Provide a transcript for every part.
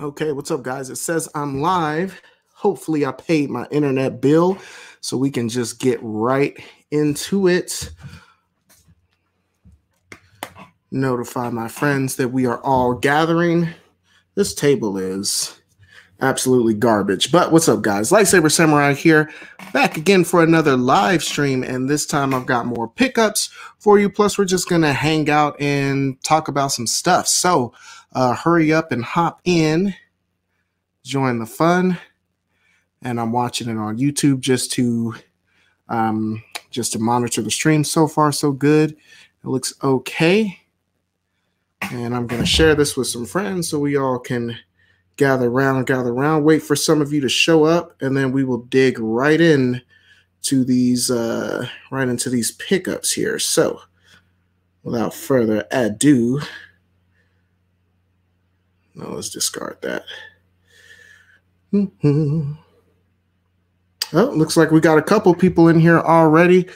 Okay, what's up, guys? It says I'm live. Hopefully, I paid my internet bill so we can just get right into it. Notify my friends that we are all gathering. This table is absolutely garbage. But what's up, guys? Lightsaber Samurai here, back again for another live stream. And this time I've got more pickups for you. Plus, we're just going to hang out and talk about some stuff. So, uh, hurry up and hop in, join the fun. And I'm watching it on YouTube just to um, just to monitor the stream. So far, so good. It looks okay. And I'm going to share this with some friends so we all can gather around, gather around, wait for some of you to show up, and then we will dig right in to these uh, right into these pickups here. So, without further ado, no, let's discard that. Mm-hmm. Oh, looks like we got a couple people in here already.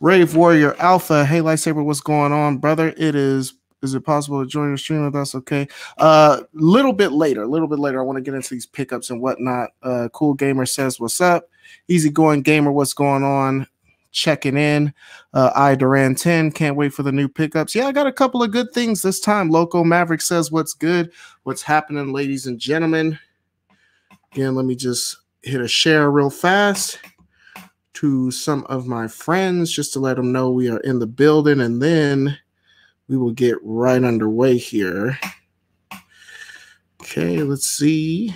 Rave Warrior Alpha. Hey, Lightsaber, what's going on, brother? It is. Is it possible to join the stream with us? Okay. A uh, little bit later, a little bit later. I want to get into these pickups and whatnot. Uh, cool Gamer says, What's up? Easy going gamer, what's going on? Checking in. Uh, I Duran 10, can't wait for the new pickups. Yeah, I got a couple of good things this time. Loco Maverick says, What's good? What's happening, ladies and gentlemen? Again, let me just hit a share real fast to some of my friends just to let them know we are in the building and then we will get right underway here. Okay, let's see.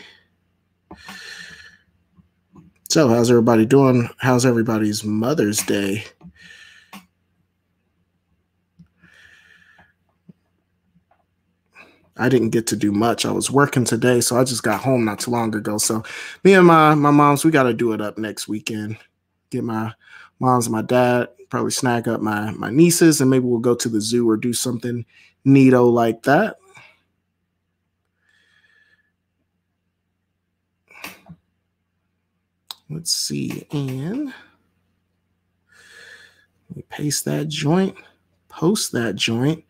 So, how's everybody doing? How's everybody's Mother's Day? I didn't get to do much. I was working today, so I just got home not too long ago. So, me and my my moms, we got to do it up next weekend. Get my moms and my dad, probably snag up my my nieces, and maybe we'll go to the zoo or do something neato like that. Let's see, and we paste that joint, post that joint,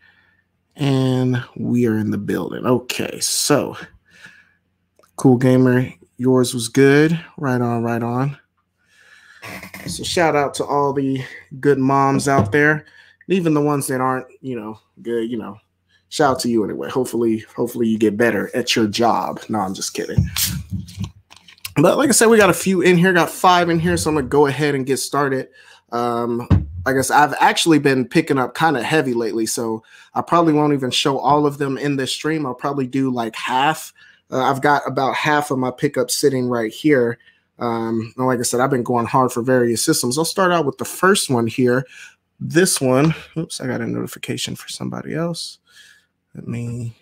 and we are in the building. Okay, so cool gamer, yours was good. Right on, right on. So shout out to all the good moms out there, even the ones that aren't, you know, good, you know. Shout out to you anyway. Hopefully, hopefully you get better at your job. No, I'm just kidding. But like I said, we got a few in here, got five in here, so I'm gonna go ahead and get started. Um, I guess I've actually been picking up kind of heavy lately, so I probably won't even show all of them in this stream. I'll probably do like half. Uh, I've got about half of my pickups sitting right here. Um, and like I said, I've been going hard for various systems. I'll start out with the first one here. This one, oops, I got a notification for somebody else. Let me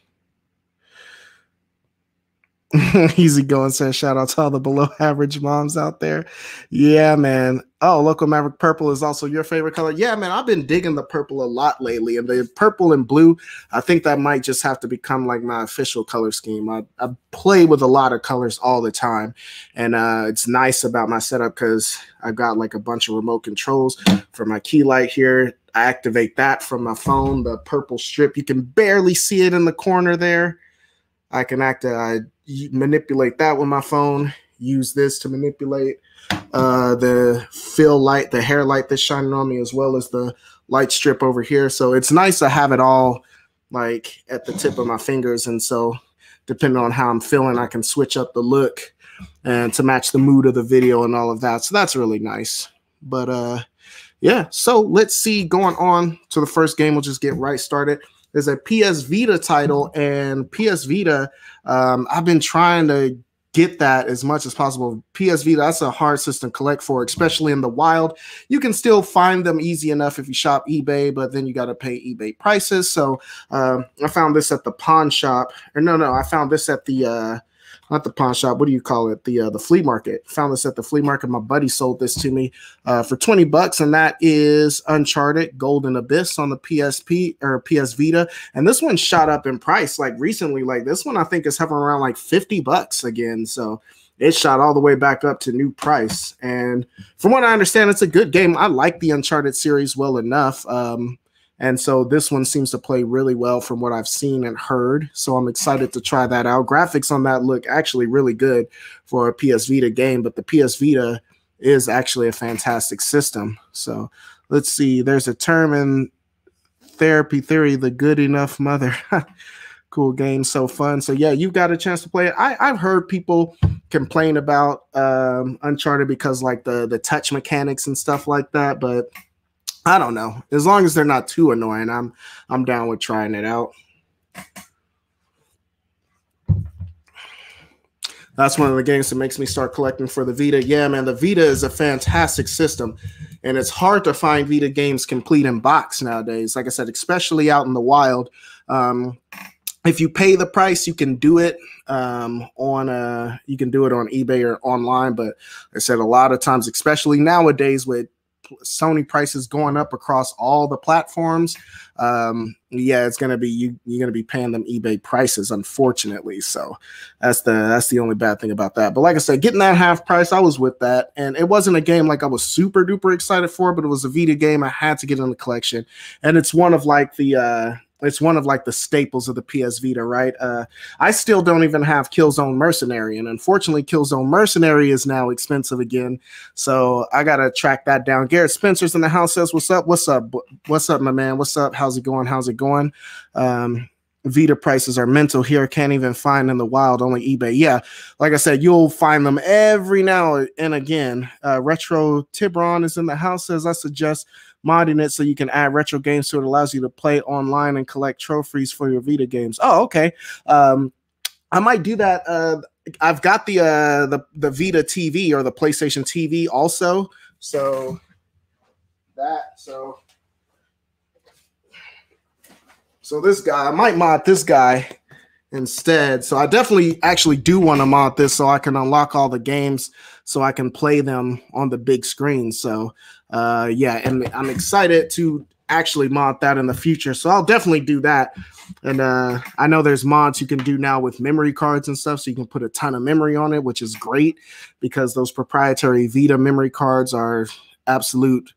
Easy going says shout out to all the below average moms out there. Yeah, man. Oh, local Maverick purple is also your favorite color. Yeah, man. I've been digging the purple a lot lately, and the purple and blue. I think that might just have to become like my official color scheme. I, I play with a lot of colors all the time, and uh, it's nice about my setup because I've got like a bunch of remote controls for my key light here. I activate that from my phone. The purple strip, you can barely see it in the corner there. I can act. I manipulate that with my phone. Use this to manipulate uh, the fill light, the hair light that's shining on me, as well as the light strip over here. So it's nice to have it all like at the tip of my fingers. And so depending on how I'm feeling, I can switch up the look and to match the mood of the video and all of that. So that's really nice. But uh yeah, so let's see going on to the first game. We'll just get right started. There's a PS Vita title, and PS Vita, um, I've been trying to get that as much as possible. PS Vita, that's a hard system to collect for, especially in the wild. You can still find them easy enough if you shop eBay, but then you got to pay eBay prices. So um, I found this at the pawn shop, or no, no, I found this at the uh, not the pawn shop. What do you call it? The uh, the flea market. Found this at the flea market. My buddy sold this to me uh, for twenty bucks, and that is Uncharted Golden Abyss on the PSP or PS Vita. And this one shot up in price like recently. Like this one, I think is hovering around like fifty bucks again. So it shot all the way back up to new price. And from what I understand, it's a good game. I like the Uncharted series well enough. Um, And so this one seems to play really well from what I've seen and heard. So I'm excited to try that out. Graphics on that look actually really good for a PS Vita game, but the PS Vita is actually a fantastic system. So let's see. There's a term in therapy theory, the good enough mother. cool game, so fun. So yeah, you've got a chance to play it. I, I've heard people complain about um, Uncharted because like the the touch mechanics and stuff like that, but I don't know. As long as they're not too annoying, I'm I'm down with trying it out. That's one of the games that makes me start collecting for the Vita. Yeah, man, the Vita is a fantastic system, and it's hard to find Vita games complete in box nowadays. Like I said, especially out in the wild. Um, if you pay the price, you can do it um, on uh, you can do it on eBay or online. But like I said a lot of times, especially nowadays with Sony prices going up across all the platforms, um, yeah, it's gonna be you. You're gonna be paying them eBay prices, unfortunately. So that's the that's the only bad thing about that. But like I said, getting that half price, I was with that, and it wasn't a game like I was super duper excited for, but it was a Vita game I had to get in the collection, and it's one of like the uh, it's one of like the staples of the PS Vita, right? Uh, I still don't even have Killzone Mercenary, and unfortunately, Killzone Mercenary is now expensive again. So I gotta track that down. Garrett Spencer's in the house says, "What's up? What's up? What's up, my man? What's up? How's it going? How's it going?" Um, Vita prices are mental here. Can't even find in the wild, only eBay. Yeah, like I said, you'll find them every now and again. Uh, Retro Tibron is in the house. Says I suggest modding it so you can add retro games to it. Allows you to play online and collect trophies for your Vita games. Oh, okay. Um, I might do that. Uh, I've got the uh, the the Vita TV or the PlayStation TV also. So that so so this guy I might mod this guy instead. So I definitely actually do want to mod this so I can unlock all the games so I can play them on the big screen. So uh, yeah, and I'm excited to actually mod that in the future. So I'll definitely do that. And uh, I know there's mods you can do now with memory cards and stuff, so you can put a ton of memory on it, which is great because those proprietary Vita memory cards are absolute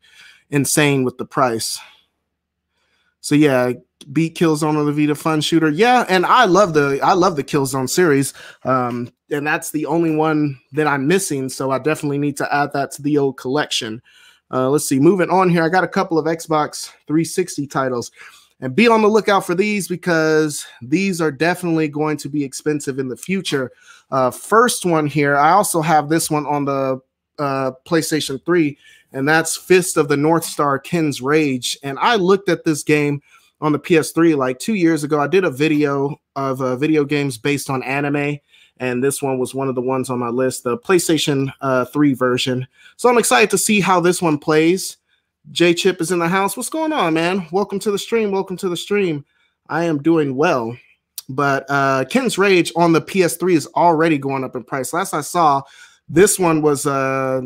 insane with the price. So yeah, beat Killzone on the Vita Fun Shooter. Yeah, and I love the I love the Killzone series. Um, and that's the only one that I'm missing. So I definitely need to add that to the old collection. Uh, let's see, moving on here. I got a couple of Xbox 360 titles. And be on the lookout for these because these are definitely going to be expensive in the future. Uh, first one here, I also have this one on the uh, PlayStation 3, and that's Fist of the North Star Ken's Rage. And I looked at this game on the PS3 like two years ago. I did a video of uh, video games based on anime, and this one was one of the ones on my list, the PlayStation uh, 3 version. So I'm excited to see how this one plays. J Chip is in the house. What's going on, man? Welcome to the stream. Welcome to the stream. I am doing well. But uh Ken's Rage on the PS3 is already going up in price. Last I saw, this one was uh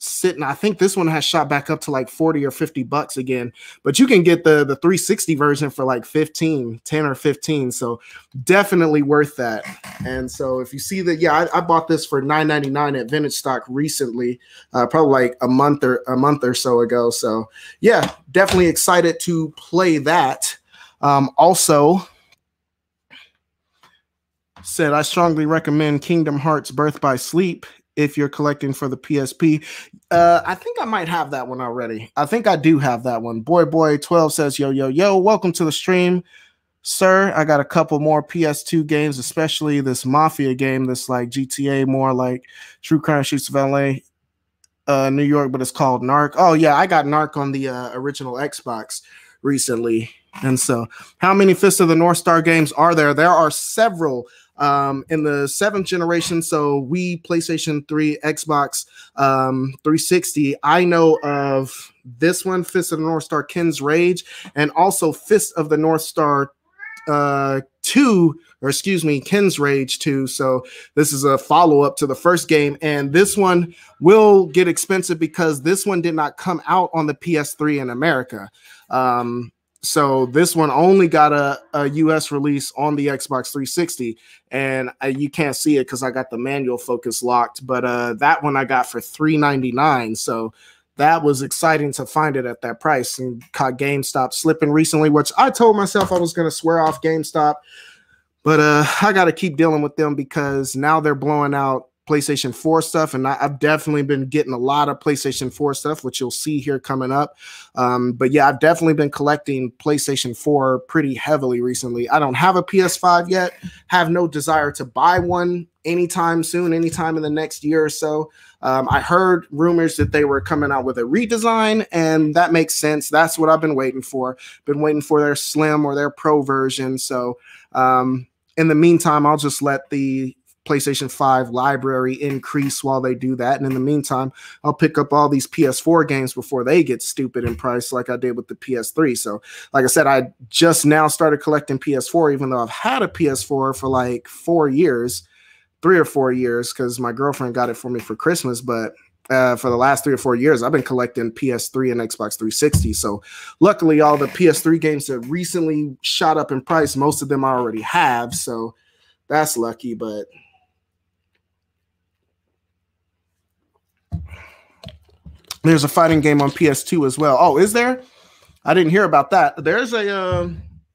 sitting. I think this one has shot back up to like 40 or 50 bucks again, but you can get the the 360 version for like 15, 10 or 15. So definitely worth that. And so if you see that, yeah, I, I bought this for 9.99 at vintage stock recently, uh, probably like a month or a month or so ago. So yeah, definitely excited to play that. Um, also, said I strongly recommend Kingdom Hearts Birth by Sleep if you're collecting for the PSP. Uh, I think I might have that one already. I think I do have that one. Boy Boy 12 says, Yo, yo, yo, welcome to the stream. Sir, I got a couple more PS2 games, especially this Mafia game, this like GTA, more like True Crime Streets of LA, uh, New York, but it's called Narc. Oh, yeah, I got Narc on the uh, original Xbox recently. And so, how many Fist of the North Star games are there? There are several um, in the seventh generation. So Wii, PlayStation 3, Xbox um, 360. I know of this one, Fist of the North Star, Ken's Rage, and also Fist of the North Star uh, 2, or excuse me, Ken's Rage 2. So this is a follow up to the first game. And this one will get expensive because this one did not come out on the PS3 in America. Um, so this one only got a, a US release on the Xbox 360, and uh, you can't see it because I got the manual focus locked. But uh, that one I got for 3.99. So that was exciting to find it at that price and caught GameStop slipping recently, which I told myself I was going to swear off GameStop, but uh, I got to keep dealing with them because now they're blowing out PlayStation 4 stuff, and I, have definitely been getting a lot of PlayStation 4 stuff, which you'll see here coming up. Um, but yeah, I've definitely been collecting PlayStation 4 pretty heavily recently. I don't have a PS5 yet, have no desire to buy one anytime soon, anytime in the next year or so. Um, I heard rumors that they were coming out with a redesign, and that makes sense. That's what I've been waiting for. Been waiting for their slim or their pro version. So, um, in the meantime, I'll just let the PlayStation 5 library increase while they do that. And in the meantime, I'll pick up all these PS4 games before they get stupid in price, like I did with the PS3. So, like I said, I just now started collecting PS4, even though I've had a PS4 for like four years, three or four years, because my girlfriend got it for me for Christmas. But uh, for the last three or four years, I've been collecting PS3 and Xbox 360. So, luckily, all the PS3 games that recently shot up in price, most of them I already have. So, that's lucky. But There's a fighting game on PS2 as well. Oh, is there? I didn't hear about that. There's a uh,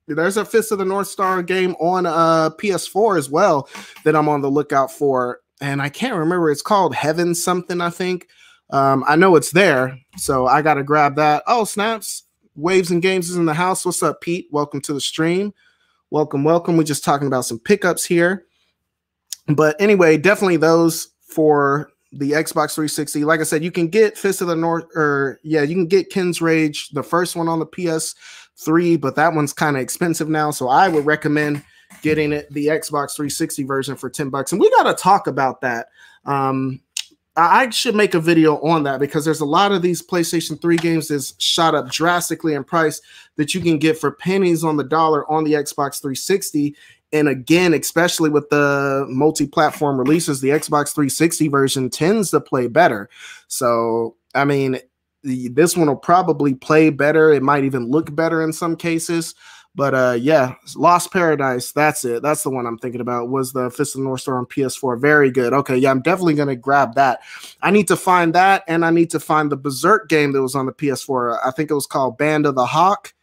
there's a Fist of the North Star game on uh, PS4 as well that I'm on the lookout for, and I can't remember. It's called Heaven something, I think. Um, I know it's there, so I got to grab that. Oh, snaps! Waves and Games is in the house. What's up, Pete? Welcome to the stream. Welcome, welcome. We're just talking about some pickups here, but anyway, definitely those for the Xbox 360. Like I said, you can get Fist of the North, or yeah, you can get Ken's Rage, the first one on the PS3, but that one's kind of expensive now. So I would recommend getting it the Xbox 360 version for 10 bucks. And we got to talk about that. Um, I should make a video on that because there's a lot of these PlayStation 3 games that's shot up drastically in price that you can get for pennies on the dollar on the Xbox 360. And again, especially with the multi-platform releases, the Xbox 360 version tends to play better. So, I mean, this one will probably play better. It might even look better in some cases. But uh, yeah, Lost Paradise. That's it. That's the one I'm thinking about. Was the Fist of the North Star on PS4? Very good. Okay, yeah, I'm definitely gonna grab that. I need to find that, and I need to find the Berserk game that was on the PS4. I think it was called Band of the Hawk.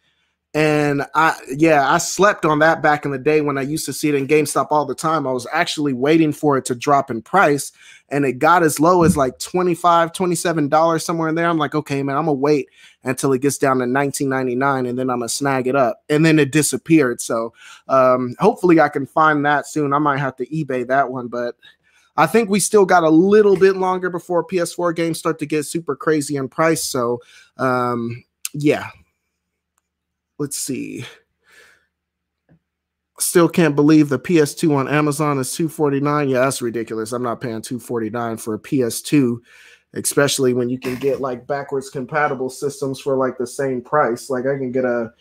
And I, yeah, I slept on that back in the day when I used to see it in GameStop all the time. I was actually waiting for it to drop in price and it got as low as like 25 $27 somewhere in there. I'm like, okay, man, I'm gonna wait until it gets down to 19.99 and then I'm gonna snag it up. And then it disappeared. So um, hopefully I can find that soon. I might have to eBay that one, but I think we still got a little bit longer before PS4 games start to get super crazy in price. So um, yeah, let's see. Still can't believe the PS2 on Amazon is 249. Yeah, that's ridiculous. I'm not paying 249 for a PS2, especially when you can get like backwards compatible systems for like the same price. Like I can get a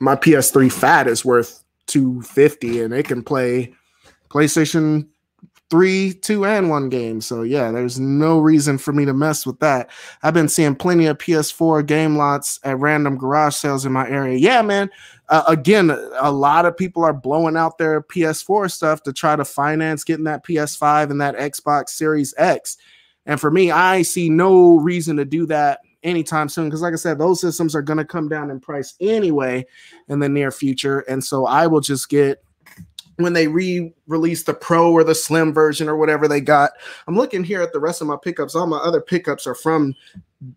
my PS3 fat is worth 250 and it can play PlayStation three, two, and one games. So yeah, there's no reason for me to mess with that. I've been seeing plenty of PS4 game lots at random garage sales in my area. Yeah, man. Uh, again, a lot of people are blowing out their PS4 stuff to try to finance getting that PS5 and that Xbox Series X. And for me, I see no reason to do that anytime soon because like i said those systems are going to come down in price anyway in the near future and so i will just get when they re-release the pro or the slim version or whatever they got. I'm looking here at the rest of my pickups. All my other pickups are from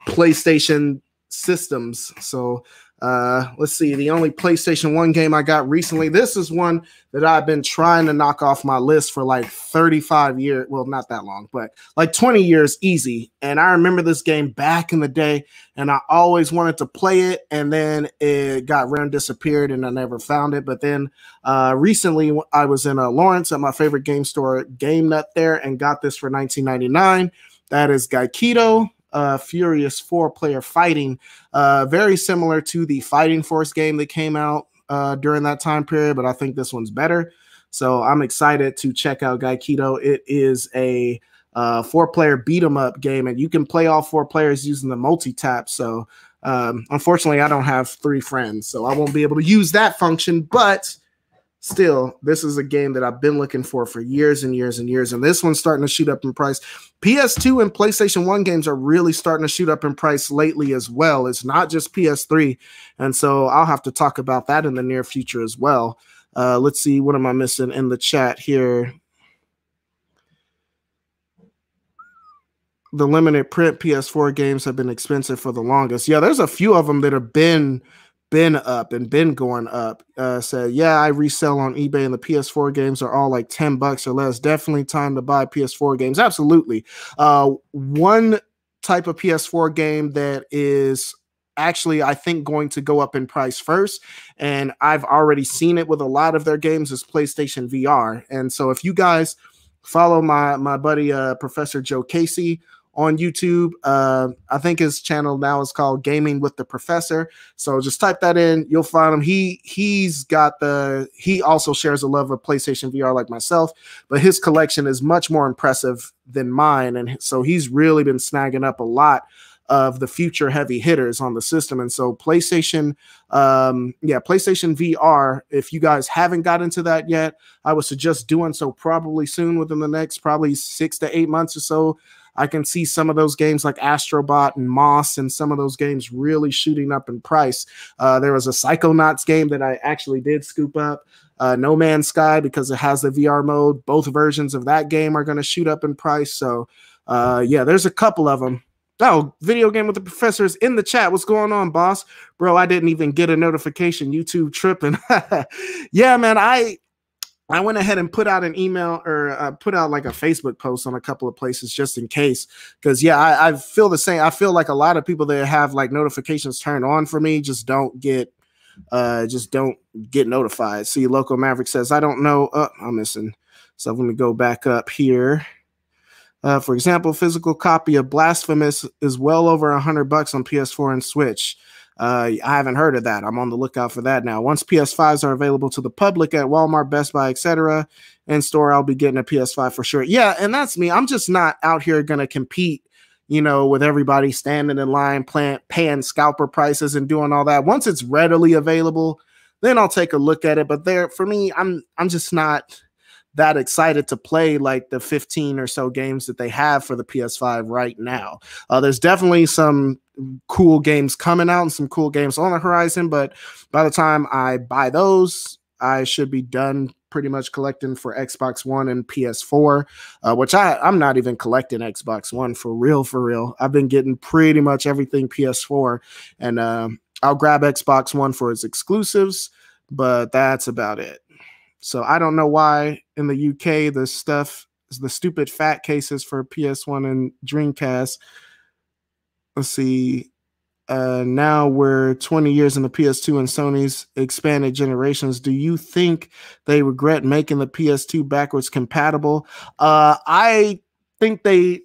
PlayStation systems. So uh, let's see. The only PlayStation 1 game I got recently, this is one that I've been trying to knock off my list for like 35 years. Well, not that long, but like 20 years easy. And I remember this game back in the day, and I always wanted to play it. And then it got random disappeared, and I never found it. But then uh, recently, I was in uh, Lawrence at my favorite game store, Game Nut, there, and got this for 19.99. That is Gekido uh, Furious four player fighting, uh, very similar to the Fighting Force game that came out uh, during that time period, but I think this one's better. So I'm excited to check out Gekido. It is a uh, four player beat 'em up game, and you can play all four players using the multi tap. So um, unfortunately, I don't have three friends, so I won't be able to use that function, but still, this is a game that I've been looking for for years and years and years. And this one's starting to shoot up in price. PS2 and PlayStation 1 games are really starting to shoot up in price lately as well. It's not just PS3. And so I'll have to talk about that in the near future as well. Uh, let's see, what am I missing in the chat here? The limited print PS4 games have been expensive for the longest. Yeah, there's a few of them that have been been up and been going up. Uh, said, yeah, I resell on eBay and the PS4 games are all like 10 bucks or less. Definitely time to buy PS4 games. Absolutely. Uh, one type of PS4 game that is actually, I think, going to go up in price first. And I've already seen it with a lot of their games is PlayStation VR. And so if you guys follow my my buddy uh, Professor Joe Casey on YouTube. Uh, I think his channel now is called Gaming with the Professor. So just type that in, you'll find him. He he's got the he also shares a love of PlayStation VR like myself, but his collection is much more impressive than mine, and so he's really been snagging up a lot of the future heavy hitters on the system. And so PlayStation, um, yeah, PlayStation VR, if you guys haven't got into that yet, I would suggest doing so probably soon within the next probably six to eight months or so. I can see some of those games like Astrobot and Moss and some of those games really shooting up in price. Uh, there was a Psychonauts game that I actually did scoop up. Uh, no Man's Sky because it has the VR mode. Both versions of that game are going to shoot up in price. So, uh, yeah, there's a couple of them. Oh, video game with the professors in the chat. What's going on, boss? Bro, I didn't even get a notification. YouTube tripping. yeah, man. I I went ahead and put out an email or uh, put out like a Facebook post on a couple of places just in case. Because yeah, I, I, feel the same. I feel like a lot of people that have like notifications turned on for me just don't get, uh, just don't get notified. See, local Maverick says I don't know. Oh, I'm missing. So let me go back up here. Uh, for example, physical copy of Blasphemous is well over a hundred bucks on PS4 and Switch. Uh, I haven't heard of that. I'm on the lookout for that now. Once PS5s are available to the public at Walmart, Best Buy, etc., in store, I'll be getting a PS5 for sure. Yeah, and that's me. I'm just not out here gonna compete, you know, with everybody standing in line, plant, paying scalper prices and doing all that. Once it's readily available, then I'll take a look at it. But there, for me, I'm I'm just not that excited to play like the 15 or so games that they have for the PS5 right now. Uh, there's definitely some cool games coming out and some cool games on the horizon, but by the time I buy those, I should be done pretty much collecting for Xbox One and PS4, uh, which I, I'm not even collecting Xbox One for real, for real. I've been getting pretty much everything PS4, and uh, I'll grab Xbox One for its exclusives, but that's about it. So I don't know why in the UK the stuff is the stupid fat cases for PS1 and Dreamcast. Let's see. Uh, now we're 20 years in the PS2 and Sony's expanded generations. Do you think they regret making the PS2 backwards compatible? Uh, I think they.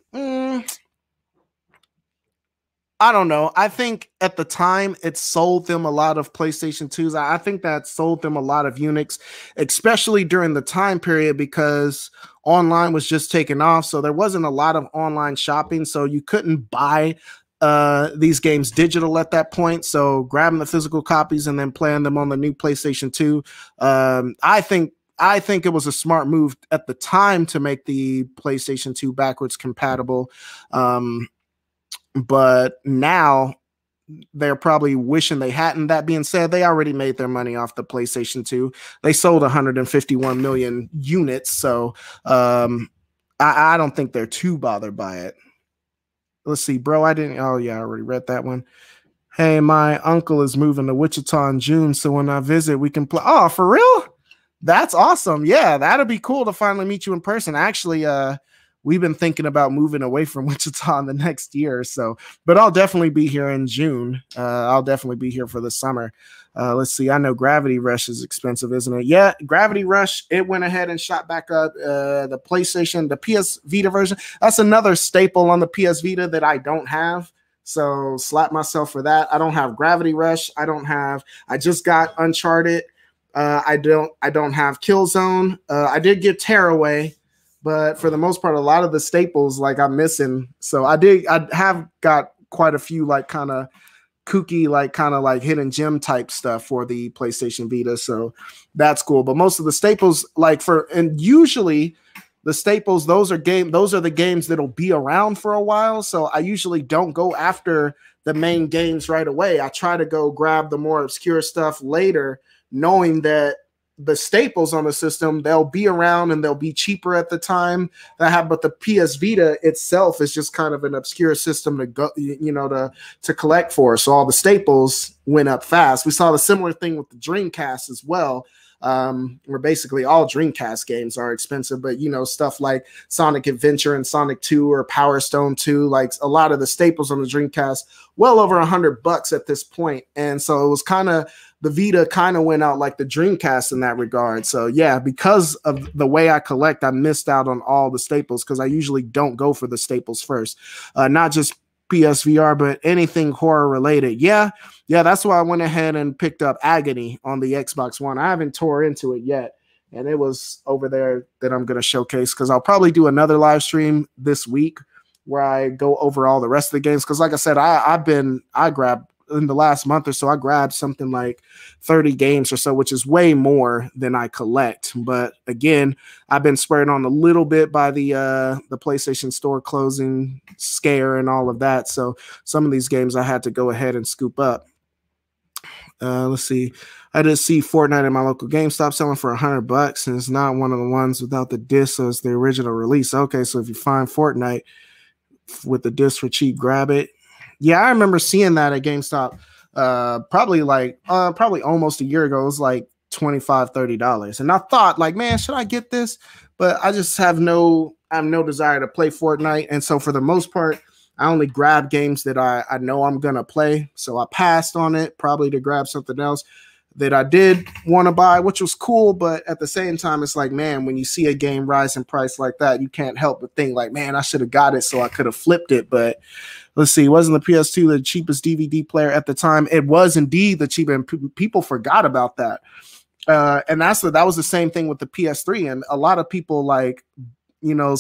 I don't know. I think at the time it sold them a lot of PlayStation 2s. I think that sold them a lot of units, especially during the time period because online was just taking off. So there wasn't a lot of online shopping. So you couldn't buy uh these games digital at that point so grabbing the physical copies and then playing them on the new PlayStation 2 um I think I think it was a smart move at the time to make the PlayStation 2 backwards compatible um but now they're probably wishing they hadn't. That being said, they already made their money off the PlayStation 2. They sold 151 million units, so um, I, I, don't think they're too bothered by it. Let's see, bro. I didn't. Oh yeah, I already read that one. Hey, my uncle is moving to Wichita in June, so when I visit, we can play. Oh, for real? That's awesome. Yeah, that'd be cool to finally meet you in person. Actually, uh, we've been thinking about moving away from Wichita in the next year. or So, but I'll definitely be here in June. Uh, I'll definitely be here for the summer. Uh, let's see. I know Gravity Rush is expensive, isn't it? Yeah, Gravity Rush. It went ahead and shot back up. Uh, the PlayStation, the PS Vita version. That's another staple on the PS Vita that I don't have. So slap myself for that. I don't have Gravity Rush. I don't have. I just got Uncharted. Uh, I don't. I don't have Killzone. Uh, I did get Tearaway but for the most part, a lot of the staples like I'm missing. So I did I have got quite a few like kind of kooky, like kind of like hidden gem type stuff for the PlayStation Vita. So that's cool. But most of the staples, like for and usually the staples, those are game, those are the games that'll be around for a while. So I usually don't go after the main games right away. I try to go grab the more obscure stuff later, knowing that the staples on the system they'll be around and they'll be cheaper at the time that have but the ps vita itself is just kind of an obscure system to go you know to to collect for so all the staples went up fast we saw the similar thing with the dreamcast as well um, where basically all Dreamcast games are expensive, but you know, stuff like Sonic Adventure and Sonic 2 or Power Stone 2, like a lot of the staples on the Dreamcast, well over a hundred bucks at this point. And so it was kind of the Vita kind of went out like the Dreamcast in that regard. So yeah, because of the way I collect, I missed out on all the staples because I usually don't go for the staples first. Uh, not just PSVR, but anything horror related. Yeah, yeah, that's why I went ahead and picked up Agony on the Xbox One. I haven't tore into it yet, and it was over there that I'm gonna showcase because I'll probably do another live stream this week where I go over all the rest of the games. Because like I said, I I've been I grabbed in the last month or so, I grabbed something like 30 games or so, which is way more than I collect. But again, I've been spurred on a little bit by the uh the PlayStation Store closing scare and all of that. So some of these games I had to go ahead and scoop up. Uh, let's see. I did see Fortnite in my local GameStop selling for hundred bucks, and it's not one of the ones without the disc, so it's the original release. Okay, so if you find Fortnite with the disc for cheap, grab it. Yeah, I remember seeing that at GameStop. Uh, probably like uh, probably almost a year ago. It was like 25 30 dollars. And i thought like man should i get this? But i just have no i have no desire to play fortnite. And so for the most part i only grab games that i i know i'm gonna play. So i passed on it probably to grab something else that i did want to buy which was cool. But at the same time it's like man when you see a game rise in price like that you can't help but think like man i should have got it so i could have flipped it but let's see, wasn't the PS2 the cheapest DVD player at the time? It was indeed the cheapest, and people forgot about that. Uh, and that's the, that was the same thing with the PS3, and a lot of people like you know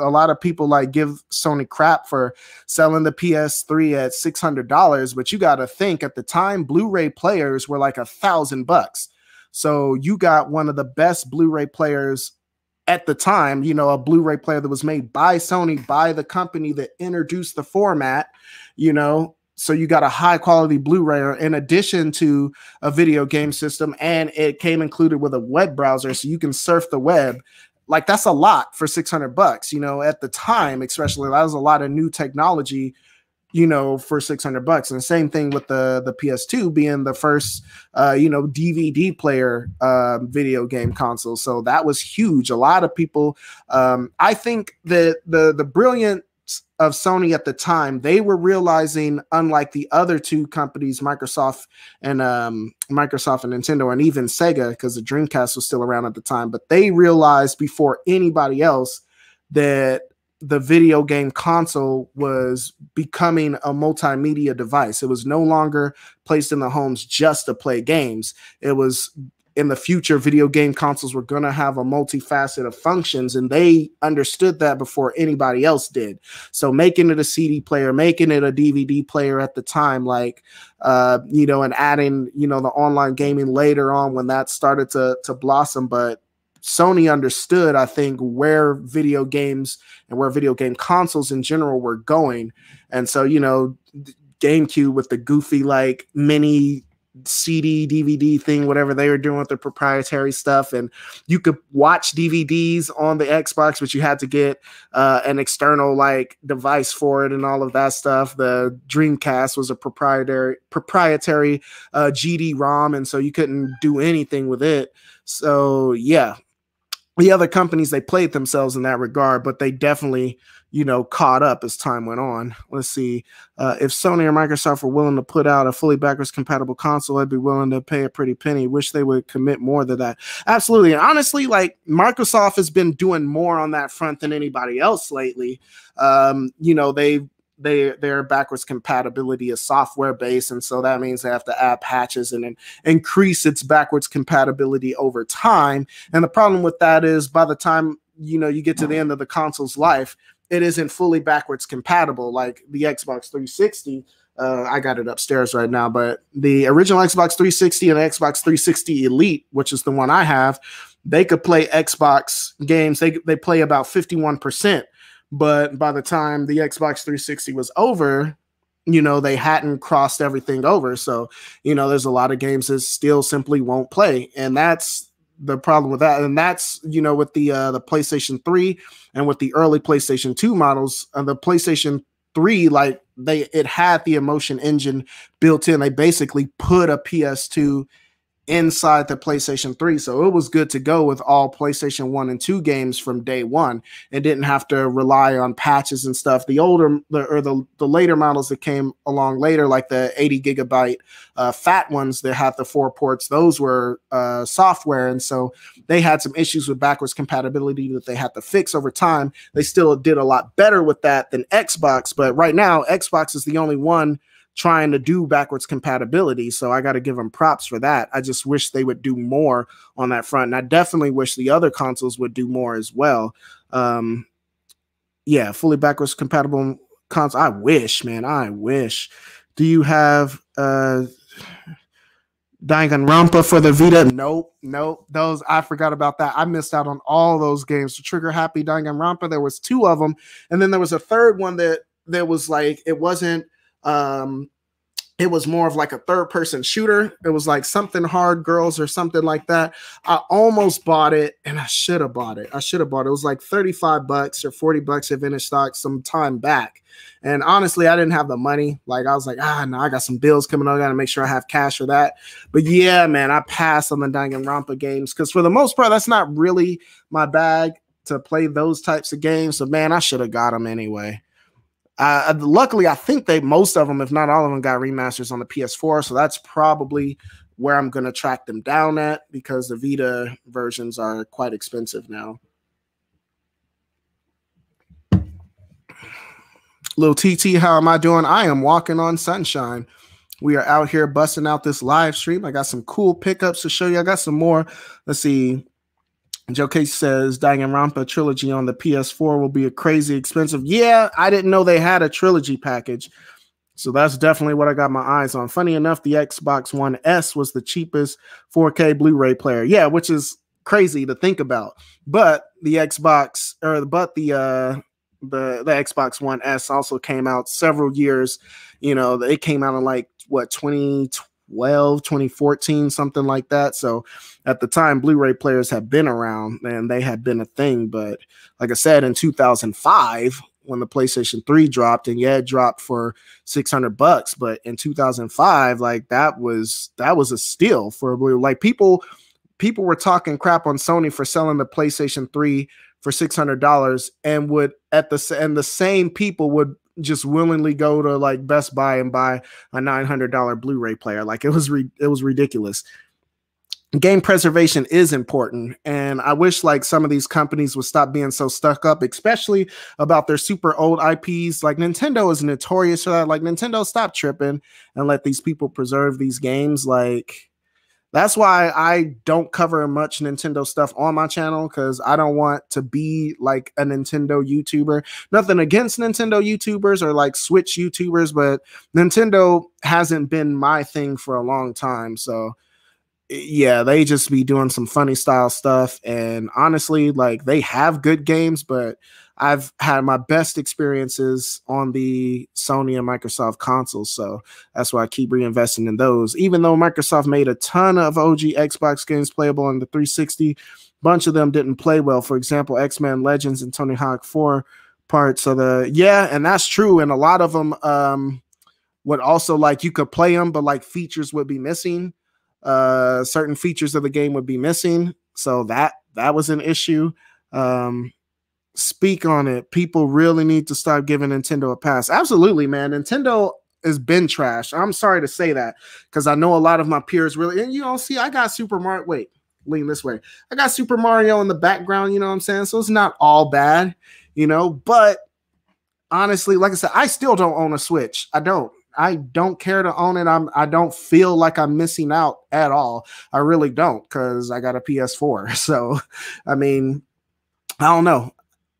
a lot of people like give Sony crap for selling the PS3 at six hundred dollars, but you got to think at the time Blu-ray players were like a thousand bucks. So you got one of the best Blu-ray players at the time, you know, a Blu-ray player that was made by Sony, by the company that introduced the format, you know, so you got a high quality Blu-ray in addition to a video game system, and it came included with a web browser, so you can surf the web. Like that's a lot for 600 bucks, you know, at the time, especially that was a lot of new technology you know, for 600 bucks. And the same thing with the the PS2 being the first, uh, you know, DVD player uh, video game console. So that was huge. A lot of people, um, I think that the the brilliant of Sony at the time, they were realizing, unlike the other two companies, Microsoft and um, Microsoft and Nintendo, and even Sega, because the Dreamcast was still around at the time, but they realized before anybody else that the video game console was becoming a multimedia device. It was no longer placed in the homes just to play games. It was in the future, video game consoles were going to have a multifaceted of functions, and they understood that before anybody else did. So, making it a CD player, making it a DVD player at the time, like, uh, you know, and adding, you know, the online gaming later on when that started to to blossom. But Sony understood, I think, where video games and where video game consoles in general were going. And so, you know, GameCube with the goofy, like mini CD, DVD thing, whatever they were doing with their proprietary stuff. And you could watch DVDs on the Xbox, but you had to get uh, an external like device for it and all of that stuff. The Dreamcast was a proprietary proprietary uh, GD-ROM, and so you couldn't do anything with it. So yeah, the other companies they played themselves in that regard, but they definitely, you know, caught up as time went on. Let's see. Uh, if Sony or Microsoft were willing to put out a fully backwards compatible console, I'd be willing to pay a pretty penny. Wish they would commit more to that. Absolutely. And honestly, like Microsoft has been doing more on that front than anybody else lately. Um, you know, they've they their backwards compatibility is software based and so that means they have to add patches and then increase its backwards compatibility over time and the problem with that is by the time you know you get to the end of the console's life it isn't fully backwards compatible like the xbox 360 Uh, I got it upstairs right now, but the original Xbox 360 and Xbox 360 Elite, which is the one I have, they could play Xbox games. They they play about 51%. But by the time the Xbox 360 was over, you know, they hadn't crossed everything over. So, you know, there's a lot of games that still simply won't play. And that's the problem with that. And that's, you know, with the uh the PlayStation 3 and with the early PlayStation 2 models, uh, the PlayStation 3, like they it had the emotion engine built in. They basically put a PS2 inside the PlayStation 3. So it was good to go with all PlayStation 1 and 2 games from day one and didn't have to rely on patches and stuff. The older or the, the later models that came along later, like the 80 gigabyte uh, fat ones that had the four ports, those were uh, software. And so they had some issues with backwards compatibility that they had to fix over time. They still did a lot better with that than Xbox. But right now, Xbox is the only one trying to do backwards compatibility. So I got to give them props for that. I just wish they would do more on that front. And I definitely wish the other consoles would do more as well. Um, yeah, fully backwards compatible console. I wish, man. I wish. Do you have uh Danganronpa for the Vita? Nope, nope. Those I forgot about that. I missed out on all those games. The Trigger Happy Danganronpa. There was two of them, and then there was a third one that there was like it wasn't um, it was more of like a third person shooter. It was like something hard girls or something like that. I almost bought it and I should have bought it. I should have bought it. It was like 35 bucks or 40 bucks if in stock some time back. And honestly, I didn't have the money. Like I was like, ah, no, I got some bills coming on. I gotta make sure I have cash for that. But yeah, man, I passed on the Danganronpa games because for the most part, that's not really my bag to play those types of games. So man, I should have got them anyway. Uh, luckily, I think they most of them, if not all of them, got remasters on the PS4. So that's probably where I'm going to track them down at because the Vita versions are quite expensive now. Little TT, how am I doing? I am walking on sunshine. We are out here busting out this live stream. I got some cool pickups to show you. I got some more. Let's see. Joe Case says Danganronpa trilogy on the PS4 will be a crazy expensive. Yeah, I didn't know they had a trilogy package. So that's definitely what I got my eyes on. Funny enough, the Xbox One S was the cheapest 4K Blu-ray player. Yeah, which is crazy to think about. But the Xbox or but the uh the the Xbox One S also came out several years, you know, it came out in like what 2020 2012, 2014, something like that. So at the time, Blu ray players had been around and they had been a thing. But like I said, in 2005, when the PlayStation 3 dropped, and yeah, it dropped for 600 bucks, but in 2005, like that was that was a steal for a Blu. Like people people were talking crap on Sony for selling the PlayStation 3 for $600 and would at the and the same people would just willingly go to like Best Buy and buy a $900 Blu-ray player. Like it was it was ridiculous. Game preservation is important, and I wish like some of these companies would stop being so stuck up, especially about their super old IPs. Like Nintendo is notorious for that. Like Nintendo, stop tripping and let these people preserve these games. Like that's why I don't cover much Nintendo stuff on my channel because I don't want to be like a Nintendo YouTuber. Nothing against Nintendo YouTubers or like Switch YouTubers, but Nintendo hasn't been my thing for a long time. So eh, yeah, they just be doing some funny style stuff. And honestly, like they have good games, but I've had my best experiences on the Sony and Microsoft consoles. So that's why I keep reinvesting in those. Even though Microsoft made a ton of OG Xbox games playable on the 360, bunch of them didn't play well. For example, X-Men Legends and Tony Hawk 4 parts of the yeah, and that's true. And a lot of them um would also like you could play them, but like features would be missing. Uh certain features of the game would be missing. So that that was an issue. Um speak on it. People really need to stop giving Nintendo a pass. Absolutely, man. Nintendo has been trash. I'm sorry to say that because I know a lot of my peers really, and you know, see, I got Super Mario. Wait, lean this way. I got Super Mario in the background, you know what I'm saying? So it's not all bad, you know, but honestly, like I said, I still don't own a Switch. I don't. I don't care to own it. I'm I don't feel like I'm missing out at all. I really don't because I got a PS4. So I mean, I don't know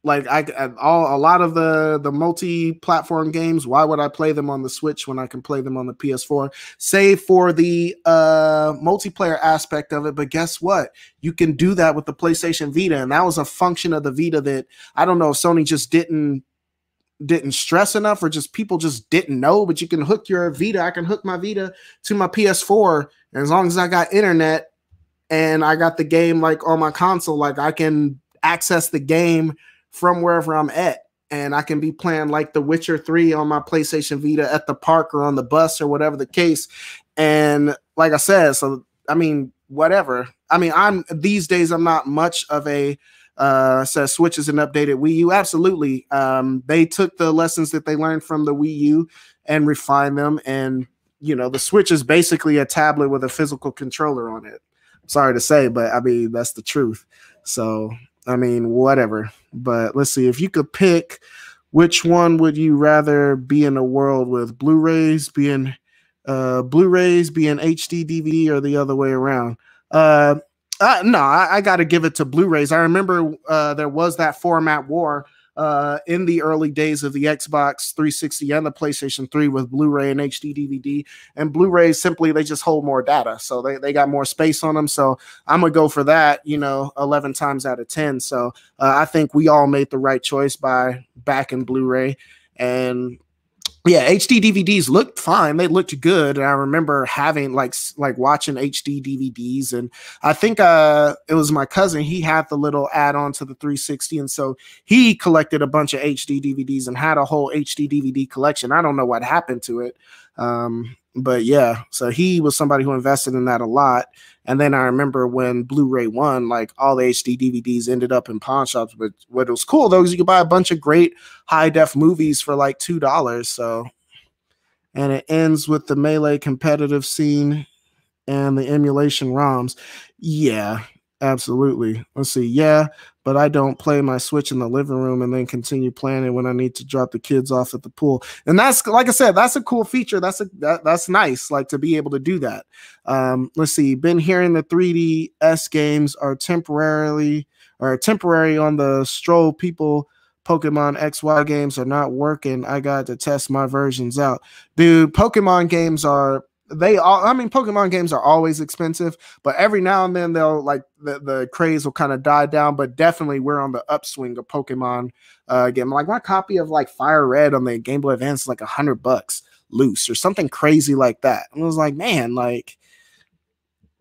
like I all a lot of the the multi-platform games. Why would I play them on the Switch when I can play them on the PS4? Save for the uh multiplayer aspect of it. But guess what? You can do that with the PlayStation Vita, and that was a function of the Vita that I don't know if Sony just didn't didn't stress enough or just people just didn't know but you can hook your vita i can hook my vita to my ps4 and as long as i got internet and i got the game like on my console like i can access the game from wherever i'm at and i can be playing like the witcher 3 on my playstation vita at the park or on the bus or whatever the case and like i said so i mean whatever i mean i'm these days i'm not much of a uh, says Switch is an updated Wii U. Absolutely. Um, they took the lessons that they learned from the Wii U and refined them. And, you know, the Switch is basically a tablet with a physical controller on it. Sorry to say, but I mean, that's the truth. So, I mean, whatever. But let's see. If you could pick, which one would you rather be in a world with Blu rays being uh, Blu rays being HD DVD or the other way around? Uh, uh, no, I, I got to give it to Blu-rays. I remember uh, there was that format war uh, in the early days of the Xbox 360 and the PlayStation 3 with Blu-ray and HD DVD. And Blu-rays simply they just hold more data, so they, they got more space on them. So I'm gonna go for that. You know, 11 times out of 10. So uh, I think we all made the right choice by backing Blu-ray. And yeah, HD DVDs looked fine. They looked good. And I remember having like like watching HD DVDs. And I think uh it was my cousin. He had the little add-on to the 360. And so he collected a bunch of HD DVDs and had a whole HD DVD collection. I don't know what happened to it. Um, but yeah, so he was somebody who invested in that a lot. And then I remember when Blu-ray won, like all the HD DVDs ended up in pawn shops. But what was cool though is you could buy a bunch of great high def movies for like two dollars. So, and it ends with the melee competitive scene and the emulation ROMs. Yeah, absolutely. Let's see. Yeah, but I don't play my Switch in the living room and then continue playing it when I need to drop the kids off at the pool. And that's like I said, that's a cool feature. That's a that, that's nice, like to be able to do that. Um, let's see. Been hearing the 3DS games are temporarily or temporary on the stroll. People Pokemon XY games are not working. I got to test my versions out. Dude, Pokemon games are they all i mean pokemon games are always expensive but every now and then they'll like the, the craze will kind of die down but definitely we're on the upswing of pokemon uh game like my copy of like fire red on the game boy advance is like a hundred bucks loose or something crazy like that and i was like man like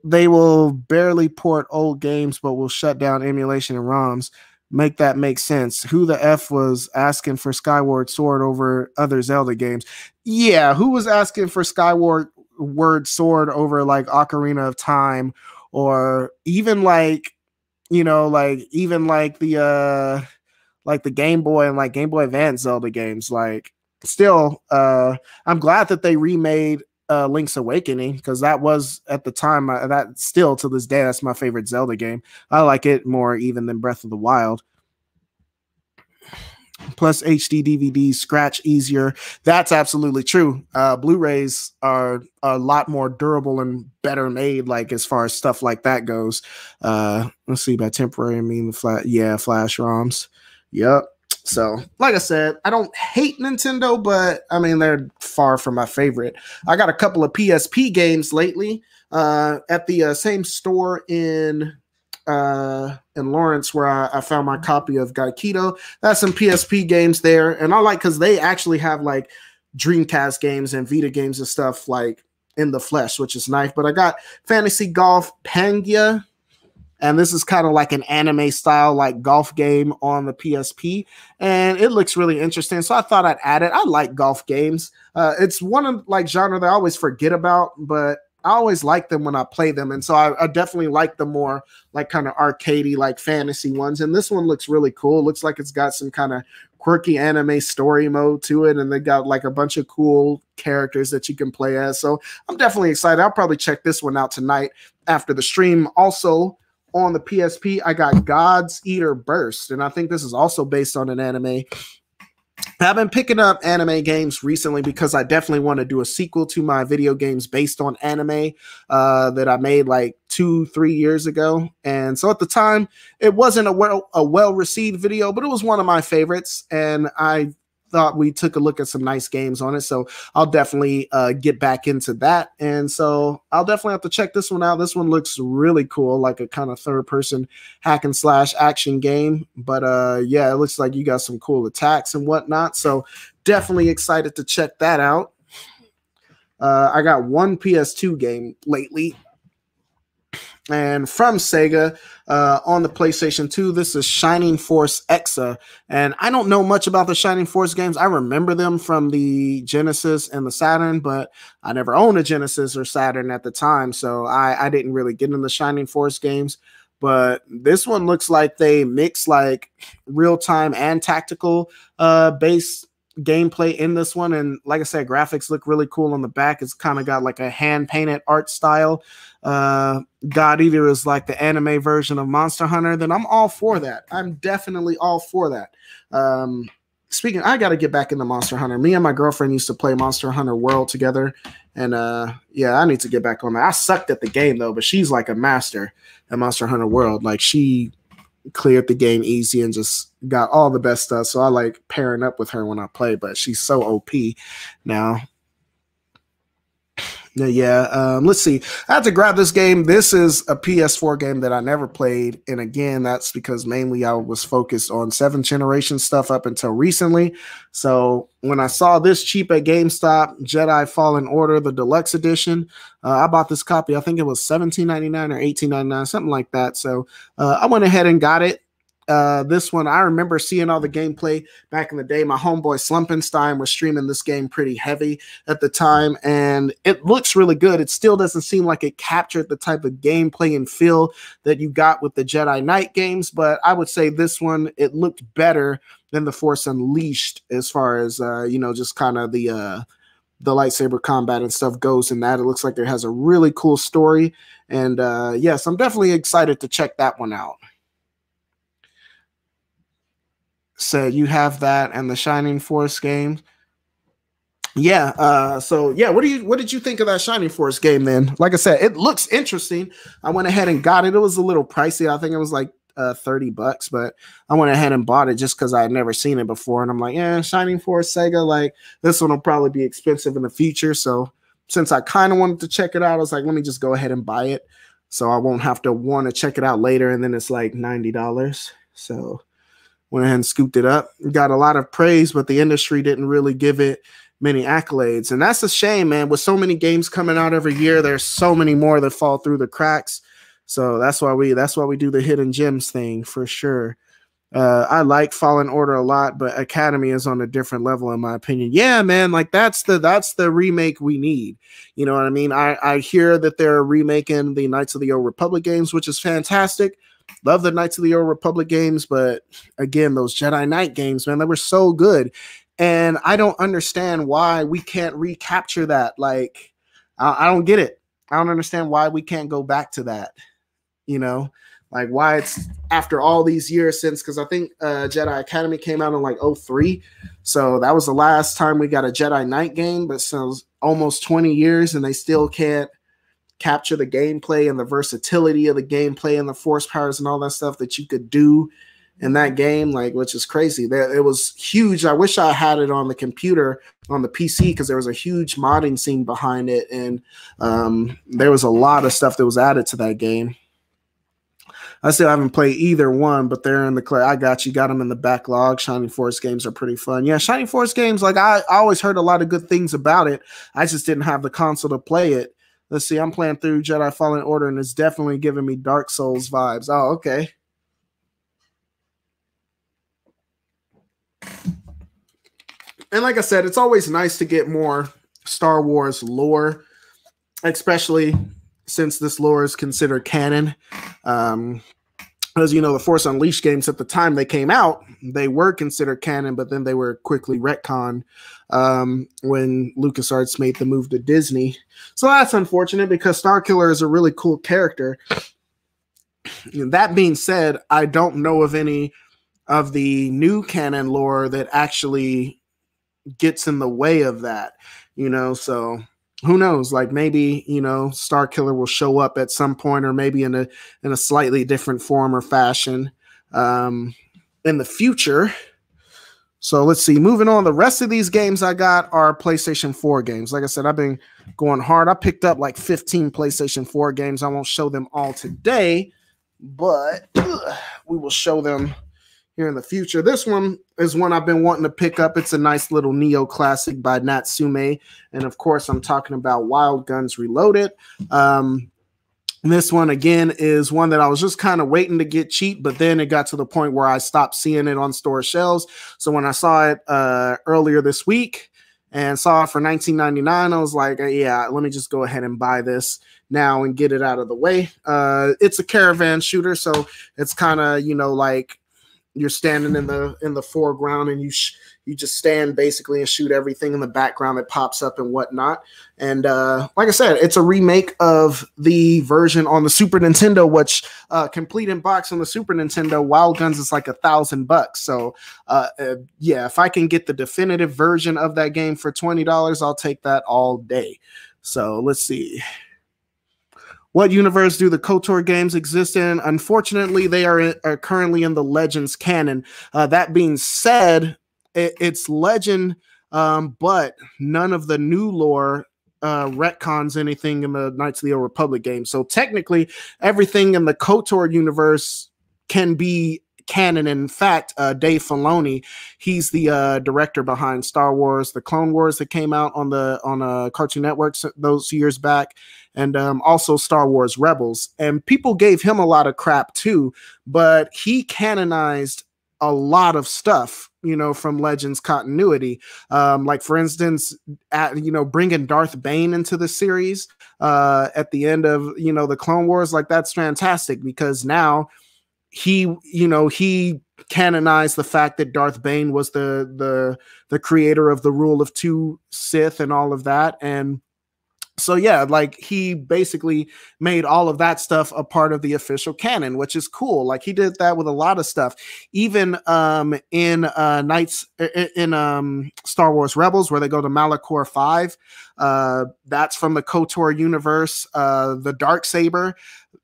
they will barely port old games but will shut down emulation and roms make that make sense. Who the F was asking for Skyward Sword over other Zelda games? Yeah, who was asking for Skyward word sword over like Ocarina of Time or even like you know like even like the uh like the Game Boy and like Game Boy Advance Zelda games like still uh I'm glad that they remade uh Link's Awakening because that was at the time uh, that still to this day that's my favorite Zelda game. I like it more even than Breath of the Wild plus HD DVDs scratch easier. That's absolutely true. Uh, Blu-rays are a lot more durable and better made, like as far as stuff like that goes. Uh, let's see, by temporary I mean the flat, yeah, flash ROMs. Yep. So, like I said, I don't hate Nintendo, but I mean they're far from my favorite. I got a couple of PSP games lately uh, at the uh, same store in uh, in Lawrence where I, I, found my copy of Gekido. That's some PSP games there, and I like because they actually have like Dreamcast games and Vita games and stuff like in the flesh, which is nice. But I got Fantasy Golf Pangya, and this is kind of like an anime style like golf game on the PSP, and it looks really interesting. So I thought I'd add it. I like golf games. Uh, it's one of like genre that I always forget about, but I always like them when I play them, and so I, I definitely like the more like kind of arcadey, like fantasy ones. And this one looks really cool. Looks like it's got some kind of quirky anime story mode to it, and they got like a bunch of cool characters that you can play as. So I'm definitely excited. I'll probably check this one out tonight after the stream. Also on the PSP, I got God's Eater Burst, and I think this is also based on an anime I've been picking up anime games recently because I definitely want to do a sequel to my video games based on anime uh, that I made like two, three years ago. And so at the time, it wasn't a well a well received video, but it was one of my favorites. And I thought we took a look at some nice games on it. So I'll definitely uh, get back into that. And so I'll definitely have to check this one out. This one looks really cool, like a kind of third person hack and slash action game. But uh, yeah, it looks like you got some cool attacks and whatnot. So definitely excited to check that out. Uh, I got one PS2 game lately and from Sega uh, on the PlayStation 2. This is Shining Force Exa. And I don't know much about the Shining Force games. I remember them from the Genesis and the Saturn, but I never owned a Genesis or Saturn at the time. So I, I didn't really get into the Shining Force games. But this one looks like they mix like real time and tactical uh, base gameplay in this one. And like I said, graphics look really cool on the back. It's kind of got like a hand painted art style. Uh, God Eater is like the anime version of Monster Hunter. Then I'm all for that. I'm definitely all for that. Um, speaking, I got to get back into Monster Hunter. Me and my girlfriend used to play Monster Hunter World together. And uh, yeah, I need to get back on that. I sucked at the game though, but she's like a master at Monster Hunter World. Like she cleared the game easy and just got all the best stuff. So I like pairing up with her when I play, but she's so OP now. Yeah, um, let's see. I had to grab this game. This is a PS4 game that I never played, and again, that's because mainly I was focused on seventh generation stuff up until recently. So when I saw this cheap at GameStop, Jedi Fallen Order, the deluxe edition, uh, I bought this copy. I think it was $17.99 or $18.99, something like that. So uh, I went ahead and got it. Uh, this one, I remember seeing all the gameplay back in the day. My homeboy Slumpenstein was streaming this game pretty heavy at the time, and it looks really good. It still doesn't seem like it captured the type of gameplay and feel that you got with the Jedi Knight games, but I would say this one, it looked better than the Force Unleashed as far as, uh, you know, just kind of the, uh, the lightsaber combat and stuff goes in that. It looks like it has a really cool story. And uh, yes, I'm definitely excited to check that one out. So you have that and the Shining Force game. Yeah. Uh, so yeah, what do you what did you think of that Shining Force game then? Like I said, it looks interesting. I went ahead and got it. It was a little pricey. I think it was like uh, 30 bucks, but I went ahead and bought it just because I had never seen it before. And I'm like, yeah, Shining Force Sega, like this one will probably be expensive in the future. So since I kind of wanted to check it out, I was like, let me just go ahead and buy it. So I won't have to want to check it out later. And then it's like $90. So went ahead and scooped it up. Got a lot of praise, but the industry didn't really give it many accolades. And that's a shame, man. With so many games coming out every year, there's so many more that fall through the cracks. So that's why we that's why we do the hidden gems thing for sure. Uh, I like Fallen Order a lot, but Academy is on a different level in my opinion. Yeah, man, like that's the that's the remake we need. You know what I mean? I I hear that they're remaking the Knights of the Old Republic games, which is fantastic. Love the Knights of the Old Republic games, but again, those Jedi Knight games, man, they were so good. And I don't understand why we can't recapture that. Like, I, I don't get it. I don't understand why we can't go back to that. You know, like why it's after all these years since because I think uh, Jedi Academy came out in like 03. So that was the last time we got a Jedi Knight game, but since almost 20 years and they still can't capture the gameplay and the versatility of the gameplay and the force powers and all that stuff that you could do in that game, like which is crazy. There, it was huge. I wish I had it on the computer on the PC because there was a huge modding scene behind it, and um, there was a lot of stuff that was added to that game. I still haven't played either one, but they're in the clay. I got you. Got them in the backlog. Shining Force games are pretty fun. Yeah, Shining Force games. Like I, I always heard a lot of good things about it. I just didn't have the console to play it. Let's see, I'm playing through Jedi Fallen Order and it's definitely giving me Dark Souls vibes. Oh, okay. And like I said, it's always nice to get more Star Wars lore, especially since this lore is considered canon. Um, as you know, the Force Unleashed games at the time they came out, they were considered canon, but then they were quickly retconned um, when LucasArts made the move to Disney. So that's unfortunate because Starkiller is a really cool character. That being said, I don't know of any of the new canon lore that actually gets in the way of that, you know. So who knows? Like maybe you know, Starkiller will show up at some point, or maybe in a in a slightly different form or fashion um, in the future. So let's see. Moving on, the rest of these games I got are PlayStation 4 games. Like I said, I've been going hard. I picked up like 15 PlayStation 4 games. I won't show them all today, but ugh, we will show them here in the future. This one is one I've been wanting to pick up. It's a nice little Neo classic by Natsume. And of course, I'm talking about Wild Guns Reloaded. Um, this one again is one that I was just kind of waiting to get cheap, but then it got to the point where I stopped seeing it on store shelves. So when I saw it uh, earlier this week and saw it for 19.99, I was like, yeah, let me just go ahead and buy this now and get it out of the way. Uh, it's a caravan shooter, so it's kind of you know like you're standing in the in the foreground and you sh- you just stand basically and shoot everything in the background that pops up and whatnot. And uh, like I said, it's a remake of the version on the Super Nintendo, which uh, complete in box on the Super Nintendo, Wild Guns is like a thousand bucks. So uh, uh, yeah, if I can get the definitive version of that game for twenty dollars, I'll take that all day. So let's see. What universe do the KOTOR games exist in? Unfortunately, they are, are currently in the Legends canon. Uh, that being said, it, it's Legend, um, but none of the new lore uh, retcons anything in the Knights of the Old Republic game. So technically, everything in the KOTOR universe can be canon. In fact, uh, Dave Filoni, he's the uh, director behind Star Wars, the Clone Wars that came out on the on uh, Cartoon Network those years back, and um, also Star Wars Rebels. And people gave him a lot of crap too, but he canonized a lot of stuff you know from legends continuity. Um like for instance at you know bringing darth bane into the series uh at the end of you know the clone wars like that's fantastic because now he you know he canonized the fact that darth bane was the the the creator of the rule of two sith and all of that. And so yeah like he basically made all of that stuff a part of the official canon which is cool like he did that with a lot of stuff even um in uh knights in um star wars rebels where they go to malachor 5 uh that's from the kotor universe uh the dark saber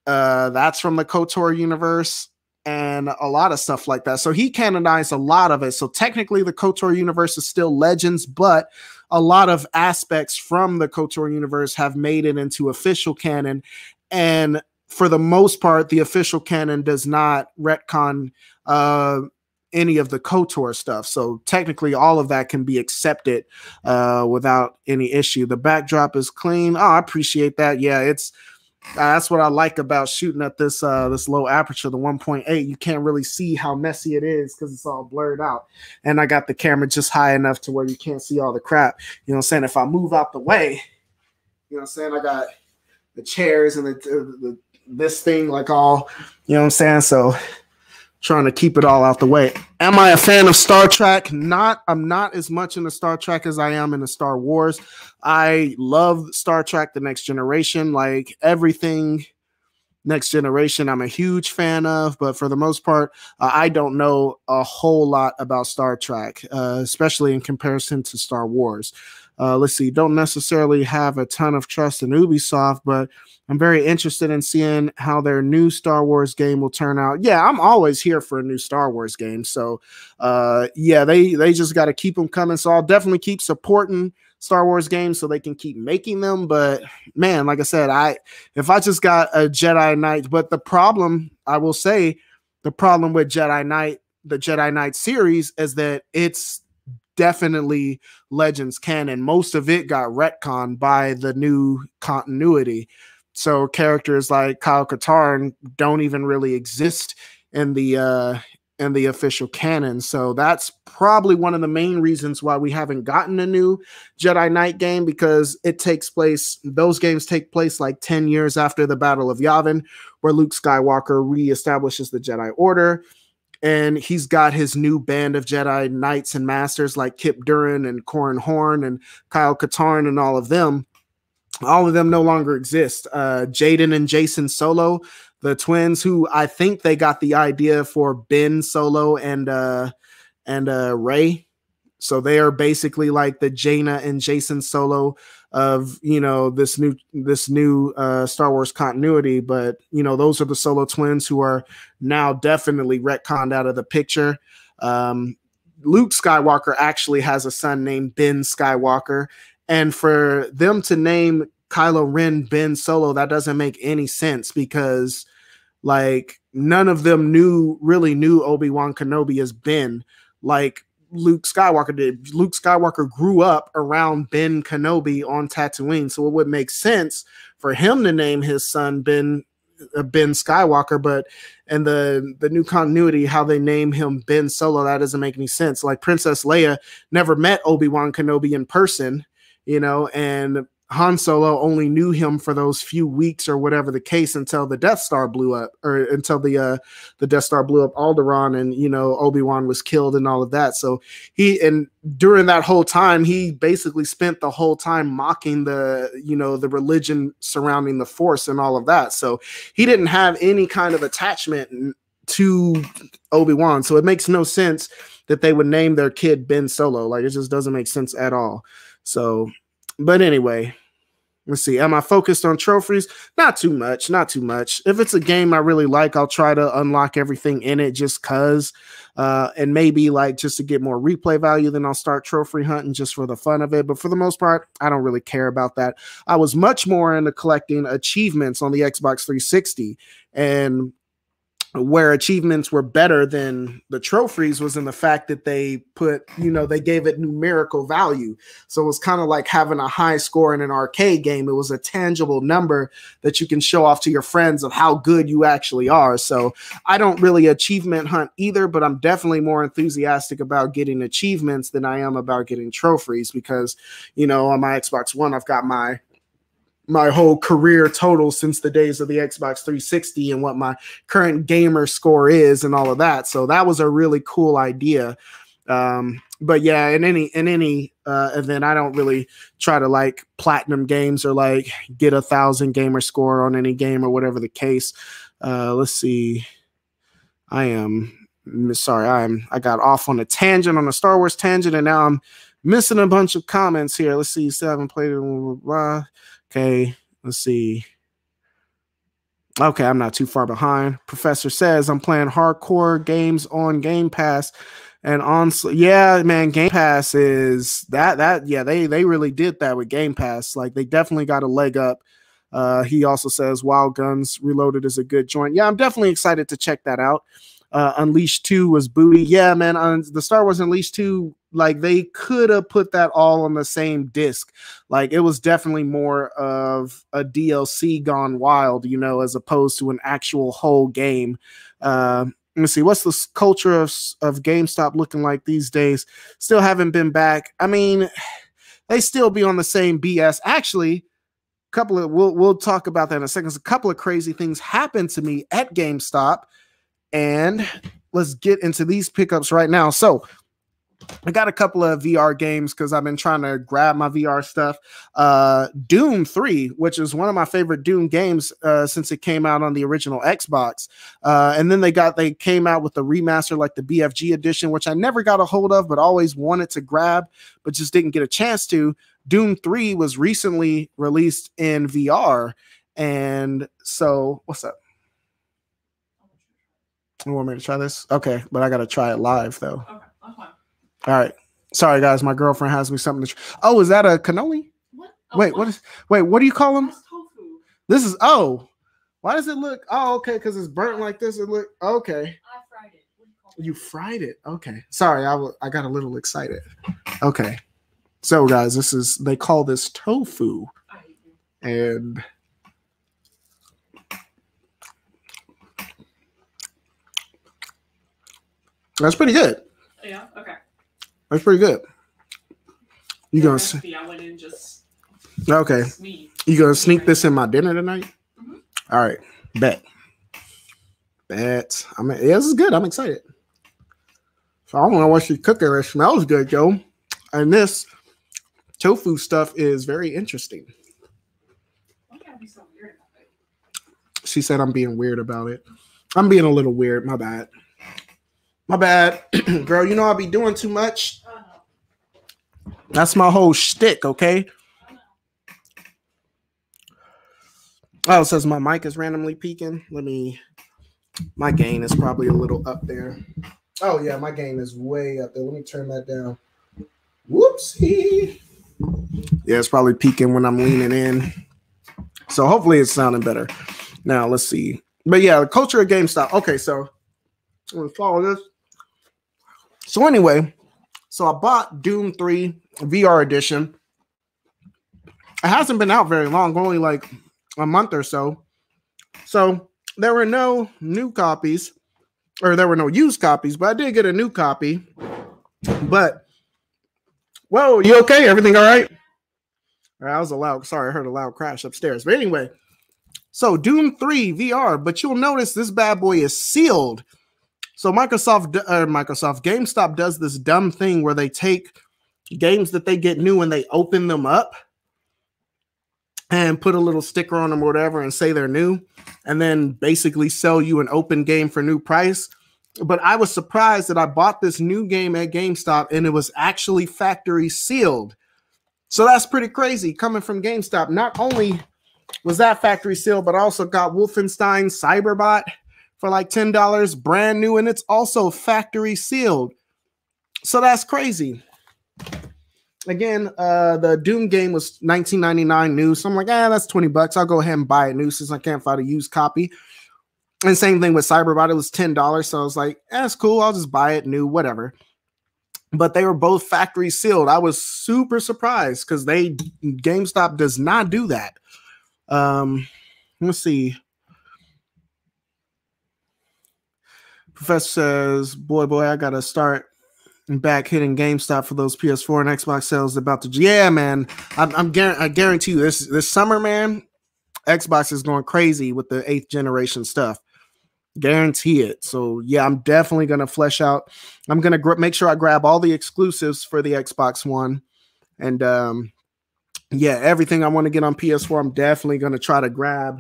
uh that's from the kotor universe and a lot of stuff like that. So he canonized a lot of it. So technically, the KOTOR universe is still legends, but a lot of aspects from the KOTOR universe have made it into official canon. And for the most part, the official canon does not retcon uh, any of the KOTOR stuff. So technically, all of that can be accepted uh, without any issue. The backdrop is clean. Oh, I appreciate that. Yeah, it's that's what I like about shooting at this uh, this low aperture, the 1.8. You can't really see how messy it is because it's all blurred out. And I got the camera just high enough to where you can't see all the crap. You know what I'm saying? If I move out the way, you know what I'm saying? I got the chairs and the, the, the this thing like all, you know what I'm saying? So trying to keep it all out the way. Am I a fan of Star Trek? Not. I'm not as much into Star Trek as I am into Star Wars. I love Star Trek: The Next Generation. Like everything Next Generation, I'm a huge fan of, but for the most part, uh, I don't know a whole lot about Star Trek, uh, especially in comparison to Star Wars. Uh, let's see, don't necessarily have a ton of trust in Ubisoft, but I'm very interested in seeing how their new Star Wars game will turn out. Yeah, I'm always here for a new Star Wars game. So, uh, yeah, they they just got to keep them coming. So I'll definitely keep supporting Star Wars games so they can keep making them. But man, like I said, I if I just got a Jedi Knight, but the problem I will say, the problem with Jedi Knight, the Jedi Knight series, is that it's definitely Legends canon. Most of it got retconned by the new continuity. So characters like Kyle Katarn don't even really exist in the uh in the official canon. So that's probably one of the main reasons why we haven't gotten a new Jedi Knight game because it takes place those games take place like 10 years after the Battle of Yavin where Luke Skywalker reestablishes the Jedi Order and he's got his new band of Jedi Knights and Masters like Kyp Durron and Corran Horn and Kyle Katarn and all of them all of them no longer exist. Uh, Jaden and Jacen Solo, the twins, who I think they got the idea for Ben Solo and uh, and uh, Rey. So they are basically like the Jaina and Jacen Solo of you know this new this new uh, Star Wars continuity. But you know those are the Solo twins who are now definitely retconned out of the picture. Um, Luke Skywalker actually has a son named Ben Skywalker, and for them to name Kylo Ren Ben Solo, that doesn't make any sense because like none of them knew really knew Obi-Wan Kenobi as Ben. Like Luke Skywalker did. Luke Skywalker grew up around Ben Kenobi on Tatooine, so it would make sense for him to name his son Ben uh, Ben Skywalker. But and the the new continuity, how they name him Ben Solo, that doesn't make any sense. Like Princess Leia never met Obi Wan Kenobi in person, you know, and Han Solo only knew him for those few weeks or whatever the case until the Death Star blew up or until the uh the Death Star blew up Alderaan and you know Obi-Wan was killed and all of that. So he and during that whole time he basically spent the whole time mocking the you know the religion surrounding the force and all of that. So he didn't have any kind of attachment to Obi-Wan. So it makes no sense that they would name their kid Ben Solo. Like it just doesn't make sense at all. So but anyway, Let's see. Am I focused on trophies? Not too much. Not too much. If it's a game I really like, I'll try to unlock everything in it just cause. Uh, and maybe like just to get more replay value, then I'll start trophy hunting just for the fun of it. But for the most part, I don't really care about that. I was much more into collecting achievements on the Xbox 360. And where achievements were better than the trophies was in the fact that they put, you know, they gave it numerical value. So it was kind of like having a high score in an arcade game. It was a tangible number that you can show off to your friends of how good you actually are. So I don't really achievement hunt either, but I'm definitely more enthusiastic about getting achievements than I am about getting trophies because, you know, on my Xbox One, I've got my my whole career total since the days of the Xbox 360 and what my current gamer score is and all of that. So that was a really cool idea. Um, but yeah, in any in any uh, event, I don't really try to like platinum games or like get a thousand gamer score on any game or whatever the case. Uh, let's see. I am sorry. I'm I got off on a tangent on a Star Wars tangent, and now I'm missing a bunch of comments here. Let's see. Still haven't played it. Blah, blah, blah. Okay, let's see. Okay, I'm not too far behind. Professor says I'm playing hardcore games on Game Pass and on yeah, man, Game Pass is that that yeah, they they really did that with Game Pass. Like they definitely got a leg up. Uh, he also says Wild Guns Reloaded is a good joint. Yeah, I'm definitely excited to check that out. Uh, Unleashed 2 was booty. Yeah, man, on the Star Wars Unleashed 2 like they could have put that all on the same disc. Like it was definitely more of a DLC gone wild, you know, as opposed to an actual whole game. Uh, let me see, what's the culture of of GameStop looking like these days? Still haven't been back. I mean, they still be on the same BS. Actually, a couple of we'll we'll talk about that in a second. A couple of crazy things happened to me at GameStop, and let's get into these pickups right now. So I got a couple of VR games because I've been trying to grab my VR stuff. Uh, Doom 3, which is one of my favorite Doom games uh, since it came out on the original Xbox. Uh, and then they got they came out with the remaster, like the BFG edition, which I never got a hold of, but always wanted to grab, but just didn't get a chance to. Doom 3 was recently released in VR. And so, what's up? You want me to try this? Okay, but I got to try it live though. Okay, that's fine. All right. Sorry, guys. My girlfriend has me something to. Oh, is that a cannoli? What? Oh, wait, what? what is? Wait, what do you call them? This is oh. Why does it look? Oh, okay, because it's burnt like this. It look okay. I fried it. You, you fried it. Okay. Sorry, I, w- I got a little excited. Okay. So, guys, this is they call this tofu, and that's pretty good. Yeah. Okay. That's pretty good. You gonna? I went in just. Okay. You gonna sneak this in my dinner tonight? Mm-hmm. All right. Bet. Bet. I mean, yeah, this is good. I'm excited. So I don't know what she's cooking. It smells good, yo. And this tofu stuff is very interesting. So she said I'm being weird about it. I'm being a little weird. My bad. My bad, girl. You know I'll be doing too much. That's my whole shtick, okay? Oh, it says my mic is randomly peaking. Let me. My gain is probably a little up there. Oh yeah, my gain is way up there. Let me turn that down. Whoopsie. Yeah, it's probably peaking when I'm leaning in. So hopefully it's sounding better. Now let's see. But yeah, the culture of GameStop. Okay, so I'm gonna follow this. So anyway, so I bought Doom 3 VR edition. It hasn't been out very long, only like a month or so. So there were no new copies, or there were no used copies, but I did get a new copy. But whoa, you okay? Everything all right? All right, I was a loud, sorry, I heard a loud crash upstairs. But anyway, so Doom 3 VR, but you'll notice this bad boy is sealed. So Microsoft, uh, Microsoft GameStop does this dumb thing where they take games that they get new and they open them up and put a little sticker on them or whatever and say they're new and then basically sell you an open game for new price. But I was surprised that I bought this new game at GameStop and it was actually factory sealed. So that's pretty crazy coming from GameStop. Not only was that factory sealed, but I also got Wolfenstein Cyberbot for like $10 brand new and it's also factory sealed. So that's crazy again, uh, the Doom game was 19.99 new, so I'm like, ah, that's 20 bucks. I'll go ahead and buy it new since I can't find a used copy. And same thing with Cyberbot, it was ten dollars, so I was like, eh, that's cool. I'll just buy it new, whatever. But they were both factory sealed. I was super surprised because they GameStop does not do that. Um, let's see. Professor says, "Boy, boy, I gotta start back hitting GameStop for those PS4 and Xbox sales about to. Yeah, man, I'm, I'm I guarantee you this this summer, man, Xbox is going crazy with the eighth generation stuff. Guarantee it. So yeah, I'm definitely gonna flesh out. I'm gonna gr- make sure I grab all the exclusives for the Xbox One, and um, yeah, everything I want to get on PS4. I'm definitely gonna try to grab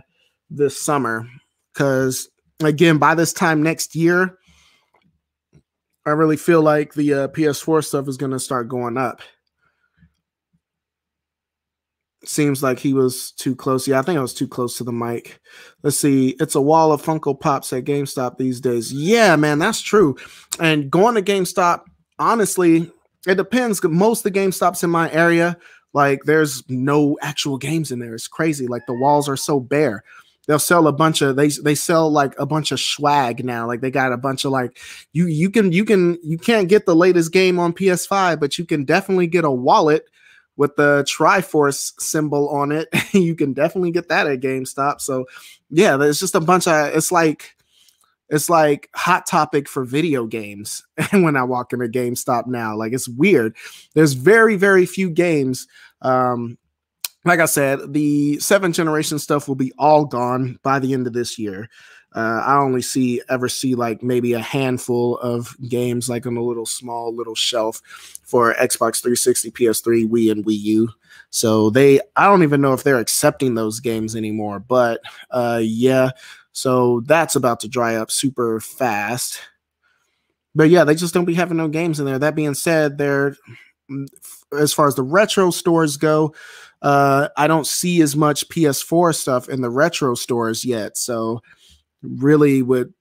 this summer because again, by this time next year I really feel like the uh, PS4 stuff is going to start going up. Seems like he was too close. Yeah, I think I was too close to the mic. Let's see. It's a wall of Funko Pops at GameStop these days. Yeah, man, that's true. And going to GameStop, honestly, it depends. Most of the GameStops in my area, like, there's no actual games in there. It's crazy. Like, the walls are so bare they'll sell a bunch of they they sell like a bunch of swag now like they got a bunch of like you you can you can you can't get the latest game on ps5 but you can definitely get a wallet with the triforce symbol on it. You can definitely get that at gamestop. So yeah there's just a bunch of it's like it's like hot topic for video games when i walk into gamestop now. Like it's weird. There's very very few games um like I said, the seventh generation stuff will be all gone by the end of this year. Uh, I only see ever see like maybe a handful of games like on a little small little shelf for Xbox 360, PS3, Wii, and Wii U. So they, I don't even know if they're accepting those games anymore. But uh, yeah, so that's about to dry up super fast. But yeah, they just don't be having no games in there. That being said, they're mm, as far as the retro stores go, uh, I don't see as much PS4 stuff in the retro stores yet. So, really, with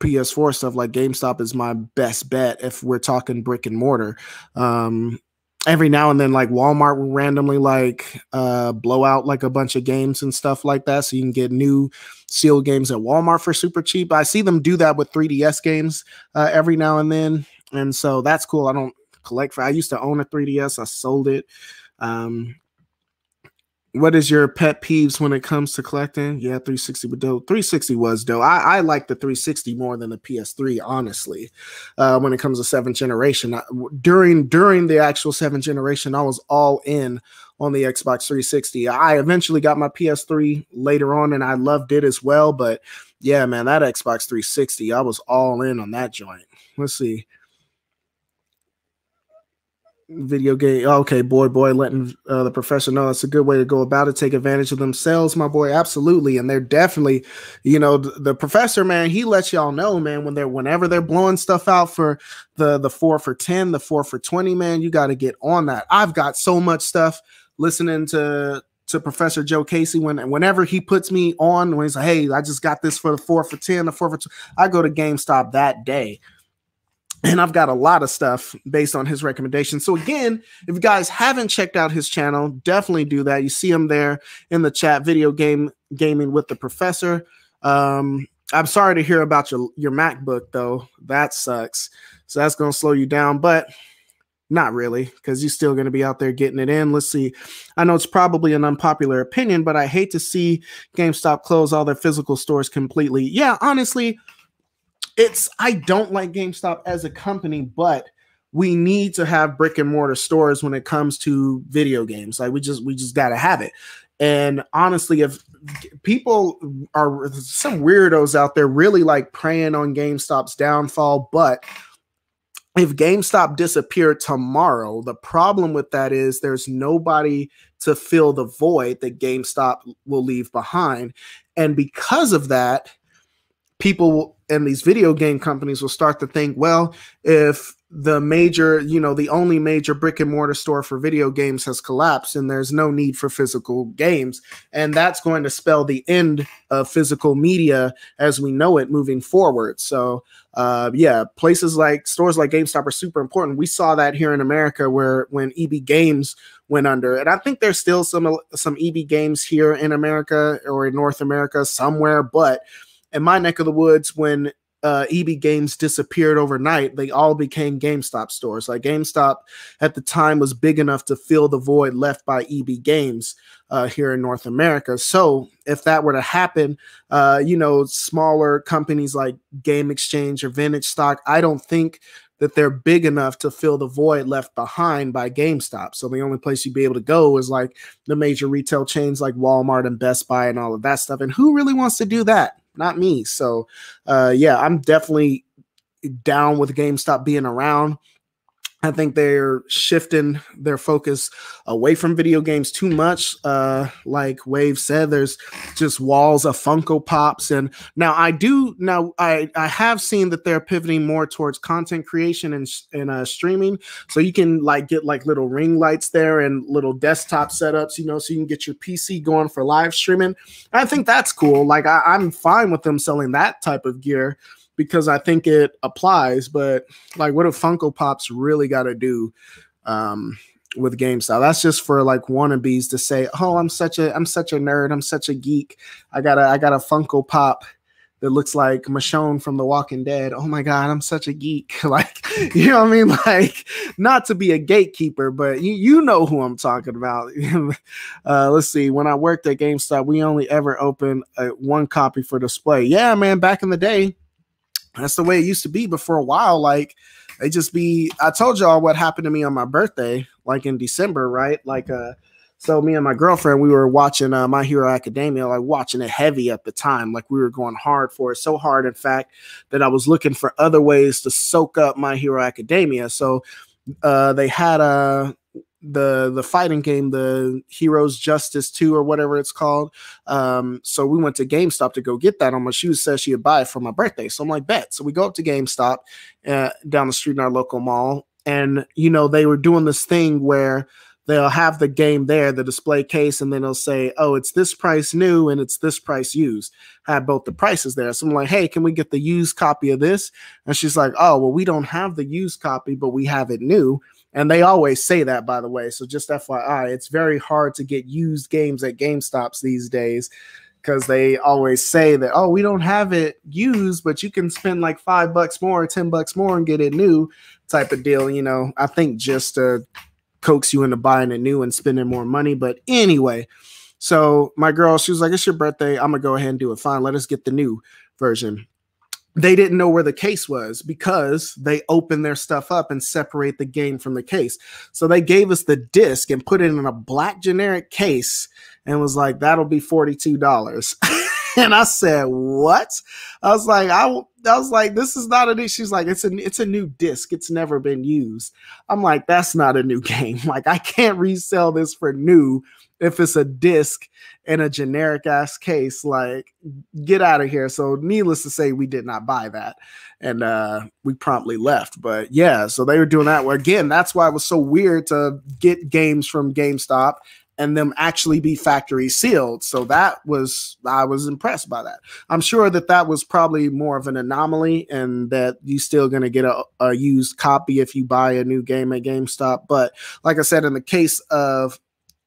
PS4 stuff, like GameStop is my best bet if we're talking brick and mortar. Um, every now and then, like Walmart will randomly like uh, blow out like a bunch of games and stuff like that, so you can get new sealed games at Walmart for super cheap. I see them do that with 3DS games uh, every now and then, and so that's cool. I don't collect for. I used to own a 3DS. I sold it. Um, what is your pet peeves when it comes to collecting? Yeah, 360 was dope. 360 was dope. I, I like the 360 more than the PS3, honestly. Uh, when it comes to seventh generation, I, during during the actual seventh generation, I was all in on the Xbox 360. I eventually got my PS3 later on, and I loved it as well. But yeah, man, that Xbox 360, I was all in on that joint. Let's see video game. Okay, boy, boy, letting uh, the professor know it's a good way to go about it. Take advantage of themselves, my boy. Absolutely, and they're definitely, you know, the, the, professor, man. He lets y'all know, man, when they're whenever they're blowing stuff out for the the four for ten, the four for twenty, man. You got to get on that. I've got so much stuff listening to to Professor Joe Casey when whenever he puts me on when he's like, hey, I just got this for the four for 10, the four for two, I go to GameStop that day. And I've got a lot of stuff based on his recommendation. So again, if you guys haven't checked out his channel, definitely do that. You see him there in the chat, video game gaming with the professor. Um, I'm sorry to hear about your your MacBook though. That sucks. So that's to slow you down, but not really, because you're still to be out there getting it in. Let's see. I know it's probably an unpopular opinion, but I hate to see GameStop close all their physical stores completely. Yeah, honestly, it's I don't like GameStop as a company, but we need to have brick and mortar stores when it comes to video games. Like we just we just got to have it. And honestly, if people are some weirdos out there really like preying on GameStop's downfall, but if GameStop disappeared tomorrow, the problem with that is there's nobody to fill the void that GameStop will leave behind. And because of that, people and these video game companies will start to think, well, if the major, you know, the only major brick and mortar store for video games has collapsed and there's no need for physical games. And that's going to spell the end of physical media as we know it moving forward. So, uh, yeah, places like stores like GameStop are super important. We saw that here in America where when EB Games went under. And I think there's still some some EB Games here in America or in North America somewhere, but in my neck of the woods when uh, EB Games disappeared overnight, they all became GameStop stores. Like GameStop at the time was big enough to fill the void left by EB Games uh, here in North America. So if that were to happen, uh, you know, smaller companies like Game Xchange or Vintage Stock, I don't think that they're big enough to fill the void left behind by GameStop. So the only place you'd be able to go is like the major retail chains like Walmart and Best Buy and all of that stuff. And who really wants to do that? Not me. So, uh, yeah, I'm definitely down with GameStop being around. I think they're shifting their focus away from video games too much. Uh, like Wave said, there's just walls of Funko Pops, and now I do now I I have seen that they're pivoting more towards content creation and and uh, streaming. So you can like get like little ring lights there and little desktop setups, you know, so you can get your PC going for live streaming. I think that's cool. Like I, I'm fine with them selling that type of gear because I think it applies. But like, what do Funko Pops really got to do um, with GameStop? That's just for like wannabes to say, "Oh, I'm such a I'm such a nerd. I'm such a geek. I got a I got a Funko Pop." That looks like Michonne from The Walking Dead. Oh my God, I'm such a geek. like, you know what I mean? Like, not to be a gatekeeper, but you, you know who I'm talking about. uh, let's see. When I worked at GameStop, we only ever opened uh, one copy for display. Yeah, man, back in the day, that's the way it used to be. But for a while, like they just be. I told y'all what happened to me on my birthday, like in December, right? Like, uh, so me and my girlfriend, we were watching uh, My Hero Academia, like watching it heavy at the time. Like we were going hard for it, so hard, in fact, that I was looking for other ways to soak up My Hero Academia. So uh, they had a the the fighting game, the Heroes Justice 2 or whatever it's called. Um, so we went to GameStop to go get that on my shoes, says she'd buy it for my birthday. So I'm like, bet. So we go up to GameStop uh, down the street in our local mall. And you know, they were doing this thing where they'll have the game there, the display case, and then they'll say, Oh, it's this price new and it's this price used. Have both the prices there. So I'm like, Hey, can we get the used copy of this? And she's like, Oh, well, we don't have the used copy, but we have it new. And they always say that, by the way. So just FYI, it's very hard to get used games at GameStops these days because they always say that, oh, we don't have it used, but you can spend like five bucks more, 10 bucks more and get it new type of deal. You know, I think just to coax you into buying it new and spending more money. But anyway, so my girl, she was like, it's your birthday. I'm to go ahead and do it. Fine. Let us get the new version they didn't know where the case was because they open their stuff up and separate the game from the case. So they gave us the disc and put it in a black generic case and was like, that'll be $42. and I said, "What?" I was like, "I, I was like, this is not a new." She's like, "It's a, it's a new disc. It's never been used." I'm like, "That's not a new game. Like, I can't resell this for new if it's a disc in a generic ass case, like get out of here. So needless to say, we did not buy that. And uh we promptly left. But yeah, so they were doing that. Well, again, that's why it was so weird to get games from GameStop and them actually be factory sealed. So that was I was impressed by that. I'm sure that that was probably more of an anomaly, and that you still going to get a, a used copy if you buy a new game at GameStop. But like I said, in the case of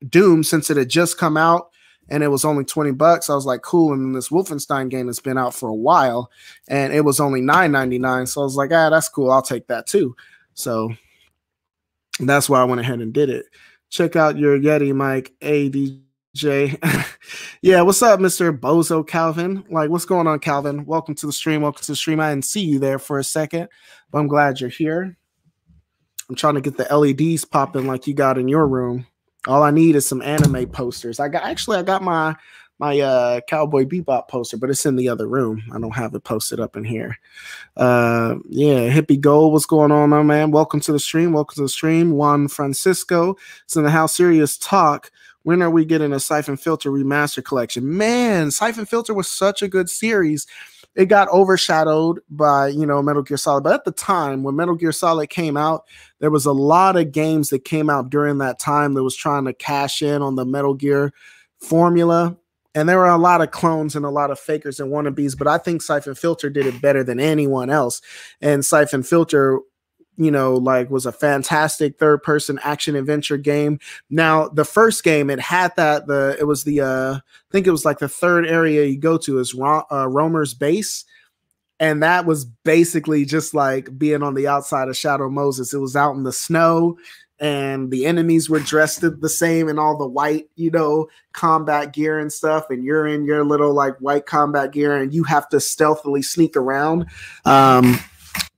Doom, since it had just come out and it was only 20 bucks, I was like, cool. And this Wolfenstein game has been out for a while and it was only 9.99. So I was like, ah, that's cool. I'll take that too. So that's why I went ahead and did it check out your Yeti mic, ADJ. yeah, what's up, Mr. Bozo Calvin? Like, what's going on, Calvin? Welcome to the stream. Welcome to the stream. I didn't see you there for a second, but I'm glad you're here. I'm trying to get the LEDs popping like you got in your room. All I need is some anime posters. I got actually I got my my uh cowboy bebop poster but it's in the other room. I don't have it posted up in here. Uh yeah hippie gold what's going on my man? Welcome to the stream welcome to the stream. Juan francisco it's in the house serious talk. When are we getting a siphon filter remaster collection? Man siphon filter was such a good series it got overshadowed by you know metal gear solid but at the time when metal gear solid came out there was a lot of games that came out during that time that was trying to cash in on the metal gear formula and there were a lot of clones and a lot of fakers and wannabes, but I think Siphon Filter did it better than anyone else. And Siphon Filter, you know, like was a fantastic third person action adventure game. Now, the first game, it had that, the, it was the, uh, I think it was like the third area you go to is Ro- uh, Rhoemer's base. And that was basically just like being on the outside of Shadow Moses. It was out in the snow and the enemies were dressed the same in all the white, you know, combat gear and stuff, and you're in your little like white combat gear, and you have to stealthily sneak around. Um,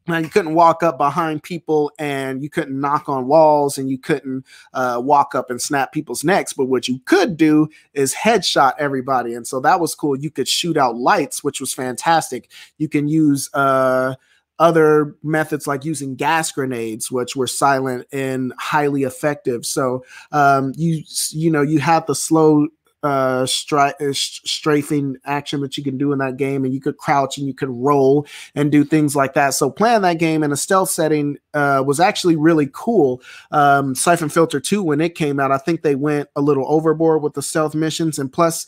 and you couldn't walk up behind people, and you couldn't knock on walls, and you couldn't uh, walk up and snap people's necks. But what you could do is headshot everybody, and so that was cool. You could shoot out lights, which was fantastic. You can use uh, other methods like using gas grenades which were silent and highly effective so um, you you know you have the slow uh, stri- uh, strafing action that you can do in that game, and you could crouch and you could roll and do things like that. So playing that game in a stealth setting uh, was actually really cool. Um, Siphon Filter 2, when it came out, I think they went a little overboard with the stealth missions, and plus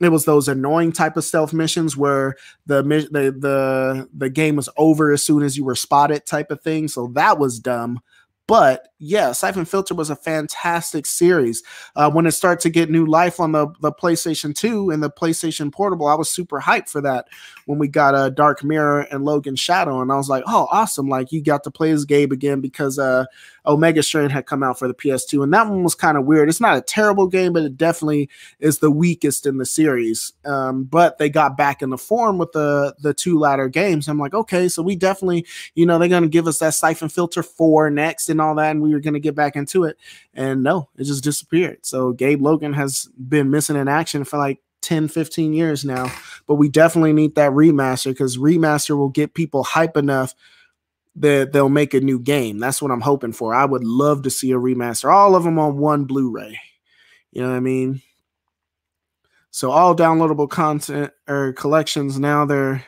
it was those annoying type of stealth missions where the the the the game was over as soon as you were spotted type of thing. So that was dumb. But yeah, Siphon Filter was a fantastic series. Uh, when it started to get new life on the, the PlayStation 2 and the PlayStation Portable, I was super hyped for that when we got a uh, Dark Mirror and Logan Shadow. And I was like, oh, awesome. Like you got to play as Gabe again because uh, Omega Strain had come out for the PS2. And that one was kind of weird. It's not a terrible game, but it definitely is the weakest in the series. Um, but they got back in the form with the, the two latter games. I'm like, okay, so we definitely, you know, they're going to give us that Siphon Filter 4 next and all that. And we were going to get back into it. And no, it just disappeared. So Gabe Logan has been missing in action for like 10, 15 years now. But we definitely need that remaster because remaster will get people hype enough that they'll make a new game. That's what I'm hoping for. I would love to see a remaster, all of them on one Blu ray. You know what I mean? So all downloadable content or collections now they're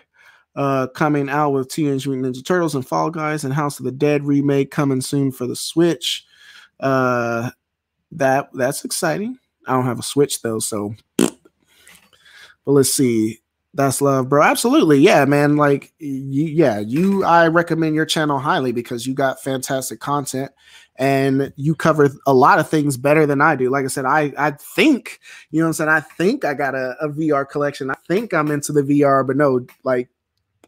uh, coming out with Teenage Mutant Ninja Turtles and Fall Guys and House of the Dead remake coming soon for the Switch. Uh, that that's exciting. I don't have a Switch though, so. But let's see. That's love, bro. Absolutely, yeah, man. Like, you, yeah, you. I recommend your channel highly because you got fantastic content and you cover a lot of things better than I do. Like I said, I I think you know what I'm saying. I think I got a, a VR collection. I think I'm into the VR, but no, like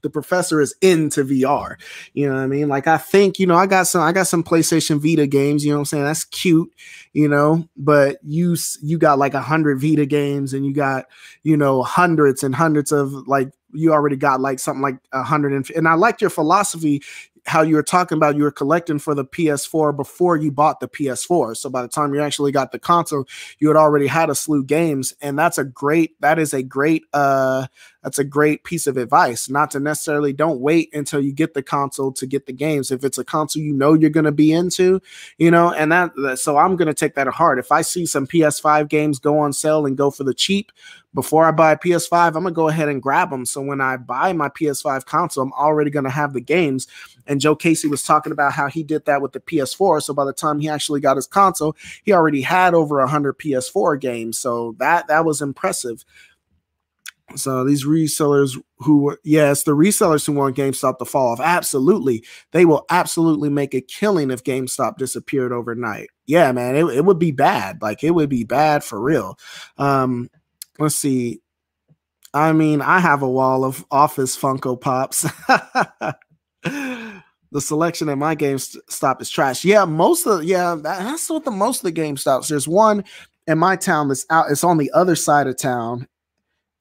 the professor is into VR. You know what I mean? Like I think, you know, I got some I got some PlayStation Vita games, you know what I'm saying? That's cute, you know, but you you got like a hundred Vita games and you got, you know, hundreds and hundreds of like you already got like something like a hundred and, and I liked your philosophy how you were talking about you were collecting for the PS4 before you bought the PS4. So by the time you actually got the console, you had already had a slew games, and that's a great that is a great uh that's a great piece of advice. Not to necessarily don't wait until you get the console to get the games. If it's a console you know you're going to be into, you know, and that so I'm going to take that to heart. If I see some PS5 games go on sale and go for the cheap before I buy a PS5, I'm gonna go ahead and grab them. So when I buy my PS5 console, I'm already gonna have the games. And Joe Casey was talking about how he did that with the PS4. So by the time he actually got his console, he already had over 100 PS4 games. So that that was impressive. So these resellers who, yes, the resellers who want GameStop to fall off, absolutely, they will absolutely make a killing if GameStop disappeared overnight. Yeah, man, it, it would be bad. Like it would be bad for real. Um, let's see. I mean, I have a wall of Office Funko Pops. the selection at my GameStop is trash. Yeah, most of yeah, that's what the most of the GameStops. There's one in my town that's out. It's on the other side of town,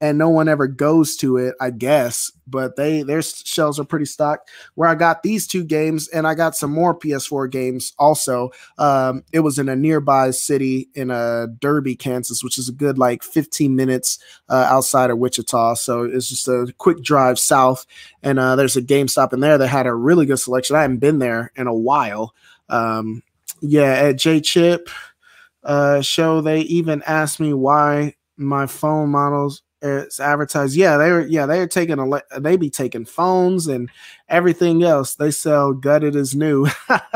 and no one ever goes to it, I guess. But they their shelves are pretty stocked. Where I got these two games, and I got some more PS4 games also. Um, it was in a nearby city in uh, Derby, Kansas, which is a good like 15 minutes uh, outside of Wichita. So it's just a quick drive south, and uh, there's a GameStop in there that had a really good selection. I haven't been there in a while. Um, yeah, at J Chip uh, show, they even asked me why my phone models it's advertised. Yeah, they're Yeah, they are taking a. They be taking phones and everything else. They sell gutted as new.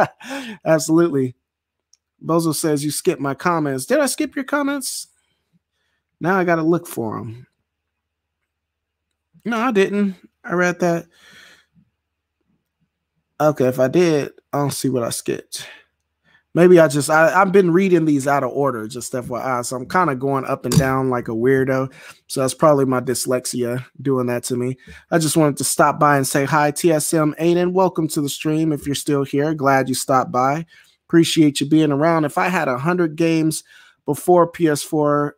Absolutely. Bozo says you skipped my comments. Did I skip your comments? Now I got to look for them. No, I didn't. I read that. Okay, if I did, I don't see what I skipped. Maybe I just I, I've been reading these out of order, just FYI. So I'm kind of going up and down like a weirdo. So that's probably my dyslexia doing that to me. I just wanted to stop by and say hi, TSM Aiden. Welcome to the stream. If you're still here, glad you stopped by. Appreciate you being around. If I had hundred games before PS4,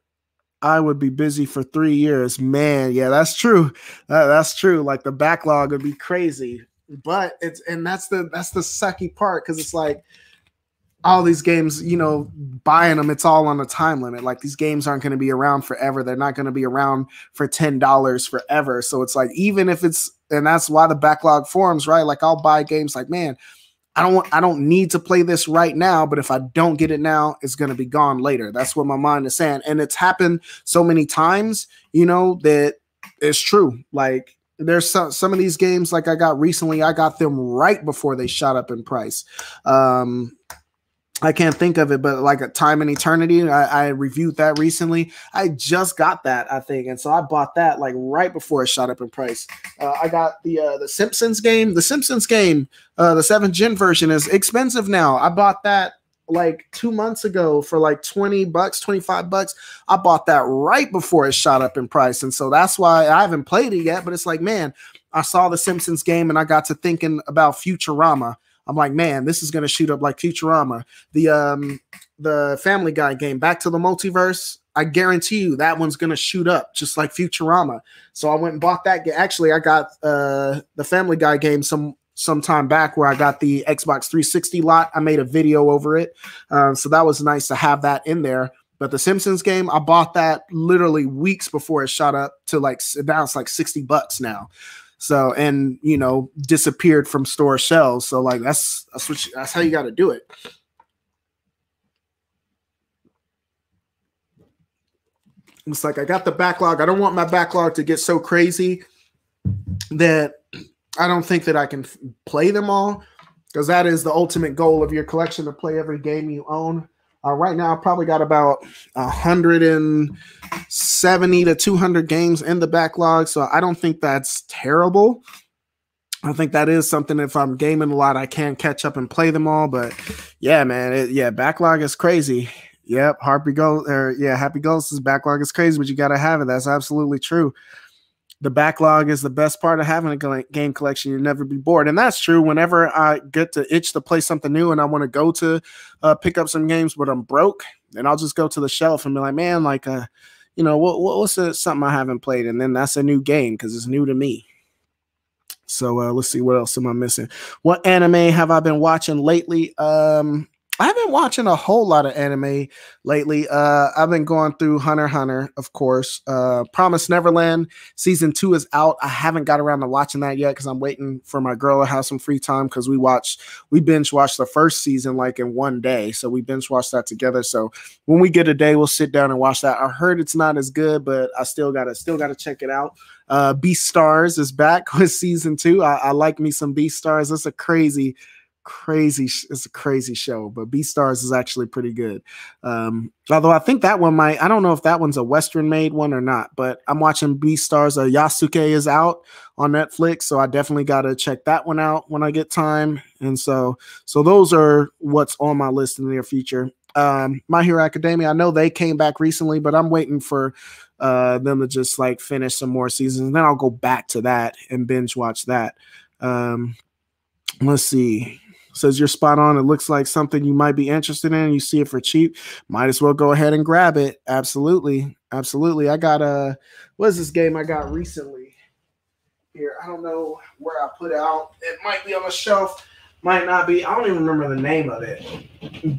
I would be busy for three years. Man, yeah, that's true. That's true. Like the backlog would be crazy. But it's and that's the that's the sucky part because it's like all these games, you know, buying them, it's all on a time limit. Like these games aren't going to be around forever. They're not going to be around for $10 forever. So it's like, even if it's, and that's why the backlog forms, right? Like I'll buy games like, man, I don't want, I don't need to play this right now, but if I don't get it now, it's going to be gone later. That's what my mind is saying. And it's happened so many times, you know, that it's true. Like, there's some some of these games like I got recently, I got them right before they shot up in price. Um, I can't think of it, but like a time and eternity, I, I, reviewed that recently. I just got that, I think, and so I bought that like right before it shot up in price. Uh, I got the uh, the Simpsons game. The Simpsons game, uh, the seventh gen version is expensive now. I bought that like two months ago for like 20 bucks 25 bucks i bought that right before it shot up in price and so that's why i haven't played it yet but it's like man i saw the simpsons game and i got to thinking about futurama I'm like, man, this is gonna shoot up like Futurama. The um the Family Guy game, Back to the Multiverse. I guarantee you that one's gonna shoot up just like Futurama. So I went and bought that. Actually, I got uh the Family Guy game some some time back where I got the Xbox 360 lot. I made a video over it, uh, so that was nice to have that in there. But the Simpsons game, I bought that literally weeks before it shot up to like now it's like 60 bucks now. So and you know disappeared from store shelves. So like that's that's what you, that's how you got to do it. It's like I got the backlog. I don't want my backlog to get so crazy that I don't think that I can play them all because that is the ultimate goal of your collection to play every game you own. Uh, right now, I probably got about 170 to 200 games in the backlog, so I don't think that's terrible. I think that is something. If I'm gaming a lot, I can catch up and play them all. But yeah, man, it, yeah, backlog is crazy. Yep, Happy Go or yeah, Happy Ghosts' backlog is crazy, but you got to have it. That's absolutely true the backlog is the best part of having a game collection. You'll never be bored, and that's true. Whenever I get to itch to play something new, and I want to go to uh, pick up some games, but I'm broke, and I'll just go to the shelf and be like, man, like, uh, you know, what, what's a, something I haven't played, and then that's a new game because it's new to me. So uh, let's see what else am I missing. What anime have I been watching lately? Um, I've been watching a whole lot of anime lately. Uh, I've been going through Hunter Hunter, of course. Uh, Promise Neverland season two is out. I haven't got around to watching that yet because I'm waiting for my girl to have some free time because we watched, we binge watched the first season like in one day. So we binge watched that together. So when we get a day, we'll sit down and watch that. I heard it's not as good, but I still gotta still gotta check it out. Uh, Beastars is back with season two. I, I like me some Beastars. That's a crazy crazy it's a crazy show but beastars is actually pretty good. Um although i think that one might i don't know if that one's a western made one or not but i'm watching beastars uh, yasuke is out on netflix so i definitely got to check that one out when i get time and so so those are what's on my list in the near future. Um my hero academia i know they came back recently but i'm waiting for uh them to just like finish some more seasons and then i'll go back to that and binge watch that. Um let's see says you're spot on. It looks like something you might be interested in. You see it for cheap, might as well go ahead and grab it. Absolutely, absolutely. I got a what is this game I got recently? Here, I don't know where I put it out. It might be on the shelf, might not be. I don't even remember the name of it,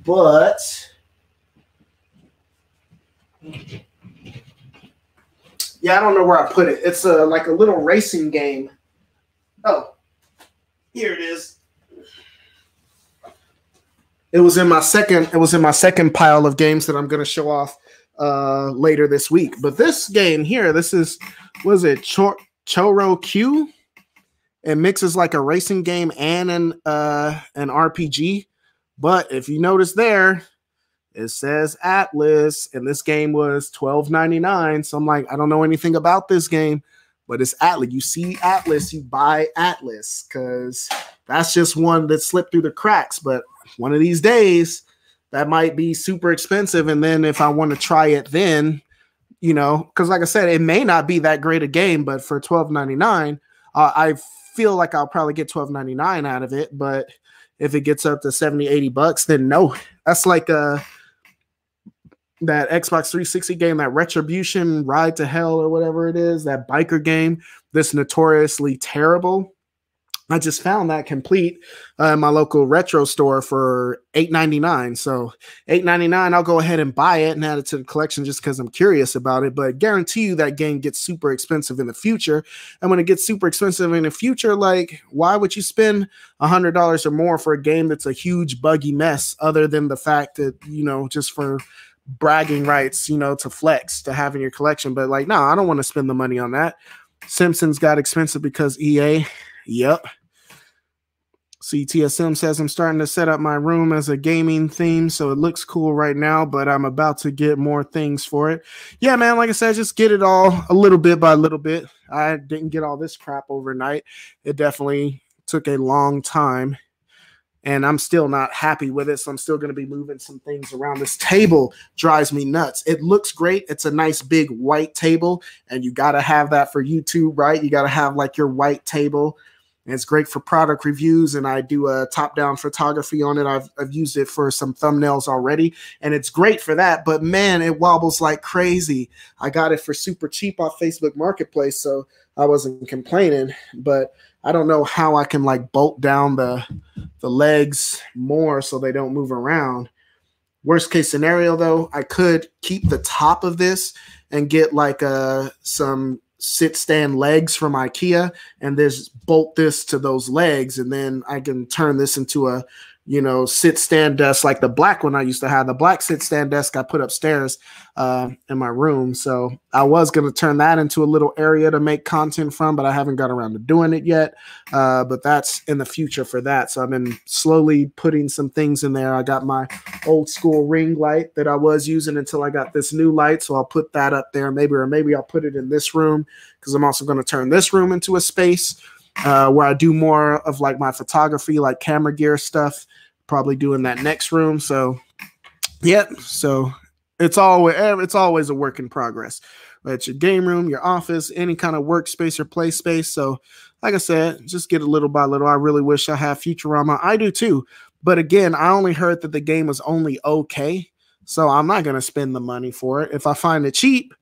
but. Yeah, I don't know where I put it. It's a like a little racing game. Oh, here it is it was in my second it was in my second pile of games that I'm going to show off uh later this week. But this game here, this is was it Chor- Choro Q? It mixes like a racing game and an uh an RPG. But if you notice there, it says Atlus, and this game was $12.99. So I'm like, I don't know anything about this game, but it's Atlus. You see Atlus, you buy Atlus because that's just one that slipped through the cracks. But one of these days that might be super expensive. And then if I want to try it, then you know, because like I said, it may not be that great a game, but for twelve ninety nine, uh, I feel like I'll probably get twelve ninety nine out of it. But if it gets up to 70, 80 bucks, then no, that's like a that Xbox 360 game, that Retribution Ride to Hell or whatever it is, that biker game that's notoriously terrible. I just found that complete uh, my local retro store for eight ninety nine. So eight ninety nine, I'll go ahead and buy it and add it to the collection just because I'm curious about it. But guarantee you that game gets super expensive in the future. And when it gets super expensive in the future, like why would you spend a hundred dollars or more for a game that's a huge buggy mess? Other than the fact that you know just for bragging rights, you know, to flex to have in your collection. But like, no, I don't want to spend the money on that. Simpsons got expensive because EA Yep. CTSM says I'm starting to set up my room as a gaming theme, so it looks cool right now, but I'm about to get more things for it. Yeah, man, like I said, just get it all a little bit by a little bit. I didn't get all this crap overnight. It definitely took a long time, and I'm still not happy with it, so I'm still going to be moving some things around. This table drives me nuts. It looks great. It's a nice big white table, and you got to have that for YouTube, right? You got to have like your white table and it's great for product reviews and i do a top down photography on it. I've, I've used it for some thumbnails already and it's great for that but man it wobbles like crazy. I got it for super cheap off facebook marketplace so i wasn't complaining but i don't know how i can like bolt down the the legs more so they don't move around. Worst case scenario though i could keep the top of this and get like uh some sit stand legs from IKEA and just bolt this to those legs. And then I can turn this into a you know sit stand desk like the black one I used to have the black sit stand desk I put upstairs uh, in my room. So I was going to turn that into a little area to make content from but I haven't got around to doing it yet. Uh, but that's in the future for that. So I've been slowly putting some things in there. I got my old school ring light that I was using until I got this new light. So I'll put that up there. Maybe or maybe I'll put it in this room because I'm also going to turn this room into a space uh, where I do more of like my photography, like camera gear stuff. Probably doing that next room. So, yep. So it's always it's always a work in progress. It's your game room, your office, any kind of workspace or play space. So, like I said, just get a little by little. I really wish I had Futurama. I do too. But again, I only heard that the game was only okay. So I'm not gonna spend the money for it. If I find it cheap,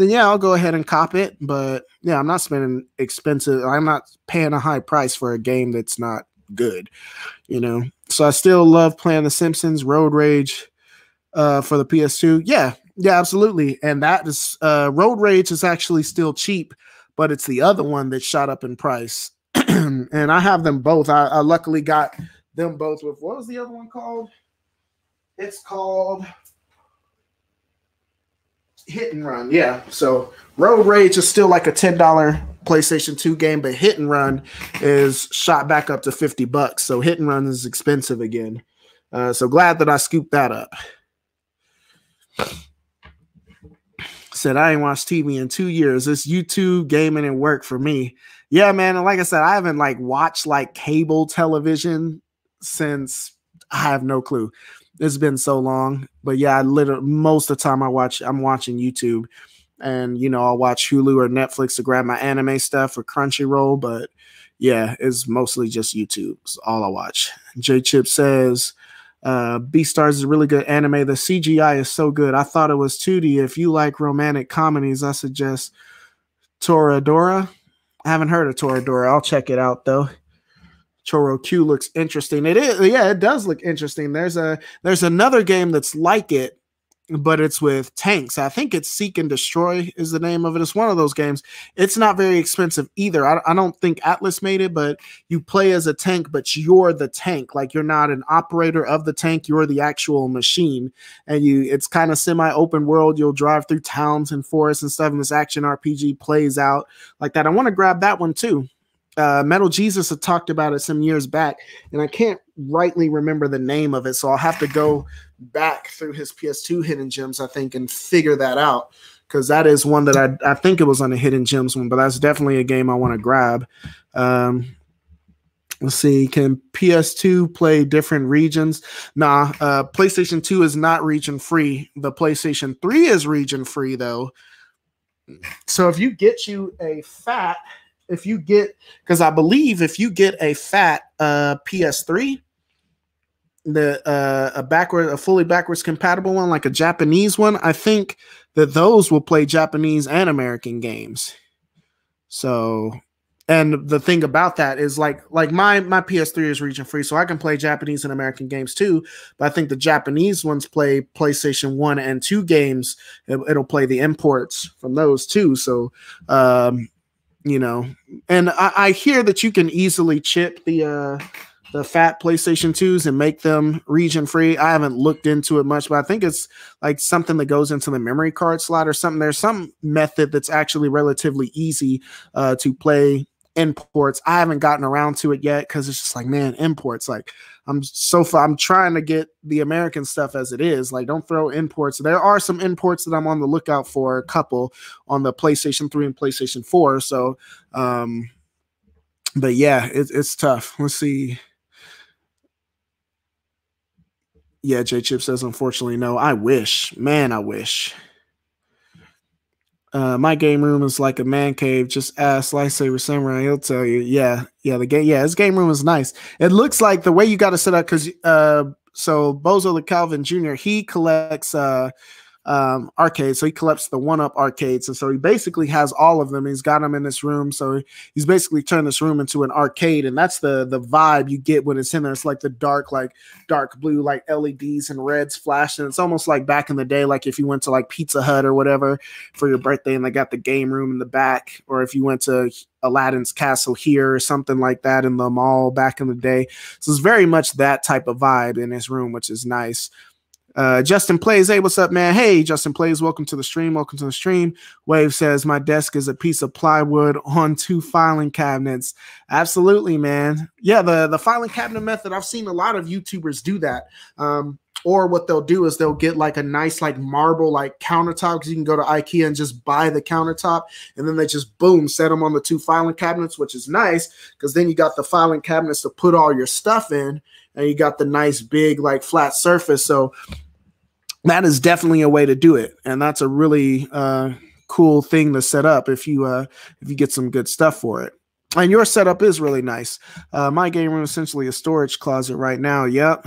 then yeah, I'll go ahead and cop it. But yeah, I'm not spending expensive. I'm not paying a high price for a game that's not good. You know, so I still love playing The Simpsons, Road Rage, uh, for the PS2. Yeah, yeah, absolutely. And that is uh, Road Rage is actually still cheap, but it's the other one that shot up in price. and I have them both. I, I luckily got them both with what was the other one called? It's called Hit and Run. Yeah. So Road Rage is still like a $10 PlayStation 2 game, but Hit and Run is shot back up to 50 bucks. So Hit and Run is expensive again. Uh, so glad that I scooped that up. Said I ain't watched TV in two years. It's YouTube, gaming, and work for me. Yeah, man. And like I said, I haven't like watched like cable television since I have no clue. It's been so long. But yeah, I literally most of the time I watch I'm watching YouTube. And you know, I'll watch Hulu or Netflix to grab my anime stuff or Crunchyroll, but yeah, it's mostly just YouTube. It's all I watch. J Chip says uh, Beastars is a really good anime. The CGI is so good. I thought it was 2D. If you like romantic comedies, I suggest Toradora. I haven't heard of Toradora. I'll check it out though. Choro Q looks interesting. It is, yeah, it does look interesting. There's a there's another game that's like it but it's with tanks. I think it's Seek and Destroy is the name of it. It's one of those games. It's not very expensive either. I, I, don't think Atlus made it, but you play as a tank, but you're the tank. Like you're not an operator of the tank. You're the actual machine, and you. It's kind of semi-open world. You'll drive through towns and forests and stuff, and this action RPG plays out like that. I want to grab that one too. Uh, Metal Jesus had talked about it some years back, and I can't rightly remember the name of it, so I'll have to go back through his PS2 hidden gems, I think, and figure that out because that is one that I I think it was on the hidden gems one, but that's definitely a game I want to grab. Um, let's see, can PS2 play different regions? Nah, uh, PlayStation 2 is not region free. The PlayStation 3 is region free though. So if you get you a fat, if you get because I believe if you get a fat uh, PS3 the uh, a backward a fully backwards compatible one like a Japanese one, I think that those will play Japanese and American games. So and the thing about that is like like my my PS3 is region free, so I can play Japanese and American games too. But I think the Japanese ones play PlayStation One and Two games. It, will play the imports from those too. So, um, you know, and I, I hear that you can easily chip the uh, the fat PlayStation 2s and make them region free. I haven't looked into it much, but I think it's like something that goes into the memory card slot or something. There's some method that's actually relatively easy uh, to play imports. I haven't gotten around to it yet because it's just like, man, imports. Like I'm so far, I'm trying to get the American stuff as it is. Like, don't throw imports. There are some imports that I'm on the lookout for, a couple on the PlayStation 3 and PlayStation 4. So, um, but yeah, it, it's tough. Let's see. Yeah, J Chip says, unfortunately, no. I wish. Man, I wish. Uh, my game room is like a man cave. Just ask Lightsaber Samurai, he'll tell you. Yeah, yeah, the game, yeah, his game room is nice. It looks like the way you got to set up because uh, so Bozo the Calvin Jr. he collects uh um, arcades. So he collects the one up arcades. And so he basically has all of them. He's got them in this room. So he's basically turned this room into an arcade. And that's the the vibe you get when it's in there. It's like the dark, like dark blue, like LEDs and reds flashing. It's almost like back in the day, like if you went to like Pizza Hut or whatever for your birthday and they got the game room in the back, or if you went to Aladdin's castle here or something like that in the mall back in the day. So it's very much that type of vibe in his room, which is nice. Uh, Justin plays. Hey, what's up, man? Hey, Justin plays. Welcome to the stream. Welcome to the stream. Wave says my desk is a piece of plywood on two filing cabinets. Absolutely, man. Yeah, the the filing cabinet method. I've seen a lot of YouTubers do that. Um, or what they'll do is they'll get like a nice like marble like countertop because you can go to IKEA and just buy the countertop and then they just boom set them on the two filing cabinets, which is nice because then you got the filing cabinets to put all your stuff in and you got the nice big like flat surface. So that is definitely a way to do it, and that's a really uh, cool thing to set up if you uh, if you get some good stuff for it. And your setup is really nice. Uh, my game room is essentially a storage closet right now. Yep.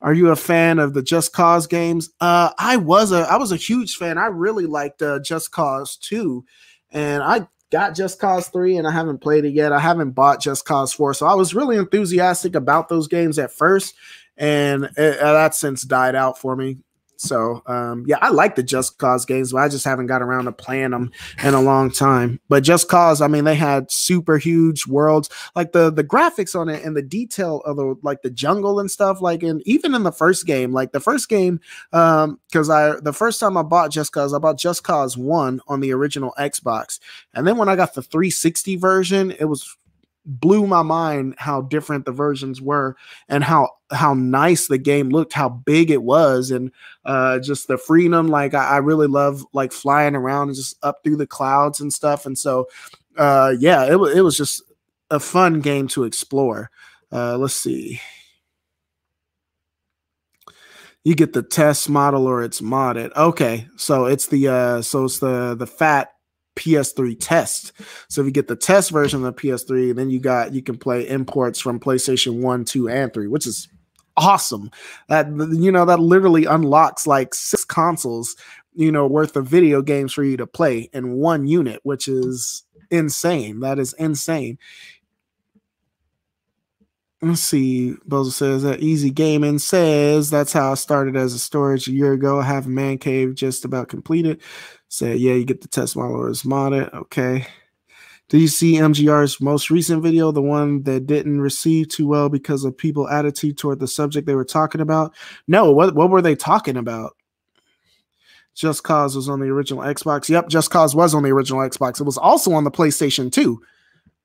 Are you a fan of the Just Cause games? Uh, I was a I was a huge fan. I really liked uh, Just Cause 2. And I got Just Cause 3 and I haven't played it yet. I haven't bought Just Cause 4. So I was really enthusiastic about those games at first. And it, uh, that since died out for me. So um, yeah, I like the Just Cause games, but I just haven't got around to playing them in a long time. But Just Cause, I mean, they had super huge worlds, like the the graphics on it and the detail of the like the jungle and stuff. Like and even in the first game, like the first game, um, because I the first time I bought Just Cause, I bought Just Cause One on the original Xbox, and then when I got the 360 version, it was blew my mind how different the versions were and how how nice the game looked how big it was and uh just the freedom like I, I, really love like flying around and just up through the clouds and stuff and so uh yeah it, it was just a fun game to explore. Uh let's see. You get the test model or it's modded. Okay so it's the uh so it's the the fat PS3 test. So if you get the test version of the PS3, then you got you can play imports from PlayStation 1, 2, and 3, which is awesome. That you know, that literally unlocks like six consoles, you know, worth of video games for you to play in one unit, which is insane. That is insane. Let's see. Bozo says that Easy Gaming says that's how I started as a storage a year ago. I have a man cave just about completed. Said, yeah, you get the test model it's modded. Okay. Do you see MGR's most recent video, the one that didn't receive too well because of people' attitude toward the subject they were talking about? No, what what were they talking about? Just Cause was on the original Xbox. Yep, Just Cause was on the original Xbox. It was also on the PlayStation 2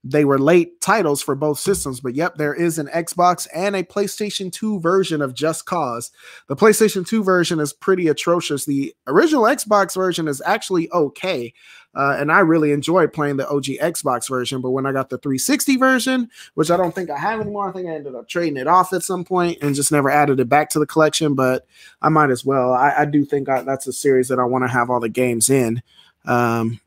they were late titles for both systems, but yep, there is an Xbox and a PlayStation 2 version of Just Cause. The PlayStation 2 version is pretty atrocious. The original Xbox version is actually okay. Uh, and I really enjoyed playing the OG Xbox version. But when I got the 360 version, which I don't think I have anymore, I think I ended up trading it off at some point and just never added it back to the collection. But I might as well. I, I do think I, that's a series that I want to have all the games in. Um,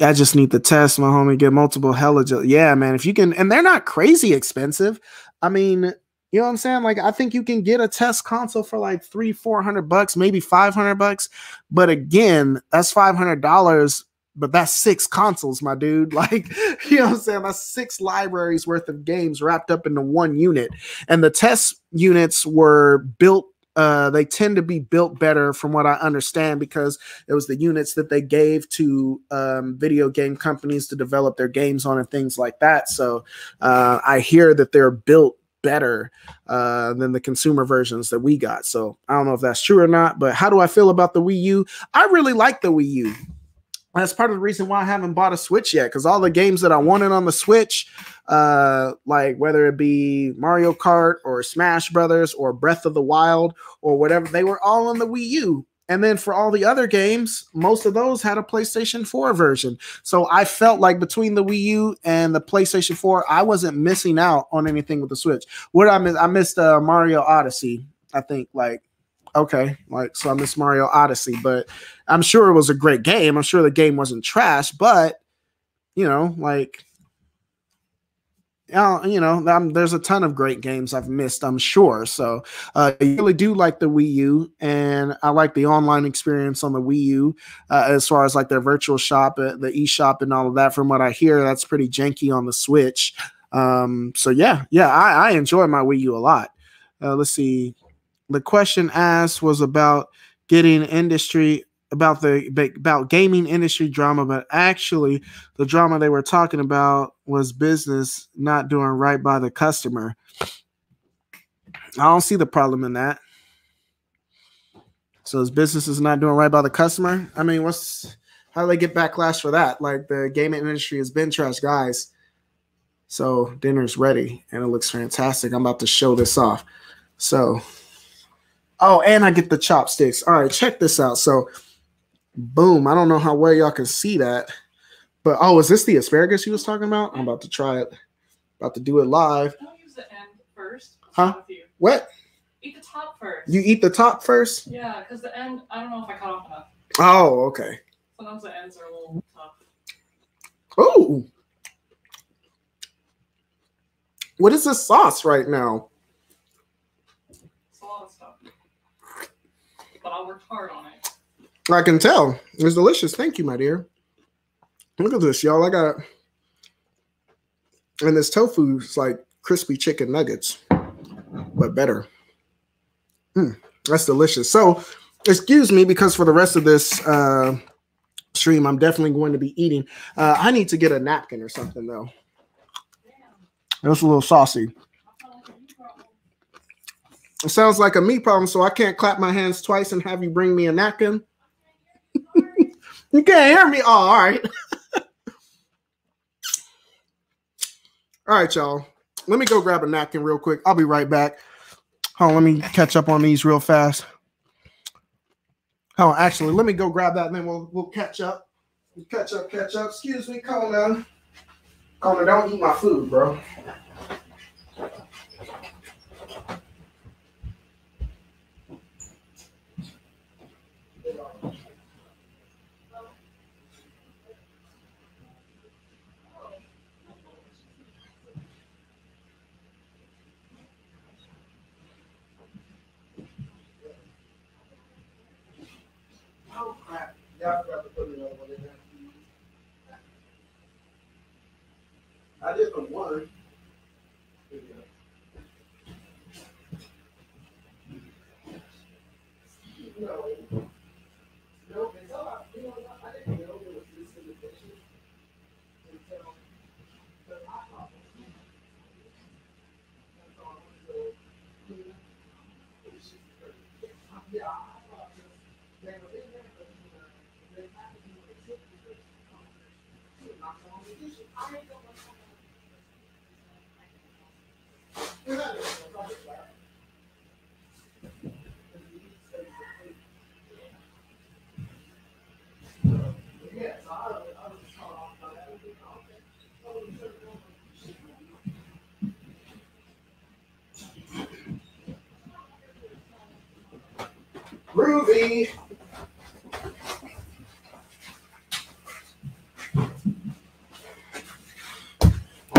I just need the test my homie, get multiple hella. Yeah, man. If you can, and they're not crazy expensive. I mean, you know what I'm saying? Like, I think you can get a test console for like three, four hundred bucks, maybe five hundred bucks. But again, that's five hundred dollars. But that's six consoles, my dude. Like, you know what I'm saying? That's six libraries worth of games wrapped up into one unit. And the test units were built uh, they tend to be built better from what I understand because it was the units that they gave to um, video game companies to develop their games on and things like that. So uh, I hear that they're built better uh, than the consumer versions that we got. So I don't know if that's true or not, but how do I feel about the Wii U? I really like the Wii U that's part of the reason why I haven't bought a Switch yet. Because all the games that I wanted on the Switch, uh, like whether it be Mario Kart or Smash Brothers or Breath of the Wild or whatever, they were all on the Wii U. And then for all the other games, most of those had a PlayStation 4 version. So I felt like between the Wii U and the PlayStation 4, I wasn't missing out on anything with the Switch. What I missed, I missed uh, Mario Odyssey. I think like okay, like so I missed Mario Odyssey, but I'm sure it was a great game. I'm sure the game wasn't trash, but you know, like you know, um, there's a ton of great games I've missed, I'm sure. So uh, I really do like the Wii U, and I like the online experience on the Wii U uh, as far as like their virtual shop, uh, the eShop, and all of that. From what I hear, that's pretty janky on the Switch. Um, so yeah, yeah, I, I enjoy my Wii U a lot. Uh, let's see the question asked was about getting industry about the about gaming industry drama, but actually the drama they were talking about was business not doing right by the customer. I don't see the problem in that. So his business is not doing right by the customer. I mean, what's how do they get backlash for that? Like the gaming industry has been trash, guys. So dinner's ready and it looks fantastic. I'm about to show this off. So Oh, and I get the chopsticks. All right, check this out. So, boom. I don't know how well y'all can see that, but oh, is this the asparagus he was talking about? I'm about to try it. About to do it live. Don't use the end first. Huh? What? Eat the top first. You eat the top first? Yeah, because the end, I don't know if I cut off enough. Oh, okay. Sometimes the ends are a little tough. Oh. What is this sauce right now? but I worked hard on it. I can tell. It's delicious. Thank you, my dear. Look at this, y'all. I got and this tofu is like crispy chicken nuggets, but better. Mm, that's delicious. So, excuse me because for the rest of this uh, stream, I'm definitely going to be eating. Uh, I need to get a napkin or something though. That's a little saucy. It sounds like a me problem, so I can't clap my hands twice and have you bring me a napkin. you can't hear me. Oh, all right. all right, y'all. Let me go grab a napkin real quick. I'll be right back. Hold on, let me catch up on these real fast. Oh, actually, let me go grab that and then we'll we'll catch up. Catch up, catch up. Excuse me, Conan. Conan, don't eat my food, bro. Oh crap. Yeah, I forgot to put another one in there. I did put one. No. No, it's all, you know, I didn't know there was this in the dishes until the hot dog. That's all. So, yeah, I thought they were in there, but uh, they had to do it because it's not on the dishes. I don't know what's You're not gonna talk about it. Yes, I, I was caught off by that.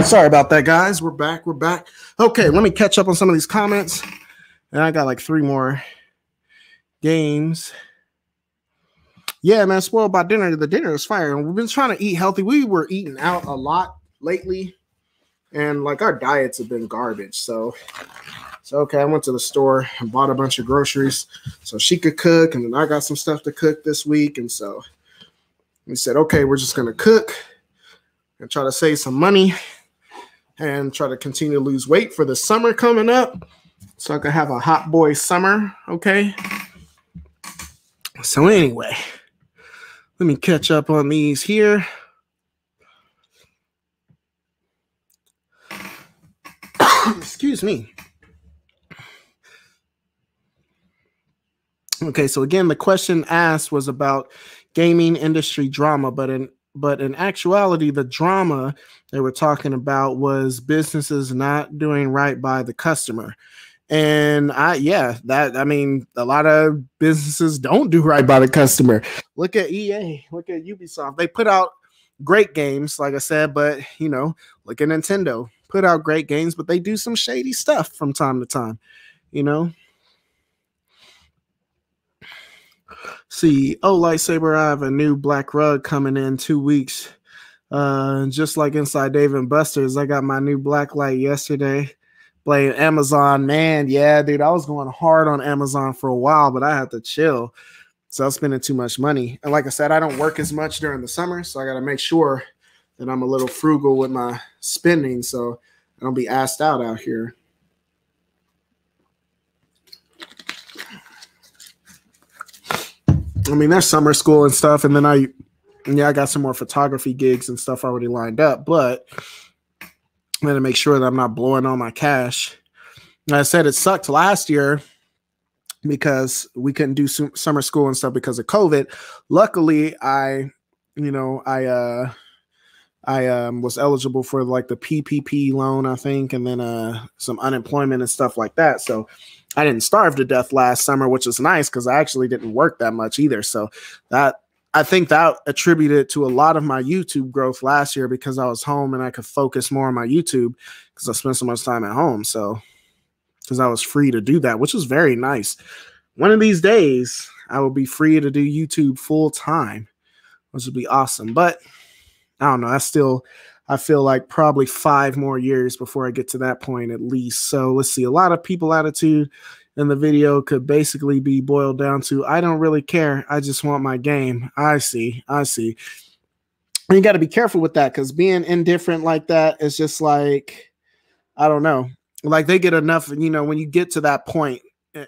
Sorry about that, guys. We're back. We're back. Okay, let me catch up on some of these comments. And I got like three more games. Yeah, man, spoiled by dinner. The dinner is fire. And we've been trying to eat healthy. We were eating out a lot lately. And like our diets have been garbage. So so okay, I went to the store and bought a bunch of groceries so she could cook, and then I got some stuff to cook this week, and so we said, okay, we're just gonna cook and try to save some money and try to continue to lose weight for the summer coming up, so I can have a hot boy summer. Okay. So anyway, let me catch up on these here. Excuse me. Okay, so again, the question asked was about gaming industry drama, but in but in actuality, the drama they were talking about was businesses not doing right by the customer. And I, yeah, that I mean, a lot of businesses don't do right by the customer. Look at EA, look at Ubisoft. They put out great games, like I said, but you know, look at Nintendo, put out great games, but they do some shady stuff from time to time, you know. See, oh lightsaber, I have a new black rug coming in two weeks. Uh, just like inside Dave and Buster's, I got my new black light yesterday. Playing Amazon, man, yeah, dude, I was going hard on Amazon for a while, but I had to chill. So I was spending too much money. And like I said, I don't work as much during the summer, so I got to make sure that I'm a little frugal with my spending, so I don't be asked out out here. I mean, there's summer school and stuff, and then I, yeah, I got some more photography gigs and stuff already lined up, but I'm gonna make sure that I'm not blowing all my cash. Like I said it sucked last year because we couldn't do su- summer school and stuff because of COVID. Luckily, I, you know, I uh I um was eligible for like the PPP loan, I think, and then uh some unemployment and stuff like that. So I didn't starve to death last summer, which is nice because I actually didn't work that much either. So that I think that attributed to a lot of my YouTube growth last year because I was home and I could focus more on my YouTube because I spent so much time at home. So because I was free to do that, which was very nice. One of these days, I will be free to do YouTube full time, which would be awesome. But I don't know. I still I feel like probably five more years before I get to that point at least. So let's see. A lot of people attitude in the video could basically be boiled down to I don't really care. I just want my game. I see. I see. And you got to be careful with that because being indifferent like that is just like, I don't know. Like they get enough, you know, when you get to that point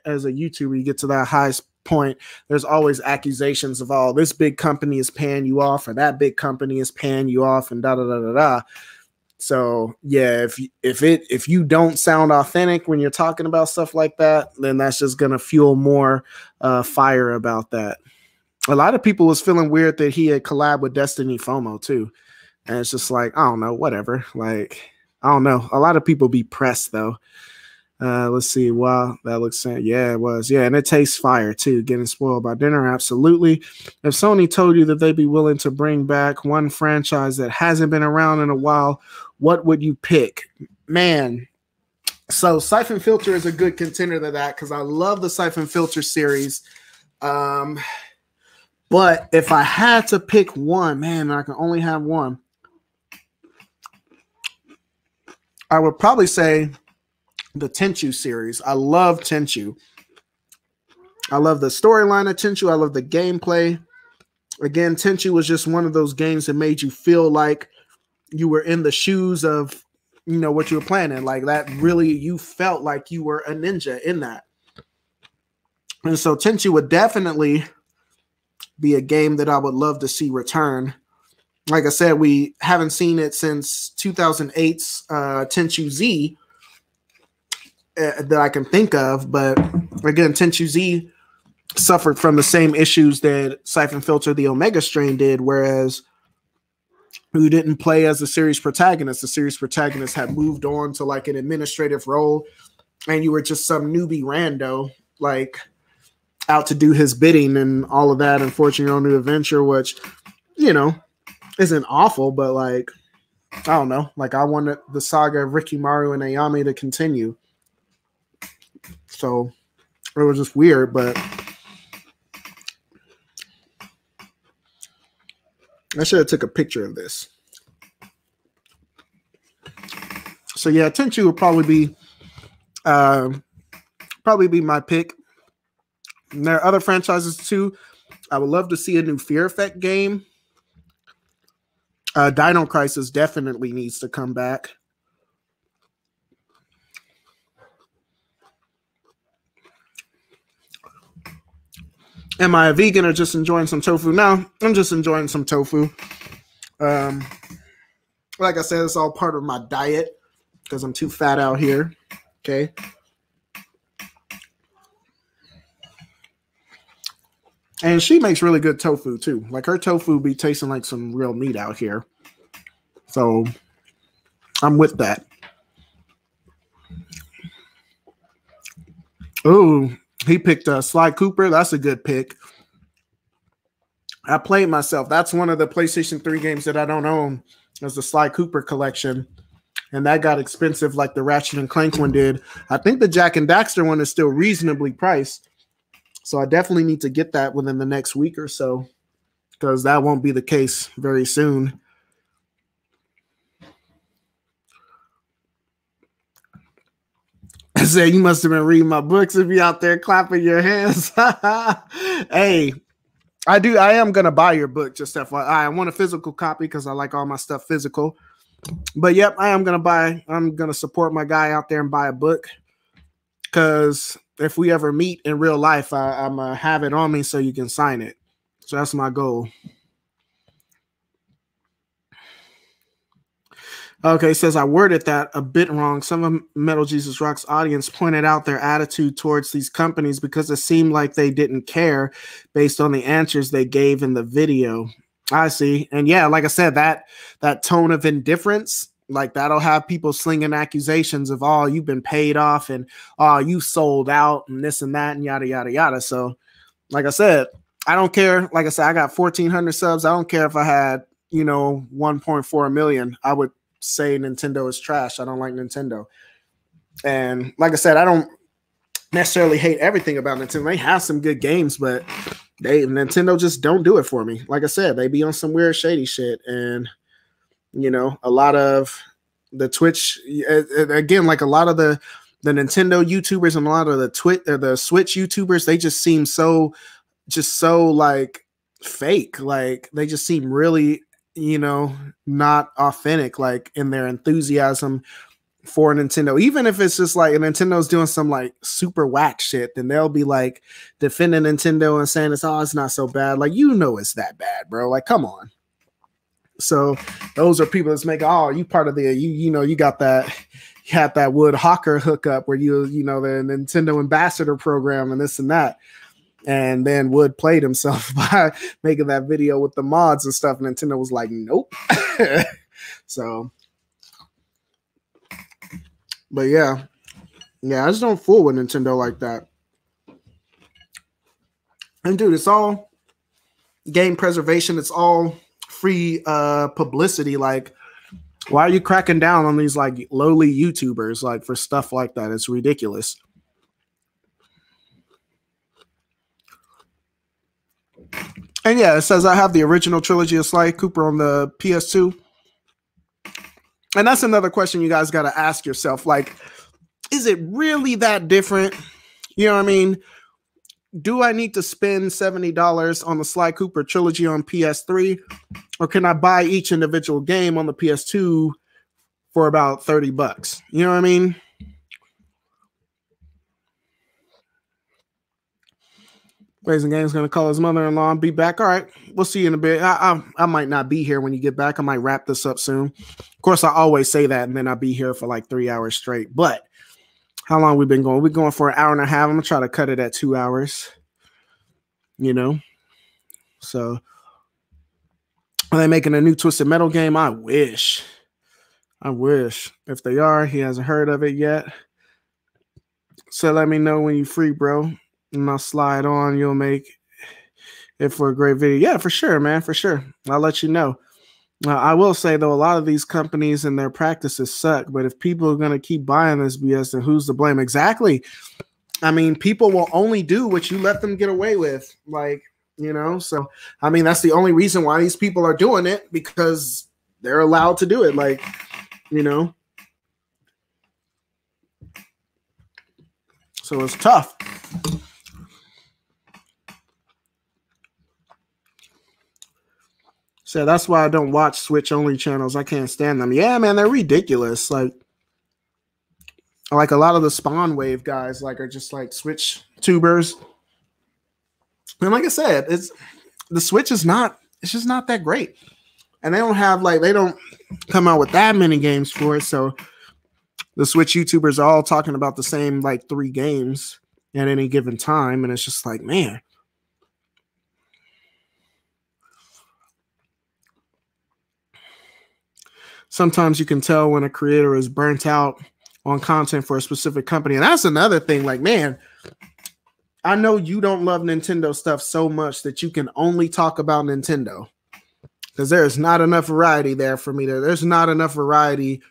as a YouTuber, you get to that highest point, there's always accusations of, oh, this big company is paying you off, or that big company is paying you off, and da da da da da. So yeah, if if it if you don't sound authentic when you're talking about stuff like that, then that's just gonna fuel more uh, fire about that. A lot of people was feeling weird that he had collabed with Destiny FOMO too, and it's just like I don't know, whatever. Like I don't know. A lot of people be pressed though. Uh, let's see. Wow, that looks yeah, it was. Yeah, and it tastes fire too. Getting spoiled by dinner, absolutely. If Sony told you that they'd be willing to bring back one franchise that hasn't been around in a while, what would you pick? Man, so Siphon Filter is a good contender to that because I love the Siphon Filter series. Um, but if I had to pick one, man, I can only have one. I would probably say the Tenchu series. I love Tenchu. I love the storyline of Tenchu. I love the gameplay. Again, Tenchu was just one of those games that made you feel like you were in the shoes of you know what you were planning. Like that really you felt like you were a ninja in that. And so Tenchu would definitely be a game that I would love to see return. Like I said, we haven't seen it since 2008's uh, Tenchu Z, uh, that I can think of. But again, Tenchu Z suffered from the same issues that Syphon Filter the Omega Strain did, whereas who didn't play as the series protagonist. The series protagonist had moved on to like an administrative role, and you were just some newbie rando, like out to do his bidding and all of that, your own new adventure, which, you know, isn't awful, but like, I don't know. Like, I wanted the saga of Rikimaru and Ayame to continue. So it was just weird, but I should have took a picture of this. So yeah, Tenchu would probably be uh, probably be my pick. And there are other franchises too. I would love to see a new Fear Effect game. Uh, Dino Crisis definitely needs to come back. Am I a vegan or just enjoying some tofu? No, I'm just enjoying some tofu. Um, like I said, it's all part of my diet because I'm too fat out here. Okay. And she makes really good tofu too. Like her tofu be tasting like some real meat out here. So I'm with that. Ooh, he picked uh, Sly Cooper. That's a good pick. I played myself. That's one of the PlayStation 3 games that I don't own. Is the Sly Cooper collection. And that got expensive like the Ratchet and Clank one did. I think the Jak and Daxter one is still reasonably priced. So I definitely need to get that within the next week or so because that won't be the case very soon. I said you must have been reading my books if you out there clapping your hands. hey, I do. I am gonna buy your book. Just FYI, I want a physical copy because I like all my stuff physical. But yep, I am gonna buy. I'm gonna support my guy out there and buy a book because if we ever meet in real life, I, I'm gonna have it on me so you can sign it. So that's my goal. Okay, says I worded that a bit wrong. Some of Metal Jesus Rock's audience pointed out their attitude towards these companies because it seemed like they didn't care based on the answers they gave in the video. I see. And yeah, like I said, that that tone of indifference, like that'll have people slinging accusations of oh, you've been paid off and oh, you sold out and this and that and yada yada yada. So, like I said, I don't care. Like I said, I got 1400 subs. I don't care if I had, you know, 1.4 million. I would say Nintendo is trash. I don't like Nintendo. And like I said, I don't necessarily hate everything about Nintendo. They have some good games, but they Nintendo just don't do it for me. Like I said, they be on some weird shady shit and You know, a lot of the Twitch uh, uh, again, like a lot of the the Nintendo YouTubers and a lot of the Twitch or the Switch YouTubers, they just seem so just so like fake. Like they just seem really, you know, not authentic, like in their enthusiasm for Nintendo. Even if it's just like Nintendo's doing some like super whack shit, then they'll be like defending Nintendo and saying it's oh, it's not so bad. Like you know it's that bad, bro. Like, come on. So those are people that's making oh, you part of the you you know, you got that you had that Wood Hawker hookup where you, you know, the Nintendo ambassador program and this and that. And then Wood played himself by making that video with the mods and stuff. Nintendo was like, nope. so but yeah, yeah, I just don't fool with Nintendo like that. And dude, it's all game preservation. It's all free uh publicity. Like, why are you cracking down on these like lowly YouTubers like for stuff like that? It's ridiculous. And yeah, it says I have the original trilogy of Sly Cooper on the PS2 and that's another question you guys got to ask yourself like is it really that different? You know what i mean? Do i need to spend $70 on the sly cooper trilogy on ps3 or can i buy each individual game on the ps2 for about 30 bucks? You know what i mean Raising Game's gonna call his mother-in-law and be back. All right, we'll see you in a bit. I, I, I might not be here when you get back. I might wrap this up soon. Of course, I always say that, and then I'll be here for like three hours straight. But how long we been going? We're going for an hour and a half. I'm gonna try to cut it at two hours. You know, so are they making a new Twisted Metal game? I wish. I wish. If they are, he hasn't heard of it yet. So let me know when you free, bro and I'll slide on. You'll make it for a great video. Yeah, for sure, man, for sure. I'll let you know. Uh, I will say though, a lot of these companies and their practices suck. But if people are going to keep buying this BS, then who's to blame? Exactly. I mean, people will only do what you let them get away with. Like, you know, so I mean, that's the only reason why these people are doing it because they're allowed to do it. Like, you know, so it's tough. So that's why I don't watch Switch only channels. I can't stand them. Yeah, man, they're ridiculous. Like, like a lot of the Spawn Wave guys, like, are just like Switch tubers. And like I said, it's the Switch is not. It's just not that great. And they don't have like they don't come out with that many games for it. So the Switch YouTubers are all talking about the same like three games at any given time, and it's just like, man sometimes you can tell when a creator is burnt out on content for a specific company. And that's another thing. Like, man, I know you don't love Nintendo stuff so much that you can only talk about Nintendo because there's not enough variety there for me to, there's not enough variety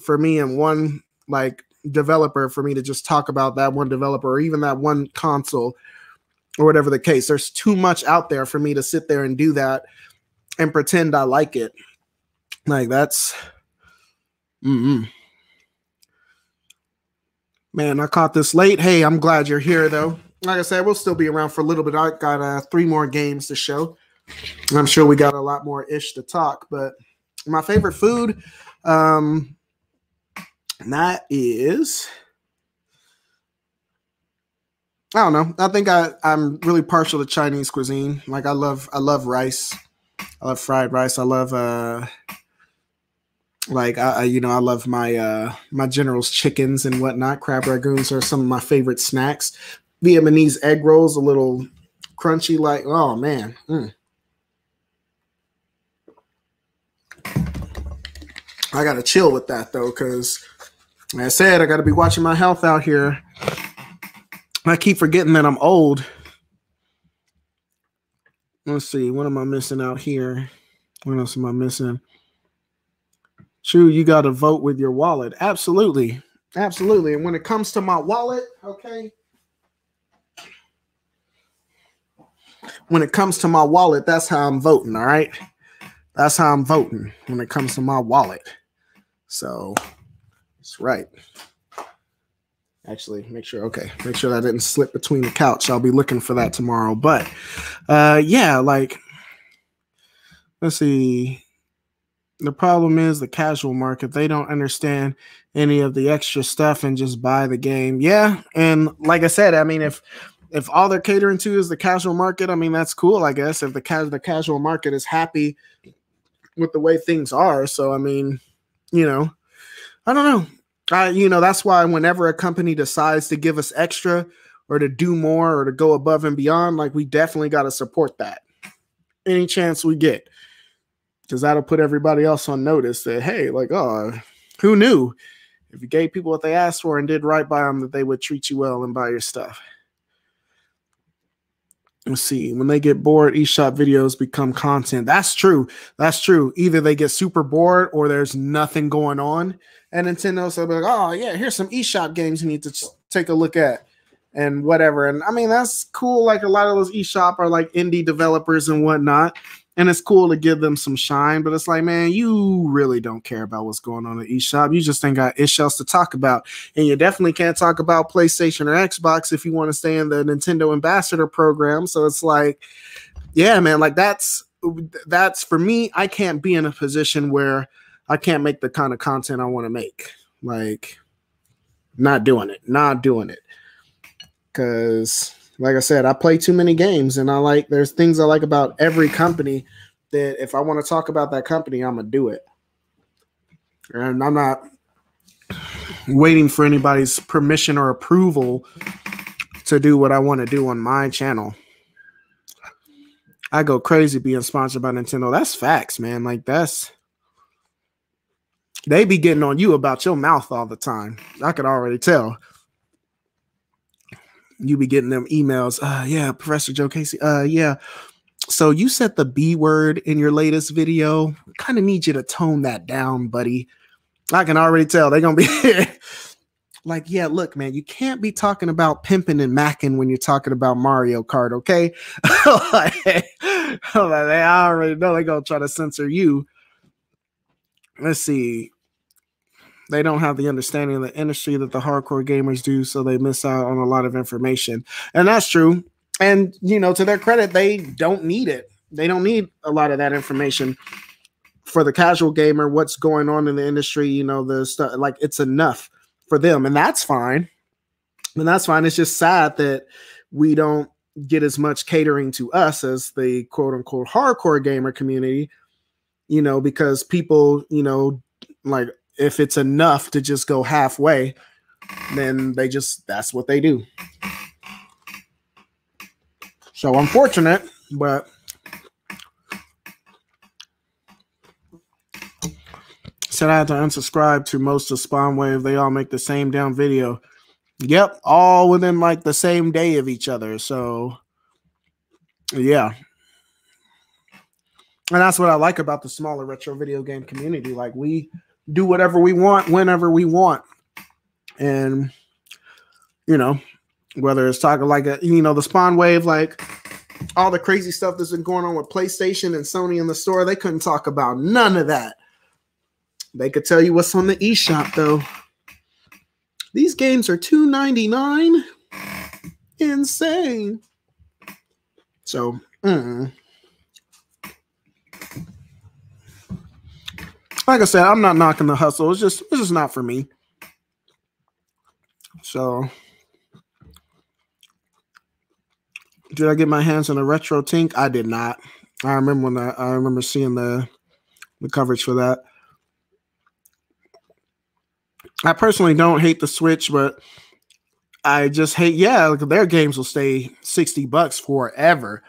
for me and one like developer for me to just talk about that one developer or even that one console or whatever the case. There's too much out there for me to sit there and do that and pretend I like it. Like that's mm Man, I caught this late. Hey, I'm glad you're here though. Like I said, we'll still be around for a little bit. I got uh, three more games to show. I'm sure we got a lot more ish to talk, but my favorite food, um, that is I don't know. I think I, I'm really partial to Chinese cuisine. Like I love I love rice. I love fried rice. I love uh like I, you know, I love my uh my General's chickens and whatnot. Crab ragoons are some of my favorite snacks. Vietnamese egg rolls, a little crunchy, like oh man. Mm. I gotta chill with that though, because like I said, I gotta be watching my health out here. I keep forgetting that I'm old. Let's see, what am I missing out here? What else am I missing? True, you got to vote with your wallet. Absolutely. Absolutely. And when it comes to my wallet, okay. When it comes to my wallet, that's how I'm voting. All right. That's how I'm voting when it comes to my wallet. So that's right. Actually, make sure, okay, make sure that didn't slip between the couch. I'll be looking for that tomorrow. But uh yeah, like let's see. The problem is the casual market. They don't understand any of the extra stuff and just buy the game. Yeah. And like I said, I mean, if if all they're catering to is the casual market, I mean that's cool, I guess. If the ca- the casual market is happy with the way things are, so I mean, you know, I don't know. I you know that's why whenever a company decides to give us extra or to do more or to go above and beyond, like we definitely got to support that any chance we get, because that'll put everybody else on notice that hey, like oh, who knew if you gave people what they asked for and did right by them that they would treat you well and buy your stuff. Let's see. When they get bored, eShop videos become content. That's true. That's true. Either they get super bored or there's nothing going on. And Nintendo's be like, oh, yeah, here's some eShop games you need to take a look at and whatever. And I mean, that's cool. Like a lot of those eShop are like indie developers and whatnot and it's cool to give them some shine, but it's like, man, you really don't care about what's going on at eShop. You just ain't got else to talk about. And you definitely can't talk about PlayStation or Xbox if you want to stay in the Nintendo ambassador program. So it's like, yeah, man, like that's that's for me, I can't be in a position where I can't make the kind of content I want to make. Like not doing it, not doing it. Cause like I said, I play too many games and I like there's things I like about every company that if I want to talk about that company, I'm gonna do it. And I'm not waiting for anybody's permission or approval to do what I want to do on my channel. I go crazy being sponsored by Nintendo. That's facts, man. Like that's they be getting on you about your mouth all the time. I could already tell you be getting them emails. Uh, yeah, Professor Joe Casey. Uh, yeah. So you said the B word in your latest video. Kind of need you to tone that down, buddy. I can already tell they're gonna be like, yeah, look, man, you can't be talking about pimping and macking when you're talking about Mario Kart, okay? like, they already know they're gonna try to censor you. Let's see they don't have the understanding of the industry that the hardcore gamers do, so they miss out on a lot of information. And that's true. And you know, to their credit, they don't need it. They don't need a lot of that information for the casual gamer. What's going on in the industry? You know, the stuff like it's enough for them, and that's fine. And that's fine. It's just sad that we don't get as much catering to us as the quote unquote hardcore gamer community. You know, because people, you know, like if it's enough to just go halfway, then they just that's what they do. So unfortunate, but said I had to unsubscribe to most of Spawn Wave. They all make the same damn video. Yep, all within like the same day of each other. So yeah. And that's what I like about the smaller retro video game community. Like we do whatever we want whenever we want. And you know, whether it's talking like a you know, the spawn wave, like all the crazy stuff that's been going on with PlayStation and Sony in the store, they couldn't talk about none of that. They could tell you what's on the eShop though. These games are $2.99. Insane. So, mm, like I said, I'm not knocking the hustle. It's just it's just not for me. So did I get my hands on a RetroTINK? I did not. I remember when I, I remember seeing the the coverage for that. I personally don't hate the Switch, but I just hate yeah, like their games will stay 60 bucks forever.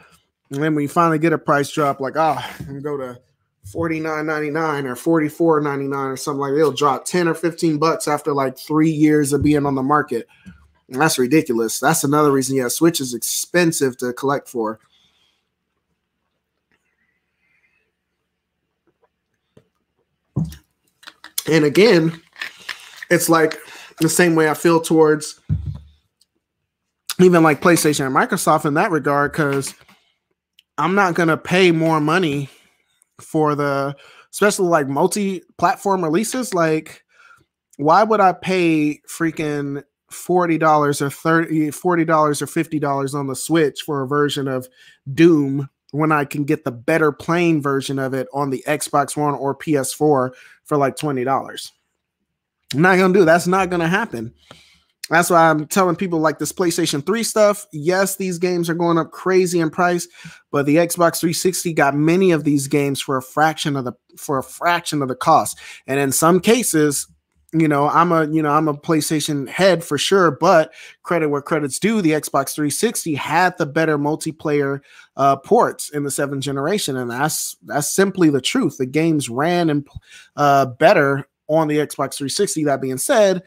And then when you finally get a price drop, like, oh, and go to $49.99 or $44.99 or something like that. It'll drop 10 or 15 bucks after like three years of being on the market. And that's ridiculous. That's another reason, yeah, Switch is expensive to collect for. And again, it's like the same way I feel towards even like PlayStation and Microsoft in that regard, because I'm not going to pay more money for the especially like multi-platform releases. Like, why would I pay freaking forty dollars or 30 40 dollars or fifty dollars on the Switch for a version of Doom when I can get the better playing version of it on the Xbox One or PS4 for like twenty dollars? I'm not gonna do that's not gonna happen. That's why I'm telling people like this PlayStation 3 stuff. Yes, these games are going up crazy in price, but the Xbox 360 got many of these games for a fraction of the for a fraction of the cost. And in some cases, you know, I'm a you know, I'm a PlayStation head for sure, but credit where credit's due, the Xbox 360 had the better multiplayer uh ports in the 7th generation and that's that's simply the truth. The games ran and uh better on the Xbox 360. That being said,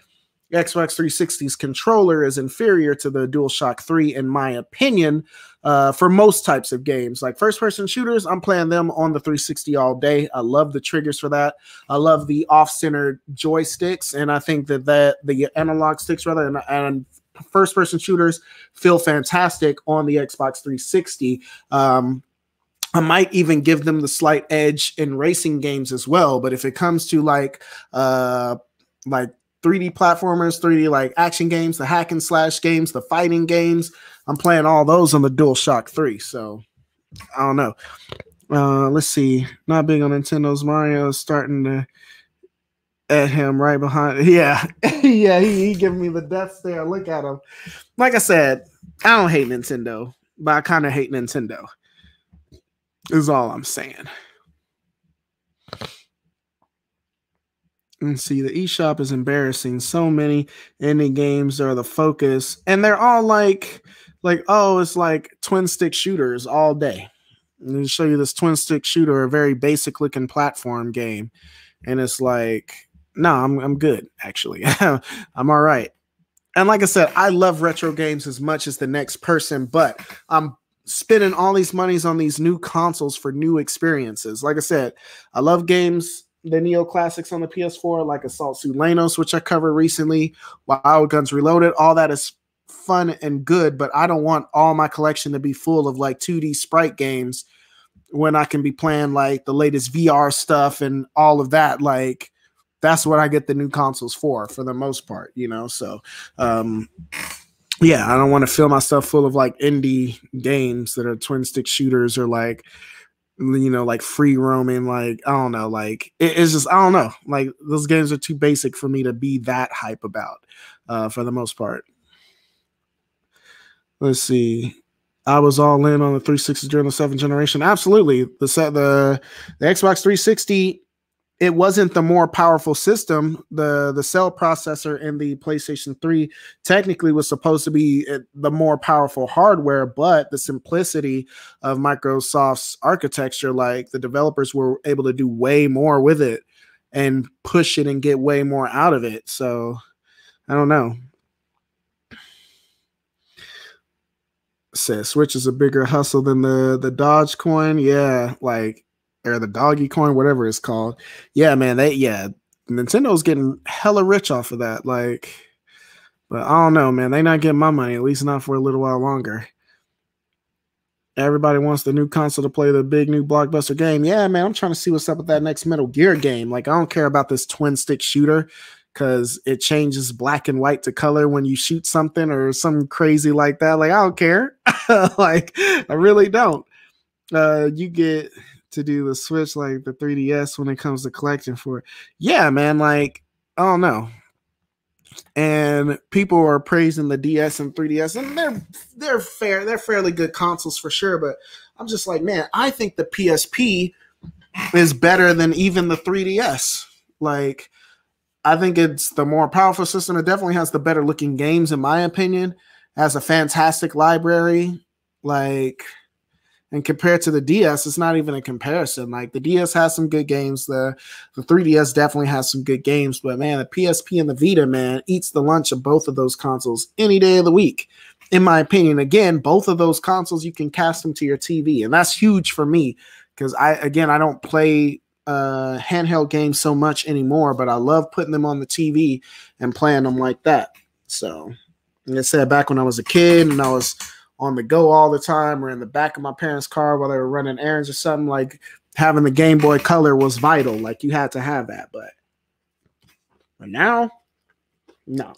Xbox 360's controller is inferior to the DualShock 3, in my opinion, uh, for most types of games. Like first person shooters, I'm playing them on the 360 all day. I love the triggers for that. I love the off center joysticks, and I think that, that the analog sticks, rather, and, and first person shooters feel fantastic on the Xbox 360. Um, I might even give them the slight edge in racing games as well. But if it comes to like uh like 3D platformers, 3D like action games, the hack and slash games, the fighting games. I'm playing all those on the DualShock 3. So I don't know. Uh, let's see. Not big on Nintendo's Mario starting to at him right behind. Yeah, yeah, he, he giving me the death stare. Look at him. Like I said, I don't hate Nintendo, but I kind of hate Nintendo. Is all I'm saying. And see, the eShop is embarrassing. So many indie games are the focus, and they're all like, like oh, it's like twin stick shooters all day. Let me show you this twin stick shooter, a very basic looking platform game, and it's like, no, I'm I'm good actually. I'm all right. And like I said, I love retro games as much as the next person, but I'm spending all these monies on these new consoles for new experiences. Like I said, I love games the Neo classics on the PS4, like Assault Suit Leynos, which I covered recently, Wild Guns Reloaded. All that is fun and good, but I don't want all my collection to be full of like 2D sprite games when I can be playing like the latest VR stuff and all of that. Like that's what I get the new consoles for, for the most part, you know. So, um, yeah, I don't want to fill myself full of like indie games that are twin stick shooters or like you know, like free roaming, like I don't know, like it, it's just I don't know, like those games are too basic for me to be that hype about, uh, for the most part. Let's see. I was all in on the 360 during the seventh generation. Absolutely, the set the the Xbox 360 it wasn't the more powerful system. The the cell processor in the PlayStation 3 technically was supposed to be eh, the more powerful hardware, but the simplicity of Microsoft's architecture, like the developers were able to do way more with it and push it and get way more out of it. So I don't know. Says Switch is a bigger hustle than the the Dodge coin. Yeah, like or the doggy coin, whatever it's called. Yeah, man, they yeah, Nintendo's getting hella rich off of that. Like, but I don't know, man. They not getting my money, at least not for a little while longer. Everybody wants the new console to play the big new blockbuster game. Yeah, man, I'm trying to see what's up with that next Metal Gear game. Like, I don't care about this twin stick shooter because it changes black and white to color when you shoot something or something crazy like that. Like, I don't care. like, I really don't. Uh, you get to do the Switch like the 3DS when it comes to collecting for it. Yeah, man, like I don't know. And people are praising the DS and 3DS, and they're they're fair, they're fairly good consoles for sure. But I'm just like, man, I think the PSP is better than even the 3DS. Like, I think it's the more powerful system. It definitely has the better looking games, in my opinion. Has a fantastic library. Like, and compared to the DS, it's not even a comparison. Like the DS has some good games. The the 3DS definitely has some good games, but man, the PSP and the Vita, man, eats the lunch of both of those consoles any day of the week. In my opinion, again, both of those consoles you can cast them to your TV, and that's huge for me because I again I don't play uh handheld games so much anymore, but I love putting them on the TV and playing them like that. So, like I said, back when I was a kid and I was on the go all the time or in the back of my parents' car while they were running errands or something. Like having the Game Boy Color was vital. Like you had to have that, but but now, no.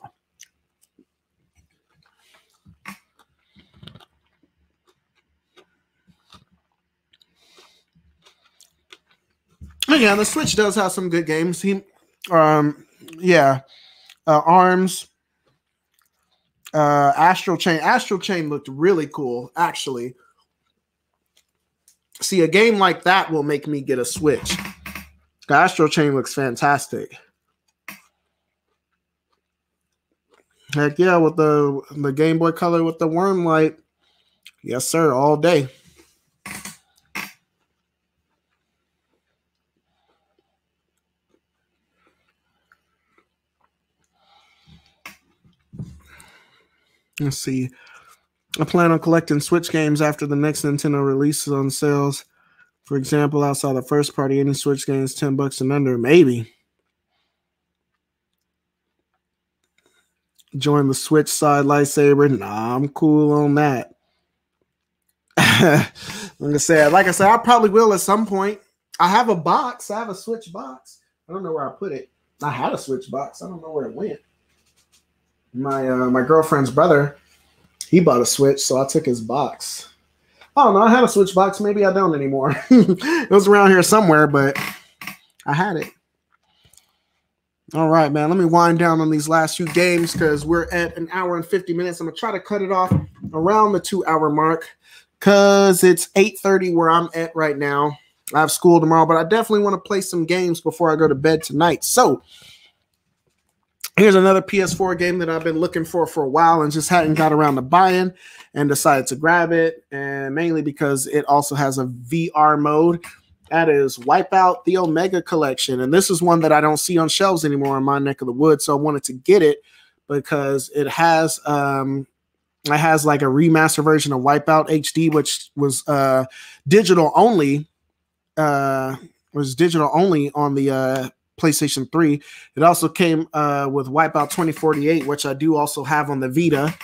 Yeah, the Switch does have some good games. He, um, yeah, uh, Arms, uh, Astral Chain. Astral Chain looked really cool, actually. See, a game like that will make me get a Switch. The Astral Chain looks fantastic. Heck yeah, with the the Game Boy Color with the worm light. Yes, sir, all day. Let's see. I plan on collecting Switch games after the next Nintendo releases on sales. For example, outside the first party, any Switch games, 10 bucks and under, maybe. Join the Switch side lightsaber. Nah, I'm cool on that. like I said, like I said, I probably will at some point. I have a box. I have a Switch box. I don't know where I put it. I had a Switch box. I don't know where it went my uh, my girlfriend's brother, he bought a Switch, so I took his box. Oh no, I had a Switch box. Maybe I don't anymore. it was around here somewhere, but I had it. All right, man. Let me wind down on these last few games because we're at an hour and 50 minutes. I'm gonna try to cut it off around the two hour mark because it's 8:30 where I'm at right now. I have school tomorrow, but I definitely want to play some games before I go to bed tonight. So Here's another PS4 game that I've been looking for for a while and just hadn't got around to buying and decided to grab it. And mainly because it also has a VR mode. That is Wipeout the Omega Collection. And this is one that I don't see on shelves anymore in my neck of the woods. So I wanted to get it because it has um it has like a remaster version of Wipeout HD, which was uh digital only. Uh was digital only on the uh PlayStation 3. It also came uh, with Wipeout 2048, which I do also have on the Vita.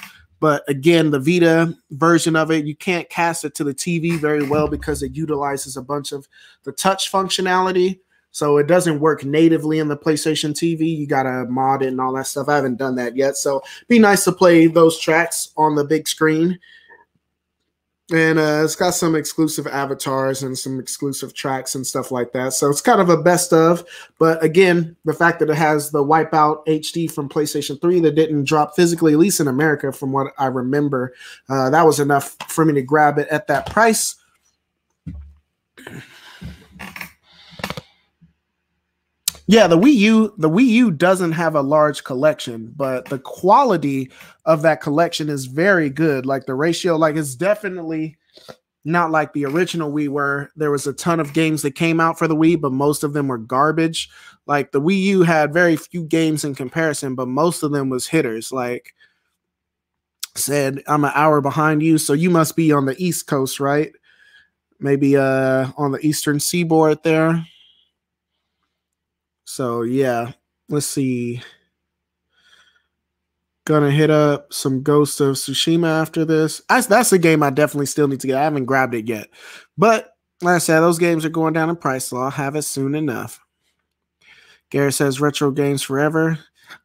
But again, the Vita version of it, you can't cast it to the TV very well because it utilizes a bunch of the touch functionality. So it doesn't work natively in the PlayStation TV. You gotta mod it and all that stuff. I haven't done that yet. So be nice to play those tracks on the big screen and uh, it's got some exclusive avatars and some exclusive tracks and stuff like that. So it's kind of a best of. But again, the fact that it has the Wipeout HD from PlayStation 3 that didn't drop physically, at least in America, from what I remember, uh, that was enough for me to grab it at that price. Yeah, the Wii U, the Wii U doesn't have a large collection, but the quality of that collection is very good. Like the ratio, like it's definitely not like the original Wii, where there was a ton of games that came out for the Wii, but most of them were garbage. Like the Wii U had very few games in comparison, but most of them was hitters. Like said, I'm an hour behind you, so you must be on the East Coast, right? Maybe uh on the eastern seaboard there. So yeah, let's see. Gonna hit up some Ghost of Tsushima after this. That's that's a game I definitely still need to get. I haven't grabbed it yet, but like I said, those games are going down in price, so I'll have it soon enough. Garrett says retro games forever.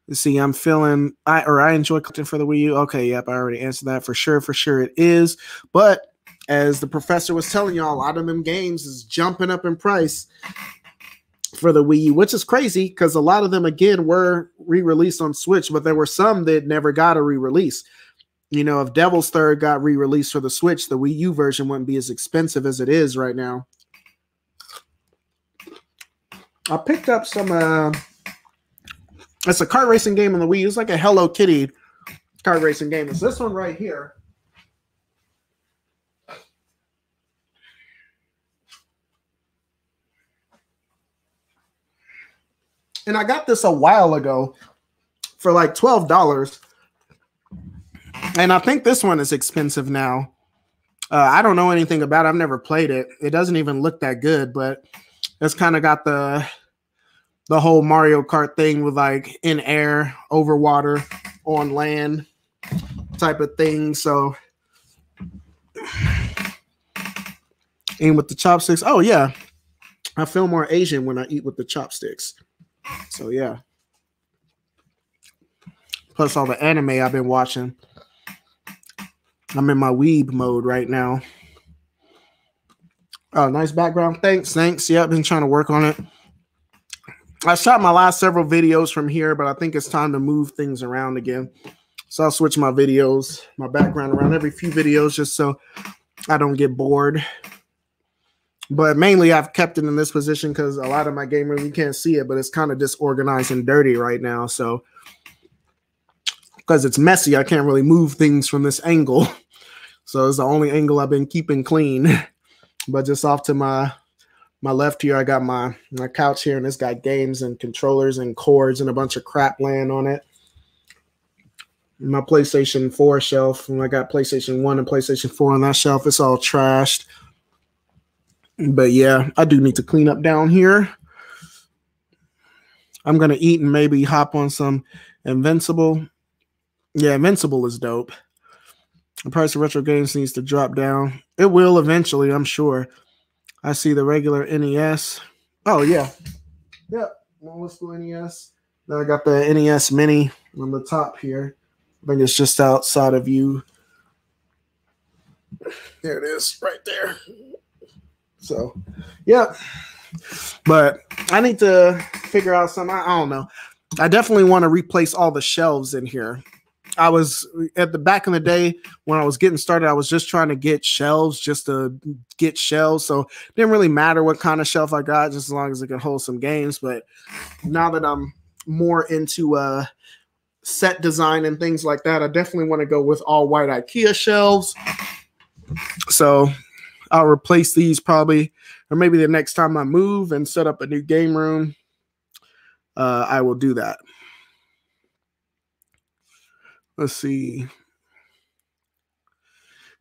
Let's see, I'm feeling I or I enjoy collecting for the Wii U. Okay, yep, I already answered that for sure. For sure, it is. But as the professor was telling y'all, a lot of them games is jumping up in price for the Wii U, which is crazy because a lot of them again were re-released on Switch, but there were some that never got a re-release. You know, if Devil's Third got re-released for the Switch, the Wii U version wouldn't be as expensive as it is right now. I picked up some uh it's a kart racing game on the Wii. It's like a Hello Kitty kart racing game. It's this one right here. And I got this a while ago for like twelve dollars, and I think this one is expensive now. Uh, I don't know anything about it. I've never played it. It doesn't even look that good, but it's kind of got the the whole Mario Kart thing with like in air, over water, on land type of thing. So, aim with the chopsticks. Oh yeah, I feel more Asian when I eat with the chopsticks. So yeah. Plus all the anime I've been watching. I'm in my weeb mode right now. Oh, nice background. Thanks, thanks. Yeah, I've been trying to work on it. I shot my last several videos from here, but I think it's time to move things around again. So I'll switch my videos, my background around every few videos just so I don't get bored. But mainly I've kept it in this position because a lot of my game room, you can't see it, but it's kind of disorganized and dirty right now. So because it's messy, I can't really move things from this angle. So it's the only angle I've been keeping clean. But just off to my my left here, I got my my couch here, and it's got games and controllers and cords and a bunch of crap laying on it. My PlayStation 4 shelf, and I got PlayStation 1 and PlayStation 4 on that shelf. It's all trashed. But yeah, I do need to clean up down here. I'm gonna eat and maybe hop on some Invincible. Yeah, Invincible is dope. The price of retro games needs to drop down. It will eventually, I'm sure. I see the regular NES. Oh yeah, yeah, old school NES. Then I got the NES Mini on the top here. I think it's just outside of you. There it is, right there. So, yeah. But I need to figure out some. I don't know. I definitely want to replace all the shelves in here. I was at the back in the day when I was getting started, I was just trying to get shelves just to get shelves. So it didn't really matter what kind of shelf I got, just as long as it could hold some games. But now that I'm more into uh set design and things like that, I definitely want to go with all white IKEA shelves. So I'll replace these probably, or maybe the next time I move and set up a new game room, uh, I will do that. Let's see.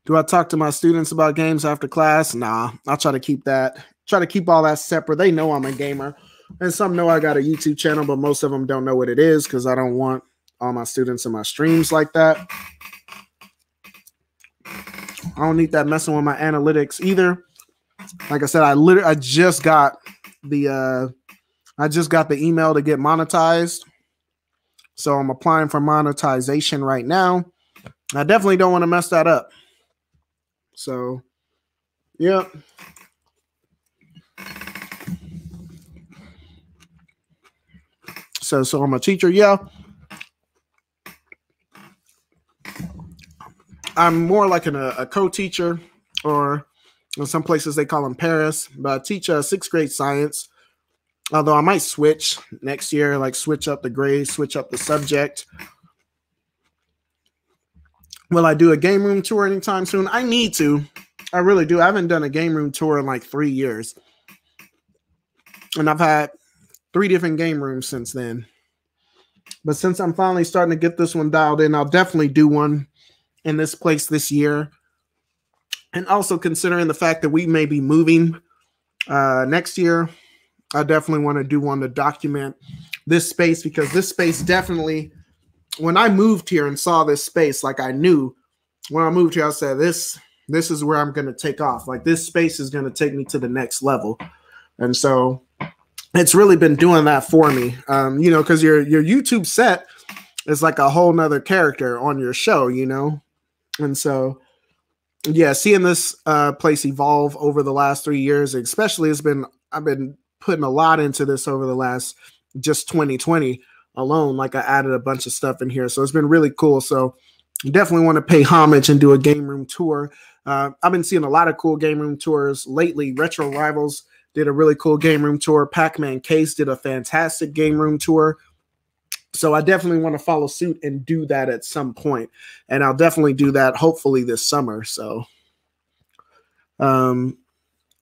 Do I talk to my students about games after class? Nah, I'll try to keep that, try to keep all that separate. They know I'm a gamer. And some know I got a YouTube channel, but most of them don't know what it is because I don't want all my students in my streams like that. I don't need that messing with my analytics either. Like I said, I literally I just got the uh I just got the email to get monetized. So I'm applying for monetization right now. I definitely don't want to mess that up. So, yeah. So, so I'm a teacher. Yeah. I'm more like an, a co-teacher, or in some places they call them paras. But I teach uh, sixth grade science. Although I might switch next year, like switch up the grade, switch up the subject. Will I do a game room tour anytime soon? I need to. I really do. I haven't done a game room tour in like three years. And I've had three different game rooms since then. But since I'm finally starting to get this one dialed in, I'll definitely do one in this place this year. And also considering the fact that we may be moving uh, next year, I definitely want to do one to document this space because this space definitely, when I moved here and saw this space, like I knew when I moved here, I said, this, this is where I'm going to take off. Like this space is going to take me to the next level. And so it's really been doing that for me. Um, you know, because your your YouTube set is like a whole nother character on your show, you know? And so yeah, seeing this uh place evolve over the last three years, especially has been I've been putting a lot into this over the last just 2020 alone. Like I added a bunch of stuff in here. So it's been really cool. So definitely want to pay homage and do a game room tour. Uh, I've been seeing a lot of cool game room tours lately. Retro Rivals did a really cool game room tour. Pac Man Case did a fantastic game room tour. So I definitely want to follow suit and do that at some point. And I'll definitely do that hopefully this summer. So um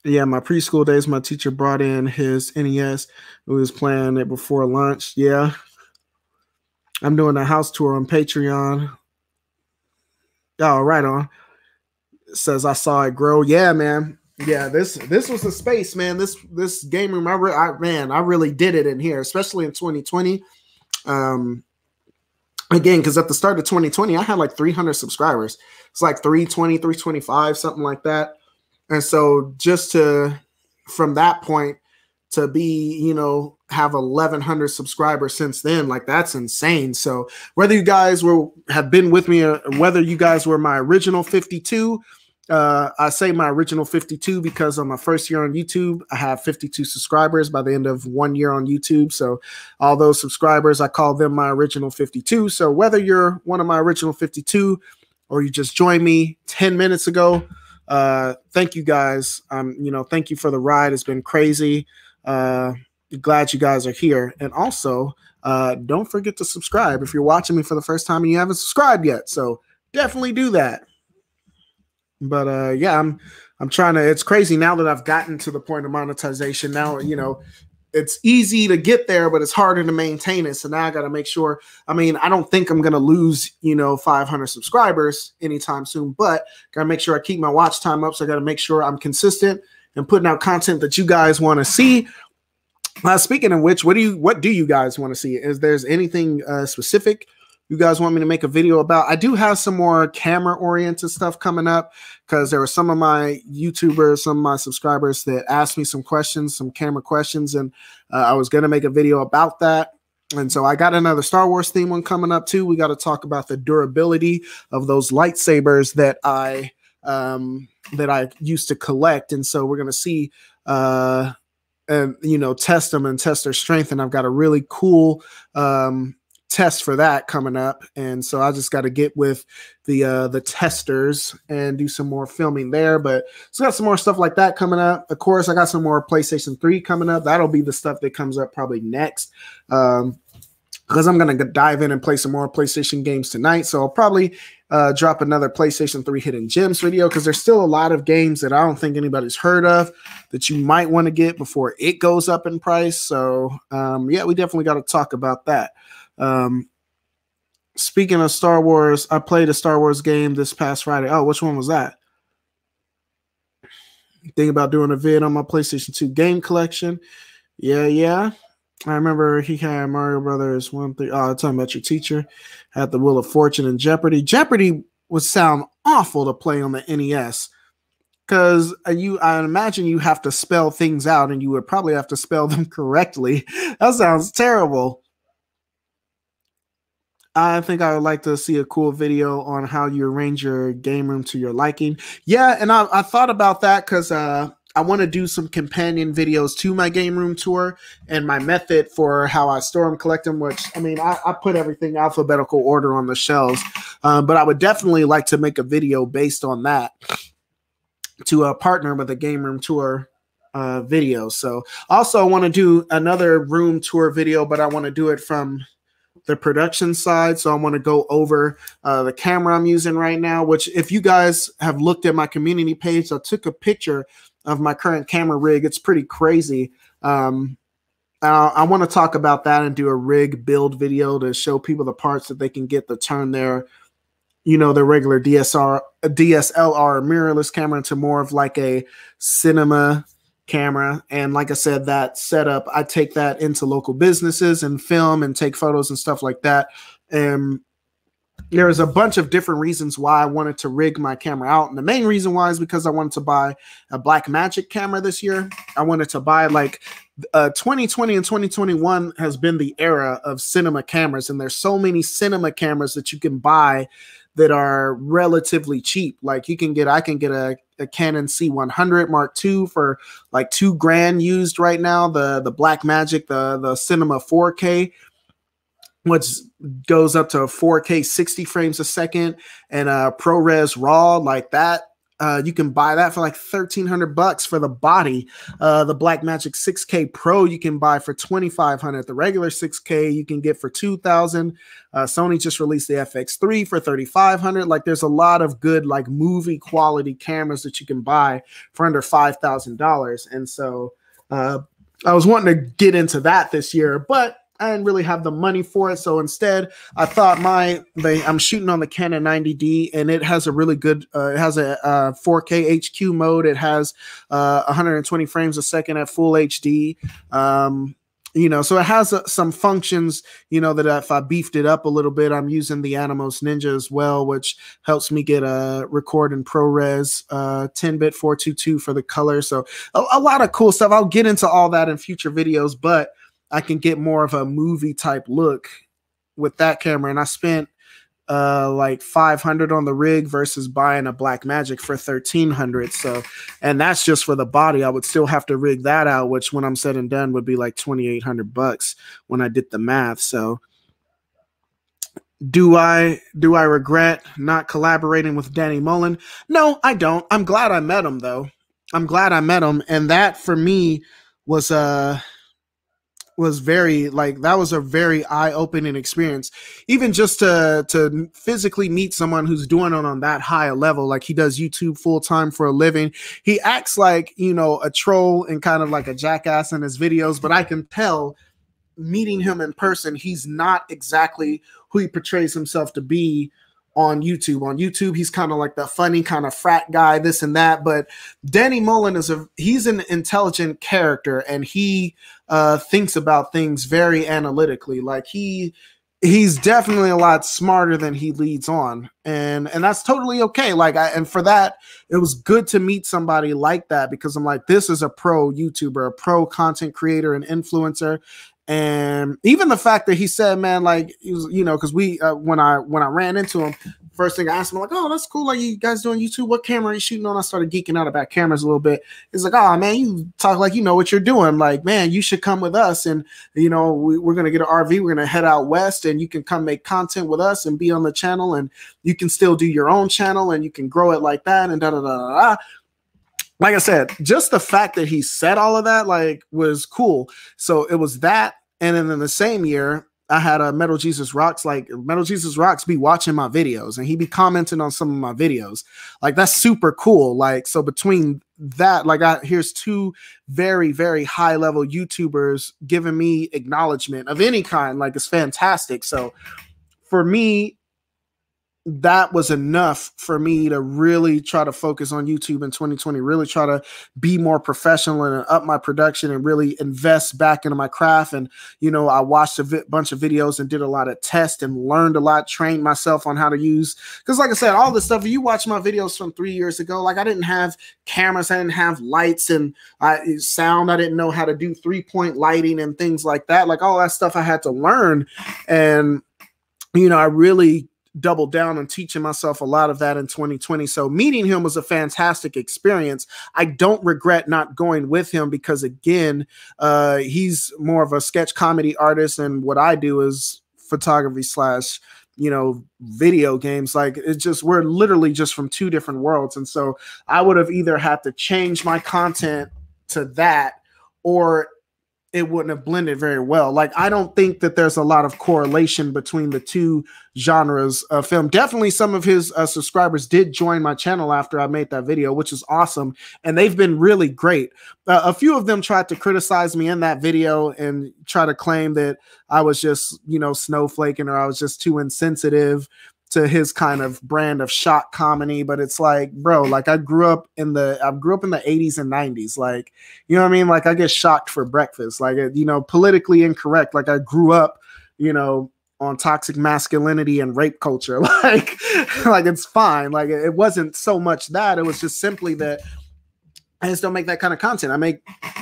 yeah, my preschool days, my teacher brought in his NES. We was playing it before lunch. Yeah. I'm doing a house tour on Patreon. Oh, right on. Says I saw it grow. Yeah, man. Yeah, this this was a space, man. This this game room, I, re- I man, I really did it in here, especially in 2020. Um, again, because at the start of 2020, I had like 300 subscribers. It's like 320, 325, something like that. And so just to from that point to be, you know, have 1100 subscribers since then. Like that's insane. So whether you guys were have been with me or whether you guys were my original 52, uh, I say my original 52 because on my first year on YouTube, I have 52 subscribers by the end of one year on YouTube. So all those subscribers, I call them my original 52. So whether you're one of my original 52 or you just joined me 10 minutes ago, uh, thank you guys. Um, you know, thank you for the ride. It's been crazy. Uh, glad you guys are here. And also, uh, don't forget to subscribe if you're watching me for the first time and you haven't subscribed yet. So definitely do that. But uh, yeah, I'm I'm trying to. It's crazy now that I've gotten to the point of monetization. Now you know it's easy to get there, but it's harder to maintain it. So now I got to make sure. I mean, I don't think I'm going to lose, you know, 500 subscribers anytime soon, but got to make sure I keep my watch time up. So I got to make sure I'm consistent and putting out content that you guys want to see. Uh, speaking of which, what do you what do you guys want to see? Is there's anything uh, specific you guys want me to make a video about? I do have some more camera oriented stuff coming up because there were some of my YouTubers, some of my subscribers that asked me some questions, some camera questions, and uh, I was gonna make a video about that. And so I got another Star Wars theme one coming up too. We got to talk about the durability of those lightsabers that I um, that I used to collect, and so we're gonna see uh, and you know test them and test their strength. And I've got a really cool um, test for that coming up, and so I just got to get with the uh, the testers and do some more filming there. But so got some more stuff like that coming up. Of course, I got some more PlayStation Three coming up. That'll be the stuff that comes up probably next. Um, because I'm gonna dive in and play some more PlayStation games tonight. So I'll probably uh, drop another PlayStation 3 Hidden Gems video because there's still a lot of games that I don't think anybody's heard of that you might want to get before it goes up in price. So um, yeah, we definitely got to talk about that. Um, speaking of Star Wars, I played a Star Wars game this past Friday. Oh, which one was that? Think about doing a vid on my PlayStation 2 game collection. Yeah, yeah. I remember he had Mario Brothers one three. Oh, talking about your teacher had the Wheel of Fortune and Jeopardy. Jeopardy would sound awful to play on the NES because uh, you I imagine you have to spell things out and you would probably have to spell them correctly. That sounds terrible. I think I would like to see a cool video on how you arrange your game room to your liking. Yeah, and I, I thought about that because uh, I want to do some companion videos to my game room tour and my method for how I store them, collect them. Which I mean, I, I put everything alphabetical order on the shelves, um, but I would definitely like to make a video based on that to uh, partner with a game room tour uh, video. So also I want to do another room tour video, but I want to do it from the production side. So I want to go over uh, the camera I'm using right now, which if you guys have looked at my community page, I took a picture of my current camera rig. It's pretty crazy. Um, uh, I want to talk about that and do a rig build video to show people the parts that they can get to turn their, you know, their regular DSR, DSLR mirrorless camera into more of like a cinema camera. And like I said, that setup, I take that into local businesses and film and take photos and stuff like that. And there's a bunch of different reasons why I wanted to rig my camera out. And the main reason why is because I wanted to buy a Blackmagic camera this year. I wanted to buy like uh, 2020 and 2021 has been the era of cinema cameras. And there's so many cinema cameras that you can buy that are relatively cheap. Like you can get, I can get a, a Canon C100 Mark II for like two grand used right now. The the Blackmagic, the the Cinema 4K, which goes up to 4K 60 frames a second, and a ProRes RAW like that uh, you can buy that for like thirteen hundred bucks for the body. Uh, the Blackmagic 6K Pro you can buy for twenty five hundred. The regular 6K you can get for two thousand. Uh, Sony just released the FX3 for thirty five hundred. Like there's a lot of good like movie quality cameras that you can buy for under five thousand dollars. And so uh, I was wanting to get into that this year, but I didn't really have the money for it, so instead, I thought my they, I'm shooting on the Canon 90D, and it has a really good. Uh, it has a, a 4K HQ mode. It has uh, 120 frames a second at full HD. Um, you know, so it has uh, some functions, you know, that if I beefed it up a little bit, I'm using the Atomos Ninja as well, which helps me get a record in ProRes, uh, 10 bit 422 for the color. So a, a lot of cool stuff. I'll get into all that in future videos, but I can get more of a movie type look with that camera. And I spent uh like 500 on the rig versus buying a black magic for 1300 so and that's just for the body. I would still have to rig that out which when i'm said and done would be like 2800 bucks when i did the math. So do i do i regret not collaborating with danny mullen? No i don't. I'm glad i met him though. I'm glad i met him. And that for me was uh was very like that was a very eye-opening experience even just to to physically meet someone who's doing it on that high a level like he does youtube full-time for a living he acts like you know a troll and kind of like a jackass in his videos but i can tell meeting him in person he's not exactly who he portrays himself to be on YouTube. On YouTube, he's kind of like the funny kind of frat guy, this and that. But Danny Mullen is a he's an intelligent character, and he uh, thinks about things very analytically. Like he he's definitely a lot smarter than he leads on. And and that's totally okay. Like I, and for that it was good to meet somebody like that because i'm like this is a pro youtuber a pro content creator and influencer. And even the fact that he said, man, like you know, because we uh, when I when I ran into him, first thing I asked him, like, oh, that's cool. Like you guys doing YouTube? What camera are you shooting on? I started geeking out about cameras a little bit. He's like, oh man, you talk like you know what you're doing. Like, man, you should come with us, and you know, we, we're gonna get an RV. We're gonna head out west, and you can come make content with us and be on the channel, and you can still do your own channel, and you can grow it like that, and da da da da. da like I said, just the fact that he said all of that like was cool. So it was that, and then in the same year, I had a Metal Jesus Rocks like Metal Jesus Rocks be watching my videos and he be commenting on some of my videos. Like that's super cool. Like so between that, like I here's two very very high level YouTubers giving me acknowledgement of any kind. Like it's fantastic. So for me, that was enough for me to really try to focus on YouTube in 2020, really try to be more professional and up my production and really invest back into my craft. And, you know, I watched a vi- bunch of videos and did a lot of tests and learned a lot, trained myself on how to use. Because, like I said, all this stuff, you watch my videos from three years ago, like I didn't have cameras, I didn't have lights and I, sound, I didn't know how to do three point lighting and things like that. Like all that stuff I had to learn. And, you know, I really doubled down on teaching myself a lot of that in 2020. So meeting him was a fantastic experience. I don't regret not going with him because again, uh, he's more of a sketch comedy artist, and what I do is photography slash you know video games like it's just we're literally just from two different worlds and so i would have either had to change my content to that or it wouldn't have blended very well. Like I don't think that there's a lot of correlation between the two genres of film. Definitely some of his uh, subscribers did join my channel after I made that video, which is awesome, and they've been really great. Uh, a few of them tried to criticize me in that video and try to claim that I was just, you know, snowflaking or I was just too insensitive to his kind of brand of shock comedy but it's like bro like i grew up in the i grew up in the 80s and 90s like you know what i mean? Like i get shocked for breakfast like you know politically incorrect like i grew up you know on toxic masculinity and rape culture like like it's fine like it wasn't so much that it was just simply that I just don't make that kind of content. I make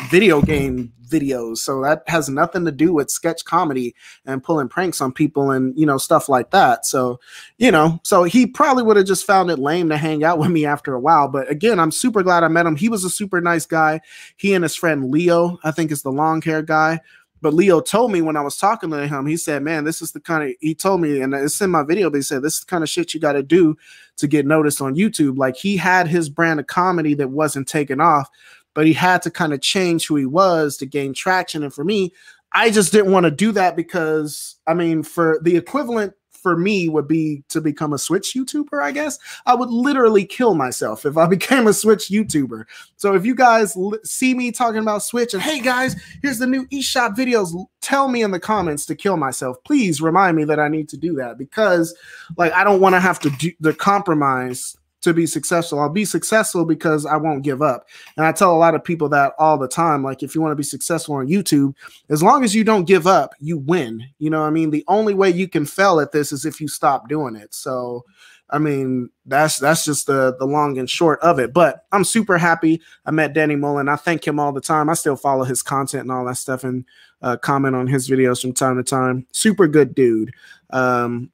video game videos. So that has nothing to do with sketch comedy and pulling pranks on people and, you know, stuff like that. So, you know, so he probably would have just found it lame to hang out with me after a while. But again, I'm super glad I met him. He was a super nice guy. He and his friend Leo, I think is the long hair guy, but Leo told me when I was talking to him, he said, "Man, this is the kind of." He told me, and it's in my video. But he said, "This is the kind of shit you got to do to get noticed on YouTube." Like he had his brand of comedy that wasn't taken off, but he had to kind of change who he was to gain traction. And for me, I just didn't want to do that because I mean, for the equivalent for me would be to become a Switch YouTuber, I guess. I would literally kill myself if I became a Switch YouTuber. So if you guys see me talking about Switch and hey guys, here's the new eShop videos, tell me in the comments to kill myself. Please remind me that I need to do that because like I don't want to have to do the compromise to be successful. I'll be successful because I won't give up. And I tell a lot of people that all the time. Like, if you want to be successful on YouTube, as long as you don't give up, you win. You know I mean? The only way you can fail at this is if you stop doing it. So, I mean, that's that's just the the long and short of it. But I'm super happy. I met Danny Mullen. I thank him all the time. I still follow his content and all that stuff and uh, comment on his videos from time to time. Super good dude. Um,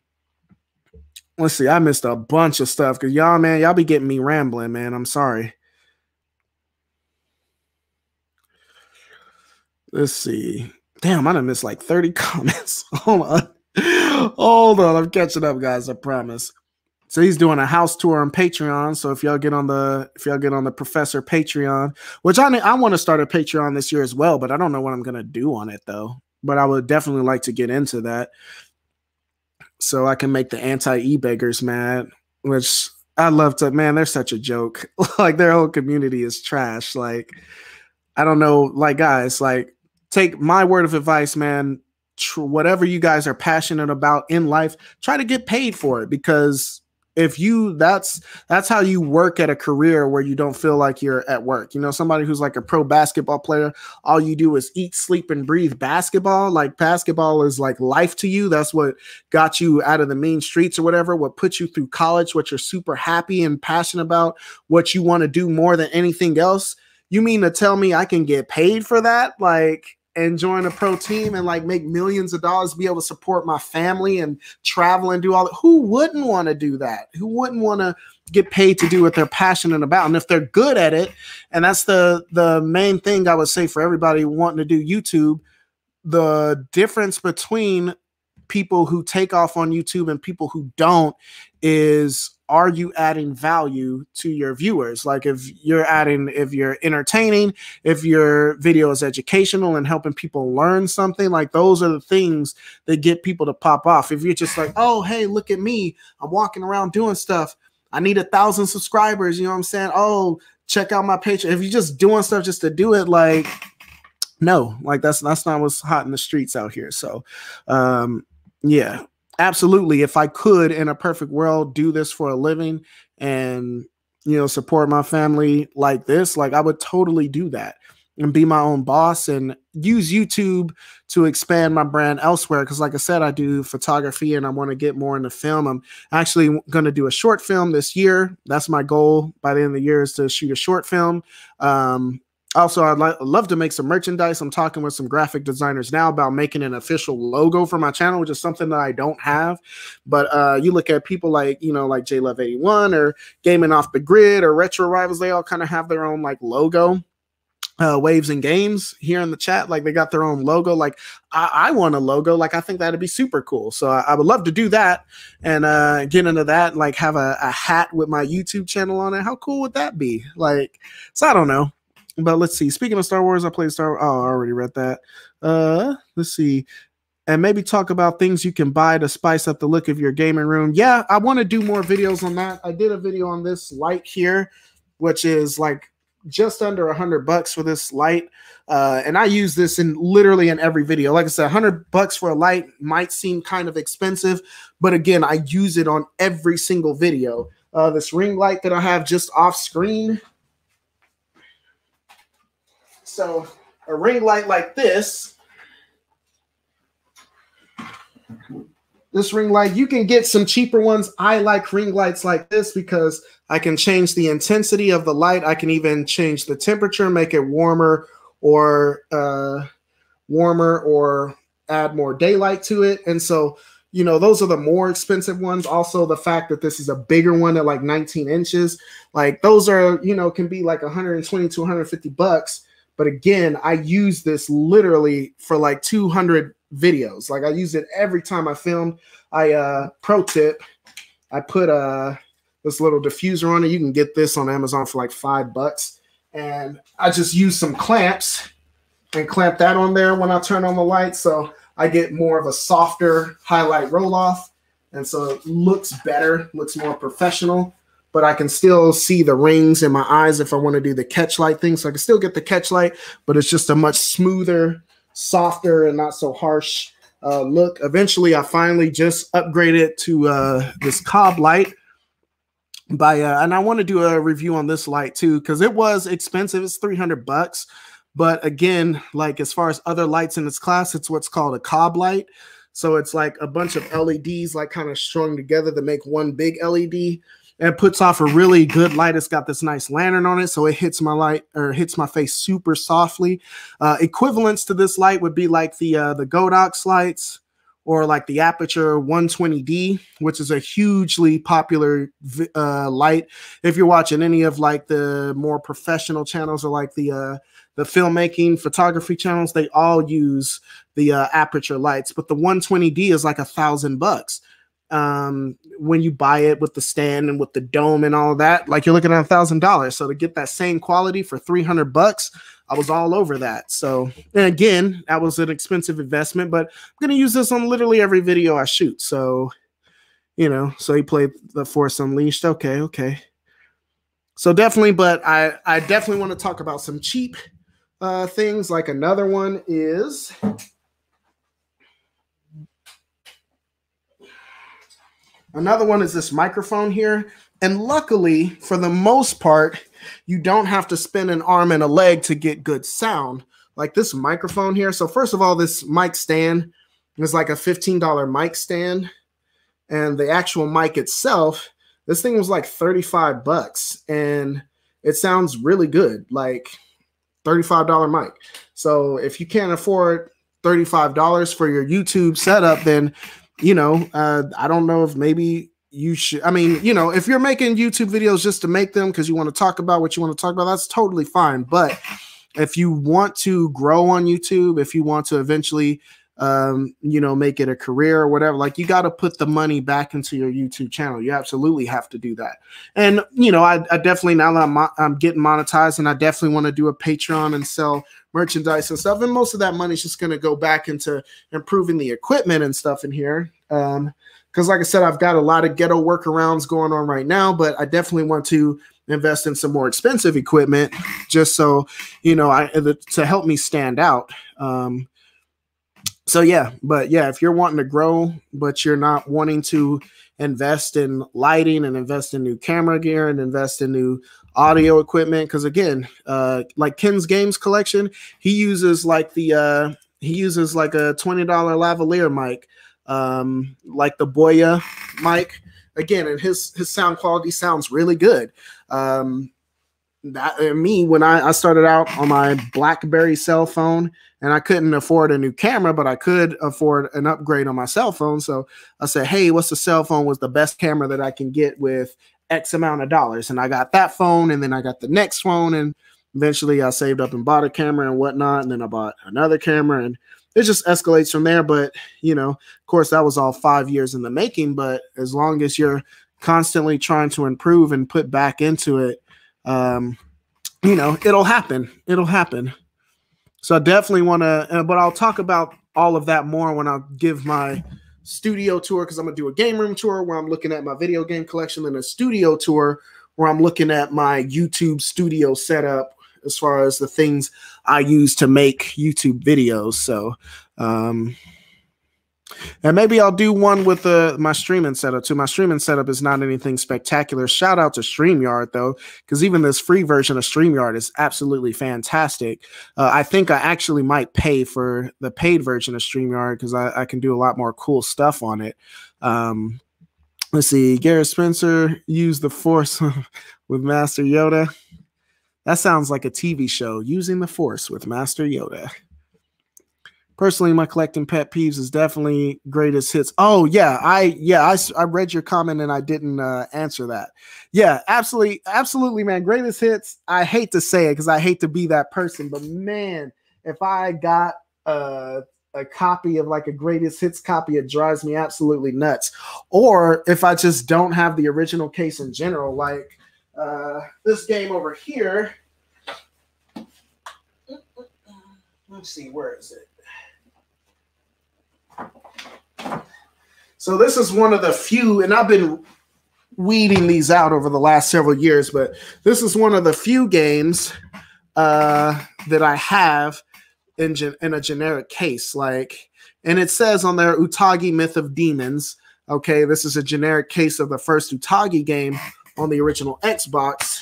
let's see. I missed a bunch of stuff because y'all, man, y'all be getting me rambling, man. I'm sorry. Let's see. Damn, I done missed like 30 comments. Hold on. Hold on. I'm catching up, guys. I promise. So he's doing a house tour on Patreon. So if y'all get on the if y'all get on the Professor Patreon, which I I want to start a Patreon this year as well, but I don't know what I'm gonna do on it though. But I would definitely like to get into that, so I can make the anti e beggars mad. Which I love to. Man, they're such a joke. like their whole community is trash. Like I don't know. Like guys, like take my word of advice, man. Tr- whatever you guys are passionate about in life, try to get paid for it because if you that's that's how you work at a career where you don't feel like you're at work. You know somebody who's like a pro basketball player all you do is eat sleep and breathe basketball. Like basketball is like life to you. That's what got you out of the main streets or whatever what put you through college what you're super happy and passionate about what you want to do more than anything else. You mean to tell me i can get paid for that? Like and join a pro team and like make millions of dollars, be able to support my family and travel and do all that. Who wouldn't want to do that? Who wouldn't want to get paid to do what they're passionate about? And if they're good at it, and that's the the main thing I would say for everybody wanting to do YouTube, the difference between people who take off on YouTube and people who don't is are you adding value to your viewers? Like if you're adding, if you're entertaining, if your video is educational and helping people learn something, like those are the things that get people to pop off. If you're just like, oh, hey, look at me, I'm walking around doing stuff. I need a thousand subscribers. You know what I'm saying? Oh, check out my page. If you're just doing stuff just to do it, like no, like that's that's not what's hot in the streets out here. So, um, yeah, absolutely if i could in a perfect world do this for a living and you know support my family like this like i would totally do that and be my own boss and use youtube to expand my brand elsewhere because like i said i do photography and i want to get more into film. I'm actually going to do a short film this year. That's my goal. By the end of the year is to shoot a short film. Um, also i'd li- love to make some merchandise. I'm talking with some graphic designers now about making an official logo for my channel which is something that i don't have. But uh, you look at people like you know like j love 81 or gaming off the grid or retro rivals they all kind of have their own like logo uh, waves and games here in the chat. Like they got their own logo. Like I, I want a logo. Like i think that'd be super cool. So I, I would love to do that and uh, get into that like have a, a hat with my youtube channel on it. How cool would that be? Like so i don't know but let's see. Speaking of Star Wars, I played Star. Oh, I already read that. Uh, let's see. And maybe talk about things you can buy to spice up the look of your gaming room. Yeah, I want to do more videos on that. I did a video on this light here, which is like just under a hundred bucks for this light. Uh, and I use this in literally in every video. Like I said, hundred bucks for a light might seem kind of expensive, but again, I use it on every single video. Uh, this ring light that I have just off screen so a ring light like this, this ring light, you can get some cheaper ones. I like ring lights like this because I can change the intensity of the light. I can even change the temperature, make it warmer or uh, warmer or add more daylight to it. And so, you know, those are the more expensive ones. Also, the fact that this is a bigger one at like 19 inches, like those are, you know, can be like 120 to 150 bucks. But again, I use this literally for like 200 videos. Like I use it every time I film. I uh pro tip, I put uh this little diffuser on it. You can get this on Amazon for like five bucks. And I just use some clamps and clamp that on there when I turn on the light. So I get more of a softer highlight roll off. And so it looks better, looks more professional but I can still see the rings in my eyes if I want to do the catch light thing. So I can still get the catch light, but it's just a much smoother, softer, and not so harsh uh, look. Eventually, I finally just upgraded to uh, this cob light, by uh, and I want to do a review on this light too because it was expensive. It's 300 bucks. But again, like as far as other lights in its class, it's what's called a cob light. So it's like a bunch of LEDs like kind of strung together to make one big LED. It puts off a really good light. It's got this nice lantern on it, so it hits my light or hits my face super softly. Uh, equivalents to this light would be like the uh, the Godox lights or like the Aputure 120D, which is a hugely popular uh, light. If you're watching any of like the more professional channels or like the uh, the filmmaking photography channels, they all use the uh, Aputure lights, but the 120D is like a thousand bucks. Um, when you buy it with the stand and with the dome and all that, like you're looking at a thousand dollars. So to get that same quality for 300 bucks, I was all over that. So, and again, that was an expensive investment, but I'm going to use this on literally every video I shoot. So, you know, so he played the Force Unleashed. Okay, okay. So definitely, but I I definitely want to talk about some cheap uh, things. Like another one is another one is this microphone here. And luckily, for the most part, you don't have to spin an arm and a leg to get good sound. Like this microphone here. So first of all, this mic stand is like a $15 mic stand. And the actual mic itself, this thing was like 35 bucks. And it sounds really good. Like $35 mic. So if you can't afford $35 for your YouTube setup, then you know, uh, I don't know if maybe you should i mean you know if you're making youtube videos just to make them because you want to talk about what you want to talk about that's totally fine. But if you want to grow on youtube if you want to eventually um, you know make it a career or whatever like you got to put the money back into your youtube channel you absolutely have to do that and you know i, I definitely now that I'm, I'm getting monetized and i definitely want to do a patreon and sell merchandise and stuff and most of that money is just going to go back into improving the equipment and stuff in here um, because like I said, I've got a lot of ghetto workarounds going on right now, but I definitely want to invest in some more expensive equipment just so you know I to help me stand out. Um, so yeah, but yeah, if you're wanting to grow, but you're not wanting to invest in lighting and invest in new camera gear and invest in new audio equipment, because again, uh, like Ken's Games collection, he uses like the uh, he uses like a twenty dollar lavalier mic um, like the Boya mic again, and his his sound quality sounds really good. Um, that uh, me when I, I started out on my BlackBerry cell phone and I couldn't afford a new camera, but I could afford an upgrade on my cell phone. So I said, "Hey, what's the cell phone? Was the best camera that I can get with X amount of dollars?" And I got that phone, and then I got the next phone, and eventually I saved up and bought a camera and whatnot, and then I bought another camera, and it just escalates from there. But you know, of course, that was all five years in the making. But as long as you're constantly trying to improve and put back into it, um, you know, it'll happen. It'll happen. So I definitely want to, uh, but I'll talk about all of that more when I give my studio tour because I'm gonna do a game room tour where I'm looking at my video game collection and a studio tour where I'm looking at my YouTube studio setup as far as the things I use to make YouTube videos. So, um, and maybe I'll do one with uh, my streaming setup too. My streaming setup is not anything spectacular. Shout out to StreamYard though, because even this free version of StreamYard is absolutely fantastic. Uh, I think I actually might pay for the paid version of StreamYard because I, I, can do a lot more cool stuff on it. Um, let's see. Garrett Spencer used the Force with Master Yoda. That sounds like a TV show, Using the Force with Master Yoda. Personally, my collecting pet peeves is definitely greatest hits. Oh yeah, I yeah I, I read your comment and I didn't uh, answer that. Yeah, absolutely, absolutely, man. Greatest hits. I hate to say it because I hate to be that person, but man, if I got a a copy of like a greatest hits copy, it drives me absolutely nuts. Or if I just don't have the original case in general, like uh, this game over here. Let's see, where is it? So this is one of the few, and I've been weeding these out over the last several years, but this is one of the few games uh, that I have in, gen- in a generic case. Like, and it says on there, Otogi Myth of Demons. Okay, this is a generic case of the first Otogi game on the original Xbox.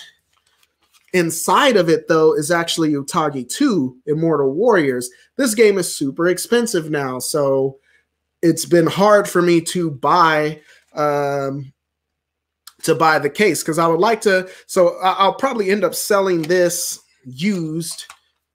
Inside of it, though, is actually Otogi 2 Immortal Warriors. This game is super expensive now, so it's been hard for me to buy um, to buy the case because I would like to. So I'll probably end up selling this used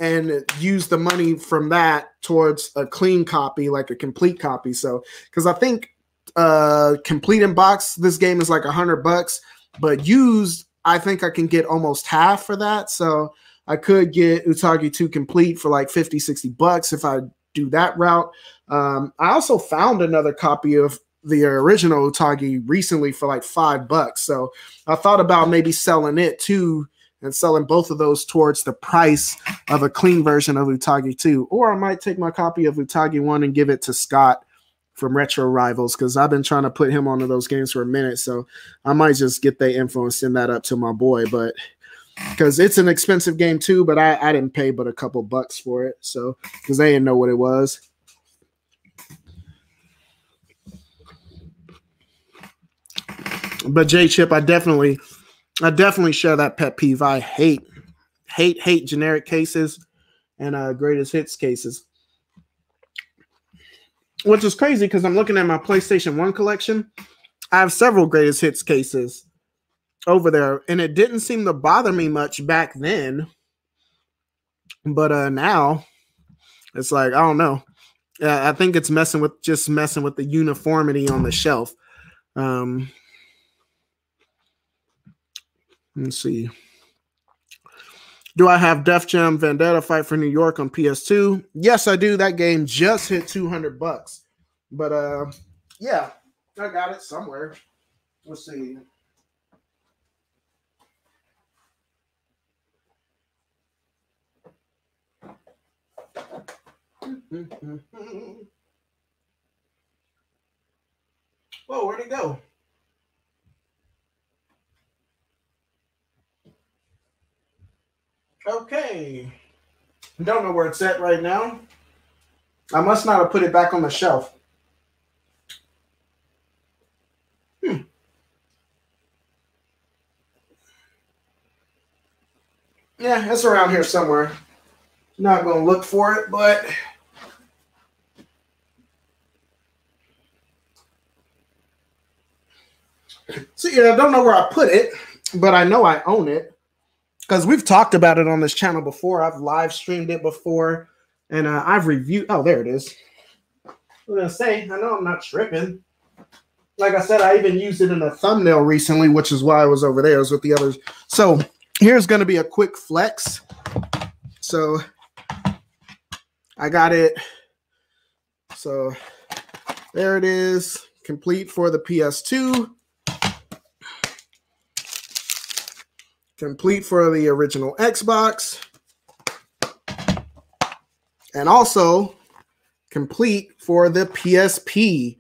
and use the money from that towards a clean copy, like a complete copy. So because I think uh complete in box, this game is like a hundred bucks, but used, I think I can get almost half for that. So I could get Otogi 2 complete for like 50, 60 bucks if I do that route. Um, I also found another copy of the original Otogi recently for like five bucks. So I thought about maybe selling it too and selling both of those towards the price of a clean version of Otogi 2. Or I might take my copy of Otogi 1 and give it to Scott from Retro Rivals because I've been trying to put him onto those games for a minute. So I might just get the info and send that up to my boy. But because it's an expensive game too, but I, I didn't pay but a couple bucks for it. So because they didn't know what it was. But J Chip, I definitely, I definitely share that pet peeve. I hate, hate, hate generic cases and uh greatest hits cases. Which is crazy because I'm looking at my PlayStation 1 collection. I have several greatest hits cases over there, and it didn't seem to bother me much back then. But uh now it's like, I don't know. Uh, I think it's messing with just messing with the uniformity on the shelf. Um, Let's see. Do I have Def Jam Vendetta Fight for New York on PS2? Yes, I do. That game just hit 200 bucks. But uh yeah, I got it somewhere. Let's see. Whoa, where'd it go? Okay. Don't know where it's at right now. I must not have put it back on the shelf. Hmm. Yeah, it's around here somewhere. Not going to look for it, but so yeah, I don't know where I put it, but I know I own it because we've talked about it on this channel before. I've live streamed it before, and uh, I've reviewed. Oh, there it is. I was gonna say, I know I'm not tripping. Like I said, I even used it in a thumbnail recently, which is why I was over there. I was with the others. So here's gonna be a quick flex. So I got it. So there it is, complete for the PS2. complete for the original Xbox, and also complete for the PSP.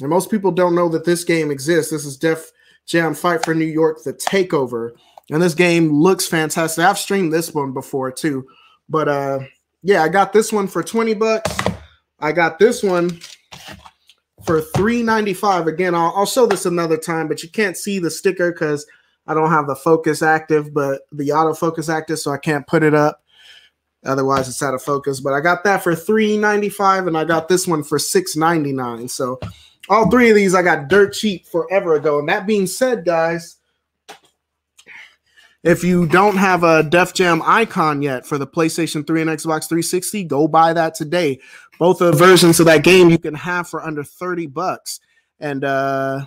And most people don't know that this game exists. This is Def Jam Fight for New York, the Takeover. And this game looks fantastic. I've streamed this one before too. But uh yeah, I got this one for 20 bucks. I got this one for 3.95. Again, I'll, I'll show this another time, but you can't see the sticker because I don't have the focus active, but the autofocus active, so I can't put it up. Otherwise, it's out of focus. But I got that for three ninety five, and I got this one for six ninety nine. So all three of these I got dirt cheap forever ago. And that being said, guys, if you don't have a Def Jam icon yet for the PlayStation 3 and Xbox 360, go buy that today. Both the versions of that game you can have for under 30 bucks. And uh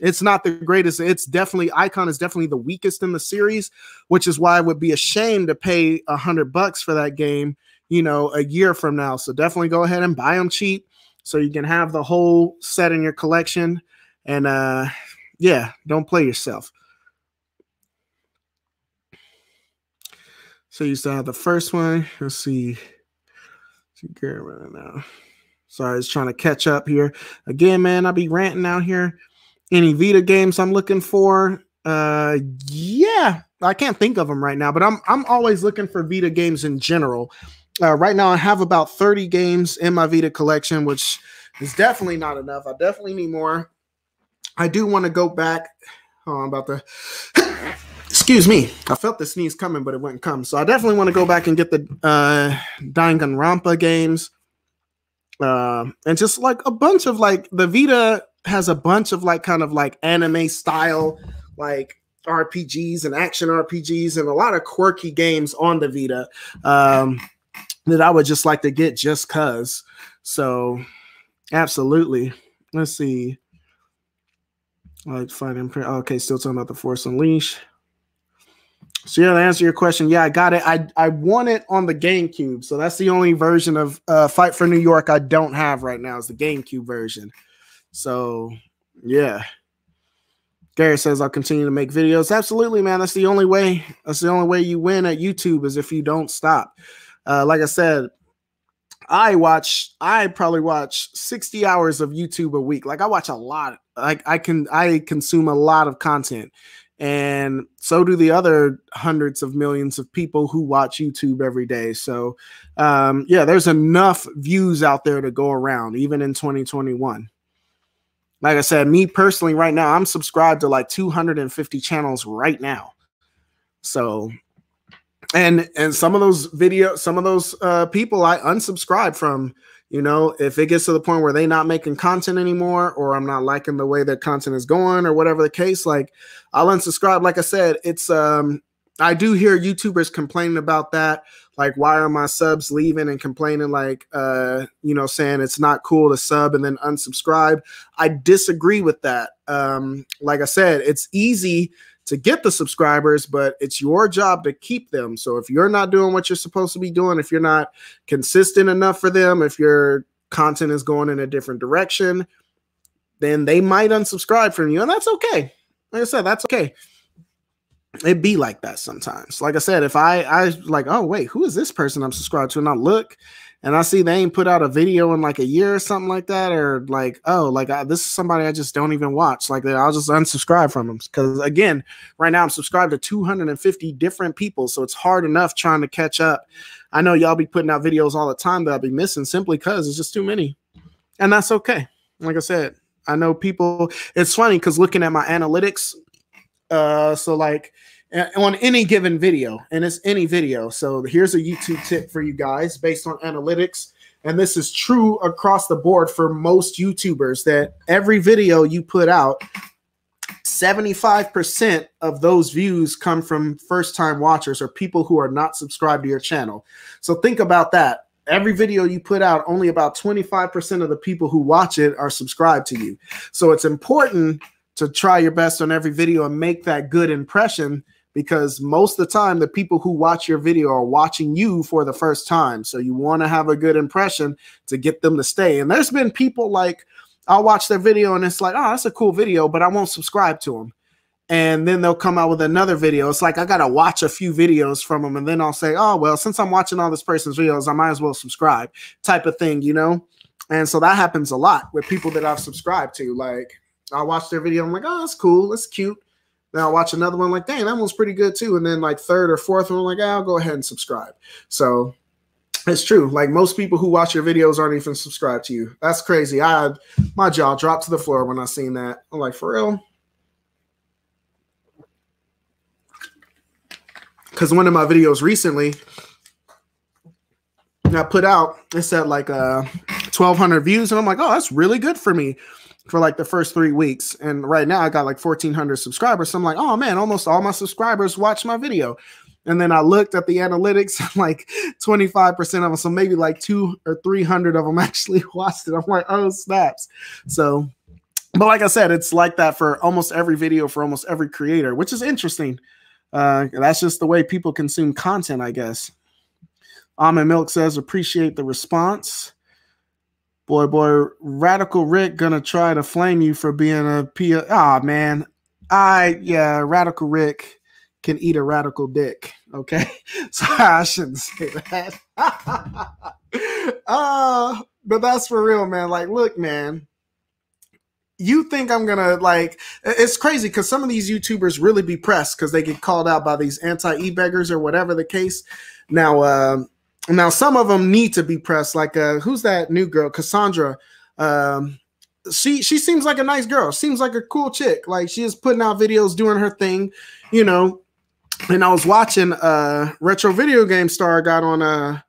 it's not the greatest. It's definitely Icon is definitely the weakest in the series, which is why I would be ashamed to pay a hundred bucks for that game, you know, a year from now. So definitely go ahead and buy them cheap so you can have the whole set in your collection. And uh yeah, don't play yourself. So you still have the first one. Let's see. See right now. Sorry, I was trying to catch up here. Again, man, I'll be ranting out here. Any Vita games I'm looking for? Uh, yeah, I can't think of them right now, but I'm I'm always looking for Vita games in general. Uh, right now, I have about 30 games in my Vita collection, which is definitely not enough. I definitely need more. I do want to go back. Oh, I'm about to. Excuse me. I felt the sneeze coming, but it wouldn't come. So I definitely want to go back and get the uh, Danganronpa games, uh, and just like a bunch of like the Vita has a bunch of like kind of like anime style like RPGs and action RPGs and a lot of quirky games on the Vita um, that I would just like to get just cuz. So, absolutely. Let's see. Like find imprint. Okay, still talking about the Force Unleash. So yeah, to answer your question, yeah, I got it. I I want it on the GameCube, so that's the only version of uh, Fight for New York I don't have right now is the GameCube version. So yeah. Gary says I'll continue to make videos. Absolutely, man. That's the only way. That's the only way you win at YouTube is if you don't stop. Uh, like I said, I watch. I probably watch sixty hours of YouTube a week. Like I watch a lot. Like I can. I consume a lot of content, and so do the other hundreds of millions of people who watch YouTube every day. So, um, yeah, there's enough views out there to go around, even in 2021 like I said, me personally, right now, I'm subscribed to like 250 channels right now. So, and and some of those video, some of those uh, people I unsubscribe from. You know, if it gets to the point where they not making content anymore, or I'm not liking the way their content is going, or whatever the case, like I'll unsubscribe. Like I said, it's um I do hear YouTubers complaining about that. Like, why are my subs leaving and complaining, like, uh, you know, saying it's not cool to sub and then unsubscribe? I disagree with that. Um, like I said, it's easy to get the subscribers, but it's your job to keep them. So if you're not doing what you're supposed to be doing, if you're not consistent enough for them, if your content is going in a different direction, then they might unsubscribe from you. And that's okay. Like I said, that's okay it be like that sometimes. Like I said, if I I like, oh wait, who is this person I'm subscribed to? And I look and I see they ain't put out a video in like a year or something like that, or like, oh, like I, this is somebody I just don't even watch. Like I'll just unsubscribe from them because again, right now I'm subscribed to 250 different people, so it's hard enough trying to catch up. I know y'all be putting out videos all the time that I'll be missing simply because it's just too many, and that's okay. Like I said, I know people. It's funny because looking at my analytics, uh, so like on any given video, and it's any video. So here's a YouTube tip for you guys based on analytics. And this is true across the board for most YouTubers that every video you put out, 75% of those views come from first time watchers or people who are not subscribed to your channel. So think about that. Every video you put out, only about 25% of the people who watch it are subscribed to you. So it's important to try your best on every video and make that good impression because most of the time the people who watch your video are watching you for the first time. So you want to have a good impression to get them to stay. And there's been people like I'll watch their video and it's like, oh, that's a cool video, but I won't subscribe to them. And then they'll come out with another video. It's like I gotta watch a few videos from them, and then I'll say, oh well, since I'm watching all this person's videos, I might as well subscribe, type of thing, you know. And so that happens a lot with people that I've subscribed to. Like I'll watch their video, I'm like, oh, that's cool, that's cute. Then I'll watch another one like, dang, that one's pretty good too. And then like third or fourth one, I'm like, I'll go ahead and subscribe. So it's true. Like most people who watch your videos aren't even subscribed to you. That's crazy. I my jaw dropped to the floor when I seen that. I'm like, for real? Because one of my videos recently, I put out, it said like uh 1200 views, and I'm like, oh, that's really good for me for like the first three weeks. And right now I got like 1,400 subscribers. So I'm like, oh man, almost all my subscribers watch my video. And then I looked at the analytics, like 25% of them. So maybe like two or 300 of them actually watched it. I'm like, oh, snaps. So, but like I said, it's like that for almost every video for almost every creator, which is interesting. Uh, that's just the way people consume content, I guess. Almond Milk says, appreciate the response. Boy, boy, Radical Rick gonna try to flame you for being a P. Ah, oh, man. I yeah, Radical Rick can eat a radical dick. Okay, so I shouldn't say that. uh, but that's for real, man. Like, look, man. You think I'm gonna like? It's crazy because some of these YouTubers really be pressed because they get called out by these anti e beggars or whatever the case. Now, um, now some of them need to be pressed. Like uh, who's that new girl, Cassandra? Um, she she seems like a nice girl. Seems like a cool chick. Like she is putting out videos, doing her thing, you know. And I was watching uh retro video game star got on uh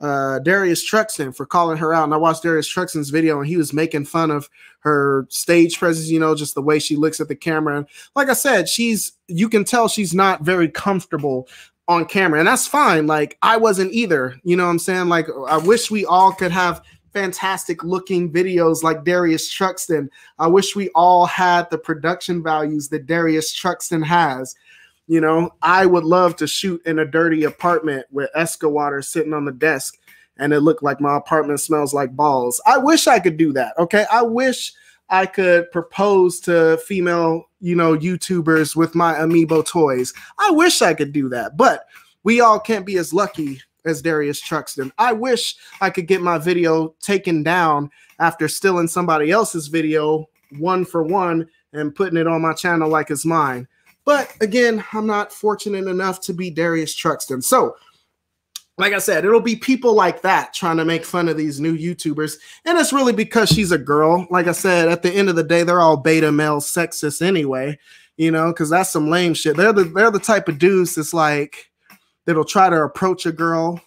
uh Darius Truxton for calling her out. And I watched Darius Truxton's video and he was making fun of her stage presence, you know, just the way she looks at the camera. And like I said, she's you can tell she's not very comfortable on camera, and that's fine. Like I wasn't either, you know what I'm saying? Like I wish we all could have fantastic looking videos like Darius Truxton. I wish we all had the production values that Darius Truxton has. You know, I would love to shoot in a dirty apartment with Eska water sitting on the desk and it looked like my apartment smells like balls. I wish I could do that. Okay. I wish I could propose to female, you know, YouTubers with my amiibo toys. I wish I could do that, but we all can't be as lucky as Darius Truxton. I wish I could get my video taken down after stealing somebody else's video one for one and putting it on my channel like it's mine. But again, I'm not fortunate enough to be Darius Truxton. So, like I said, it'll be people like that trying to make fun of these new YouTubers. And it's really because she's a girl. Like I said, at the end of the day, they're all beta male sexist anyway, you know, because that's some lame shit. They're the they're the type of dudes that's like that'll try to approach a girl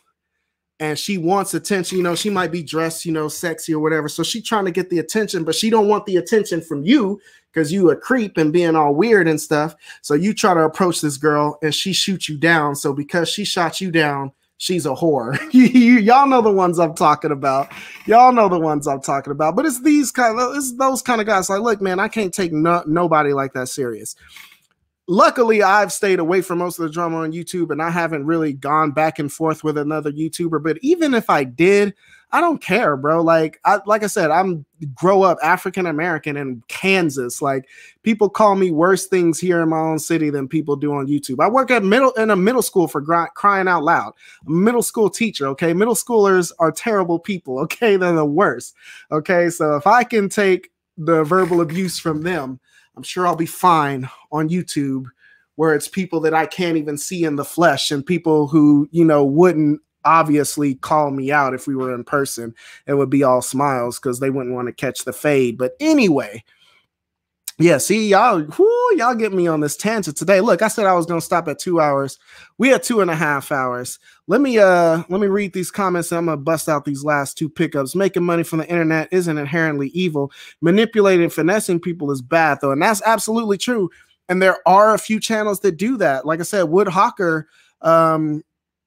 and she wants attention. You know, she might be dressed, you know, sexy or whatever. So she's trying to get the attention, but she don't want the attention from you because you a creep and being all weird and stuff. So you try to approach this girl and she shoots you down. So because she shot you down, she's a whore. y'all know the ones I'm talking about. Y'all know the ones I'm talking about. But it's these kind of it's those kind of guys. Like, look, man, I can't take no, nobody like that serious. Luckily, I've stayed away from most of the drama on YouTube, and I haven't really gone back and forth with another YouTuber. But even if I did, I don't care, bro. Like I like I said, I'm grow up African American in Kansas. Like people call me worse things here in my own city than people do on YouTube. I work at middle in a middle school for gr- crying out loud. middle school teacher, okay? Middle schoolers are terrible people, okay? They're the worst. Okay? So if I can take the verbal abuse from them, I'm sure I'll be fine on YouTube where it's people that I can't even see in the flesh and people who, you know, wouldn't obviously call me out if we were in person. It would be all smiles because they wouldn't want to catch the fade. But anyway, yeah, see y'all, whoo, y'all get me on this tangent today. Look, I said I was gonna stop at two hours. We had two and a half hours. Let me uh let me read these comments. I'm gonna bust out these last two pickups. Making money from the internet isn't inherently evil. Manipulating, finessing people is bad though, and that's absolutely true. And there are a few channels that do that. Like I said, Wood Hawker um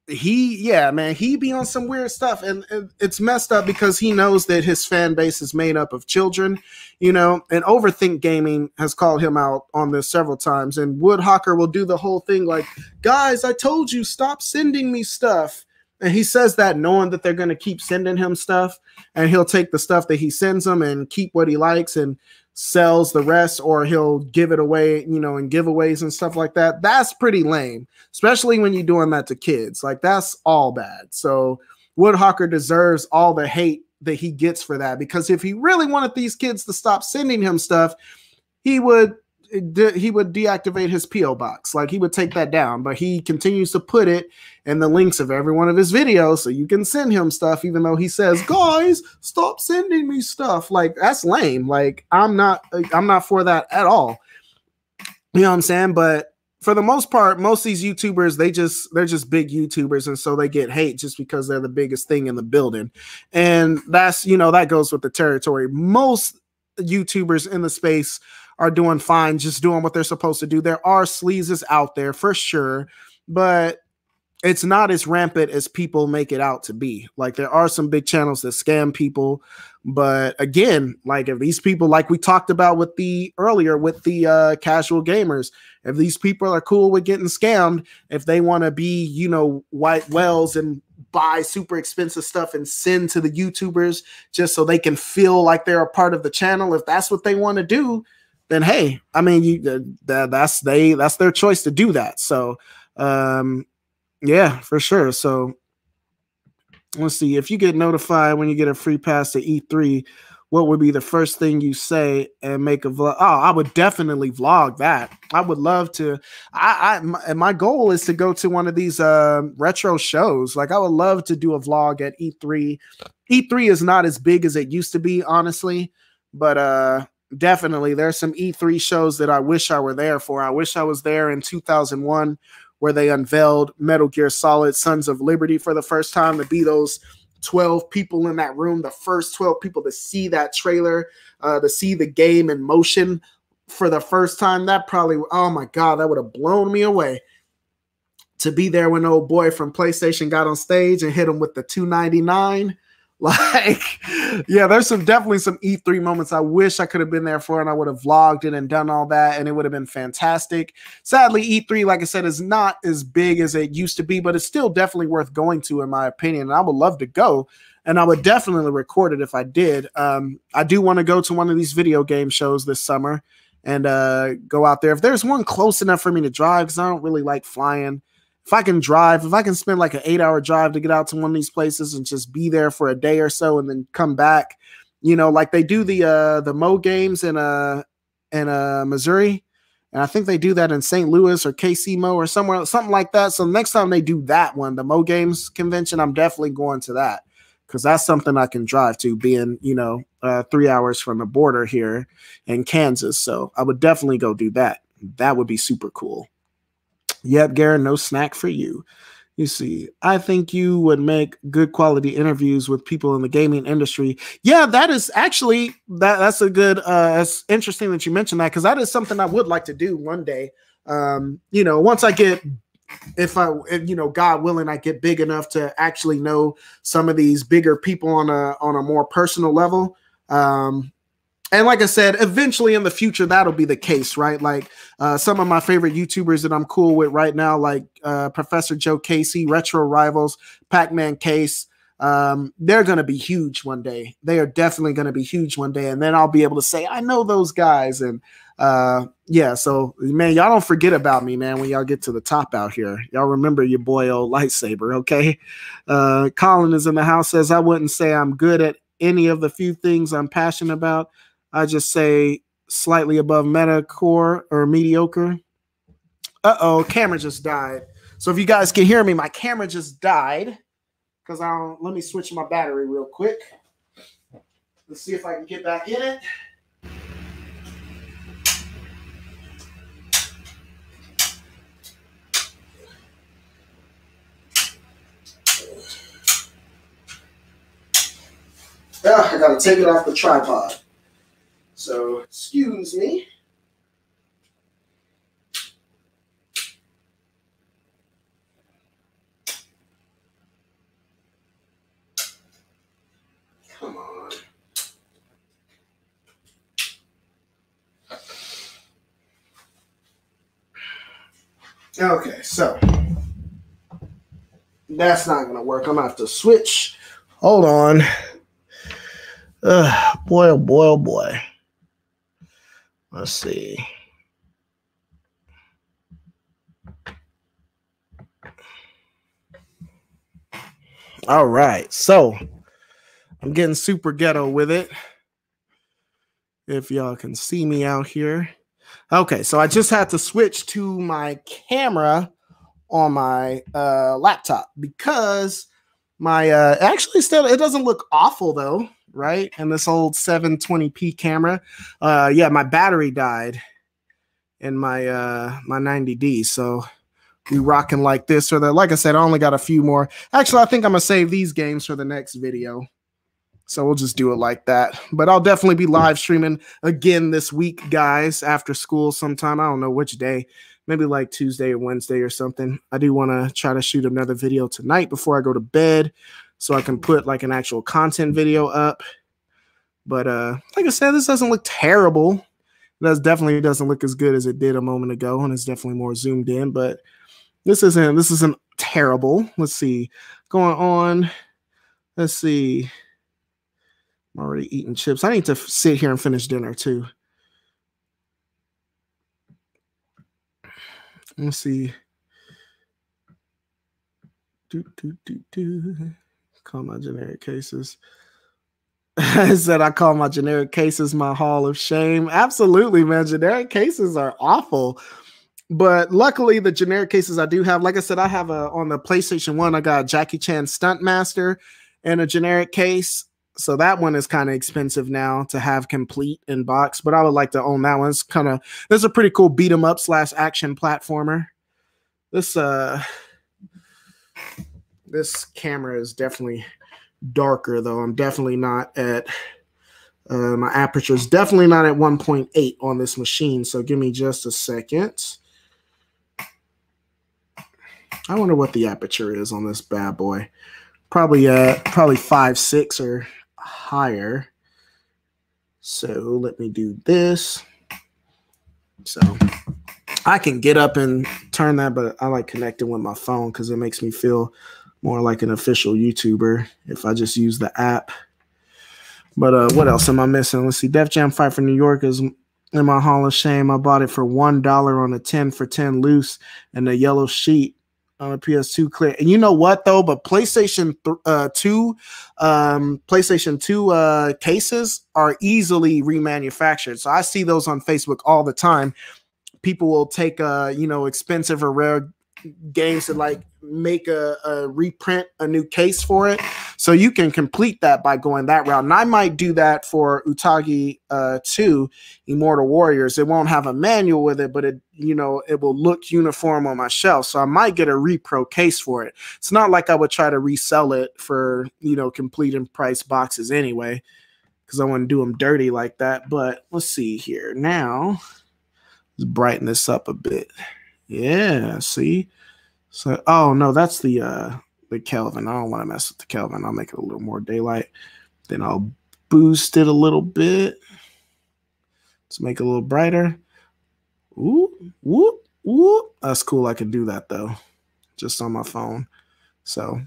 he yeah man he be on some weird stuff and, it's messed up because he knows that his fan base is made up of children you know and overthink gaming has called him out on this several times and woodhawker will do the whole thing like guys i told you stop sending me stuff. And he says that knowing that they're going to keep sending him stuff and he'll take the stuff that he sends them and keep what he likes and sells the rest or he'll give it away, you know, in giveaways and stuff like that. That's pretty lame, especially when you're doing that to kids. Like that's all bad. So Woodhawker deserves all the hate that he gets for that because if he really wanted these kids to stop sending him stuff, he would he would deactivate his PO box. Like he would take that down, but he continues to put it in the links of every one of his videos so you can send him stuff even though he says, "Guys, stop sending me stuff." Like that's lame. Like I'm not I'm not for that at all. You know what I'm saying? But for the most part, most of these YouTubers, they just they're just big YouTubers, and so they get hate just because they're the biggest thing in the building. And that's you know, that goes with the territory. Most YouTubers in the space are doing fine, just doing what they're supposed to do. There are sleazes out there for sure, but it's not as rampant as people make it out to be. Like there are some big channels that scam people, but again, like if these people, like we talked about with the earlier with the uh, casual gamers, if these people are cool with getting scammed, if they want to be, you know, white wells and buy super expensive stuff and send to the YouTubers just so they can feel like they're a part of the channel, if that's what they want to do, then hey, I mean, you that, that's they that's their choice to do that. So, um, yeah, for sure. So, let's see if you get notified when you get a free pass to E3. What would be the first thing you say and make a vlog? Oh, I would definitely vlog that. I would love to. I, I my, my goal is to go to one of these uh, retro shows. Like I would love to do a vlog at E3. E3 is not as big as it used to be, honestly but uh definitely there's some E3 shows that I wish I were there for. I wish I was there in 2001 where they unveiled Metal Gear Solid Sons of Liberty for the first time to be those 12 people in that room, the first 12 people to see that trailer, uh, to see the game in motion for the first time. That probably, oh my God, that would have blown me away to be there when old boy from PlayStation got on stage and hit him with the 299. Like, yeah, there's some definitely some E3 moments I wish I could have been there for, and I would have vlogged it and done all that, and it would have been fantastic. Sadly, E3, like I said, is not as big as it used to be, but it's still definitely worth going to, in my opinion. And I would love to go, and I would definitely record it if I did. Um, I do want to go to one of these video game shows this summer and uh, go out there. If there's one close enough for me to drive, because I don't really like flying if I can drive, if I can spend like an eight hour drive to get out to one of these places and just be there for a day or so and then come back, you know, like they do the uh the Mo games in uh in uh Missouri. And I think they do that in St. Louis or KC Mo or somewhere, something like that. So next time they do that one, the Mo Games convention, I'm definitely going to that because that's something I can drive to, being you know uh, three hours from the border here in Kansas. So I would definitely go do that. That would be super cool. Yep, Garrett, no snack for you. You see, I think you would make good quality interviews with people in the gaming industry. Yeah, that is actually that that's a good uh it's interesting that you mentioned that because that is something I would like to do one day. Um, you know, once I get if I if, you know, God willing, I get big enough to actually know some of these bigger people on a on a more personal level. Um, and like I said, eventually in the future, that'll be the case, right? Like uh, some of my favorite YouTubers that I'm cool with right now, like uh, Professor Joe Casey, Retro Rivals, Pac Man Case, um, they're going to be huge one day. They are definitely going to be huge one day. And then I'll be able to say, I know those guys. And uh, yeah, so man, y'all don't forget about me, man, when y'all get to the top out here. Y'all remember your boy, old lightsaber, okay? Uh, Colin is in the house, says, I wouldn't say I'm good at any of the few things I'm passionate about. I just say slightly above meta core or mediocre. Uh oh, camera just died. So if you guys can hear me, my camera just died because I don't. Let me switch my battery real quick. Let's see if I can get back in it. Ah, I gotta take it off the tripod. So, excuse me. Come on. Okay, so that's not gonna work. I'm gonna have to switch. Hold on. Boy, oh boy, oh boy. Let's see. All right. So I'm getting super ghetto with it. If y'all can see me out here. Okay, so I just had to switch to my camera on my uh, laptop because my uh, actually still it doesn't look awful though right? And this old 720p camera. Uh yeah, my battery died in my uh my 90D. So we rocking like this or that. Like I said, I only got a few more. Actually, I think I'm gonna save these games for the next video. So we'll just do it like that. But I'll definitely be live streaming again this week, guys, after school sometime. I don't know which day. Maybe like Tuesday or Wednesday or something. I do want to try to shoot another video tonight before I go to bed so I can put like an actual content video up. But uh, like I said, this doesn't look terrible. That definitely doesn't look as good as it did a moment ago, and it's definitely more zoomed in. But this isn't this isn't terrible. Let's see, going on. Let's see. I'm already eating chips. I need to sit here and finish dinner too. Let's see. Do, do, do, do call my generic cases. I said I call my generic cases my hall of shame. Absolutely, man. Generic cases are awful. But luckily, the generic cases I do have, like I said, I have a on the PlayStation One. I got Jackie Chan Stunt Master and a generic case. So that one is kind of expensive now to have complete in box, but I would like to own that one. It's kind of this is a pretty cool beat 'em up slash action platformer. This uh this camera is definitely darker though. I'm definitely not at uh, my aperture is definitely not at 1.8 on this machine. So give me just a second. I wonder what the aperture is on this bad boy. Probably uh probably five six or higher. So let me do this. So I can get up and turn that, but I like connecting with my phone because it makes me feel more like an official YouTuber if I just use the app. But uh, what else am I missing? Let's see. Def Jam Fight for New York is in my Hall of Shame. I bought it for one dollar on a ten for ten loose and a yellow sheet on a PS2 clear. And you know what though? But PlayStation uh, Two, um, PlayStation Two uh, cases are easily remanufactured. So I see those on Facebook all the time. People will take uh, you know expensive or rare games to like make a, a, reprint a new case for it. So you can complete that by going that route. And i might do that for Otogi uh 2 immortal warriors. It won't have a manual with it but it you know it will look uniform on my shelf. So i might get a repro case for it. It's not like i would try to resell it for you know complete and price boxes anyway because i want to do them dirty like that. But let's see here. Now let's brighten this up a bit. Yeah, see? So oh no, that's the uh the Kelvin. I don't want to mess with the Kelvin. I'll make it a little more daylight. Then I'll boost it a little bit. Let's make it a little brighter. Ooh, whoop, whoop. That's cool. I can do that though, just on my phone. So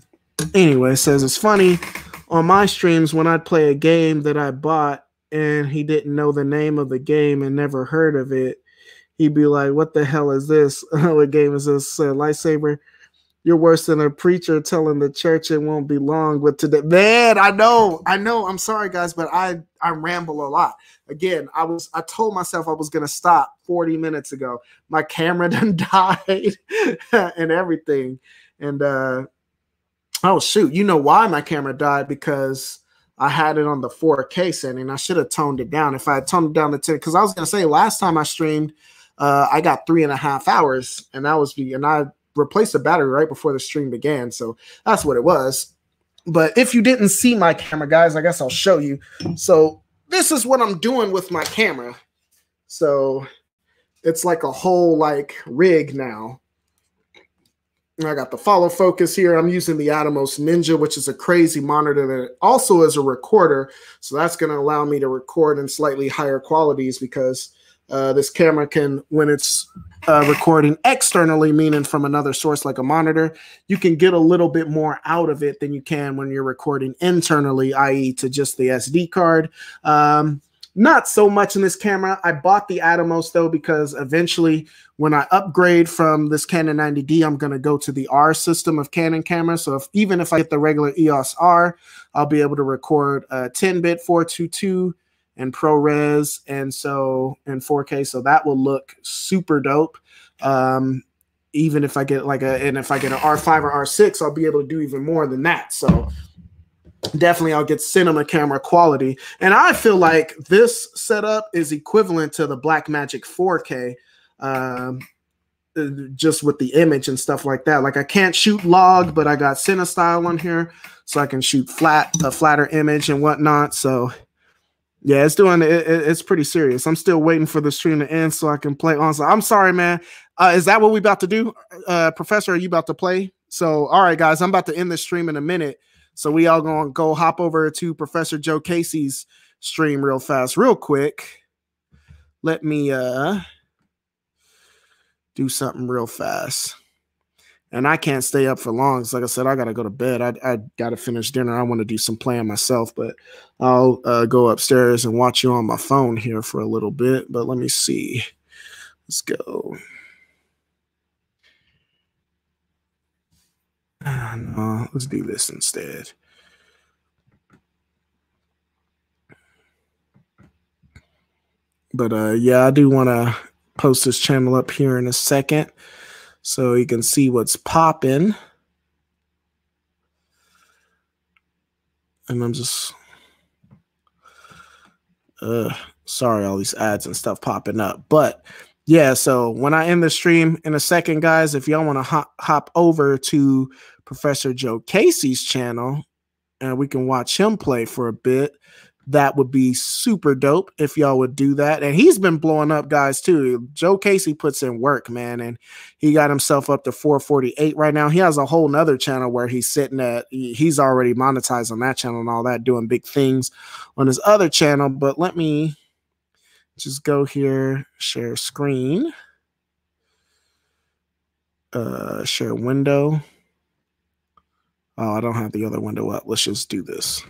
anyway, it says it's funny on my streams when I'd play a game that I bought and he didn't know the name of the game and never heard of it he'd be like, "What the hell is this? what game is this? Lightsaber." You're worse than a preacher telling the church it won't be long. But today, man, I know, I know. I'm sorry, guys, but I I ramble a lot. Again, I was I told myself I was gonna stop 40 minutes ago. My camera done died and everything, and uh oh shoot, you know why my camera died because. I had it on the 4K setting. I should have toned it down. If I had toned it down to 10, because I was gonna say last time I streamed, uh, I got three and a half hours, and that was the and I replaced the battery right before the stream began, so that's what it was. But if you didn't see my camera, guys, I guess I'll show you. So this is what I'm doing with my camera. So it's like a whole like rig now. I got the follow focus here. I'm using the Atomos Ninja, which is a crazy monitor that also is a recorder. So that's going to allow me to record in slightly higher qualities because uh, this camera can, when it's uh, recording externally, meaning from another source like a monitor, you can get a little bit more out of it than you can when you're recording internally, i.e., to just the SD card. Um, not so much in this camera. I bought the Atomos though because eventually, when I upgrade from this Canon 90D, I'm going to go to the R system of Canon camera. So if even if I get the regular EOS R, I'll be able to record a 10-bit 422 and ProRes, and so in 4K. So that will look super dope. Um, even if I get like a, and if I get an R5 or R6, I'll be able to do even more than that. So definitely I'll get cinema camera quality. And I feel like this setup is equivalent to the Blackmagic 4K. Um, just with the image and stuff like that. Like I can't shoot log, but I got CineStyle on here, so I can shoot flat a flatter image and whatnot. So yeah, it's doing it, it's pretty serious. I'm still waiting for the stream to end so I can play on. So I'm sorry, man. Uh, is that what we about to do, uh, Professor? Are you about to play? So, all right, guys, I'm about to end the stream in a minute. So we all gonna go hop over to Professor Joe Casey's stream real fast, real quick. Let me uh do something real fast and I can't stay up for long. So like I said, I gotta go to bed. I I gotta finish dinner. I want to do some playing myself, but I'll uh, go upstairs and watch you on my phone here for a little bit. But let me see. Let's go. Uh, no, let's do this instead. But uh, yeah, I do want to post this channel up here in a second so you can see what's popping. And I'm just uh, sorry, all these ads and stuff popping up. But yeah, so when I end the stream in a second, guys, if y'all want to hop, hop over to Professor Joe Casey's channel and we can watch him play for a bit, that would be super dope if y'all would do that. And he's been blowing up, guys, too. Joe Casey puts in work, man, and he got himself up to 448 right now. He has a whole nother channel where he's sitting at, he's already monetized on that channel and all that, doing big things on his other channel. But let me just go here, share screen, uh, share window. Oh, I don't have the other window up. Let's just do this.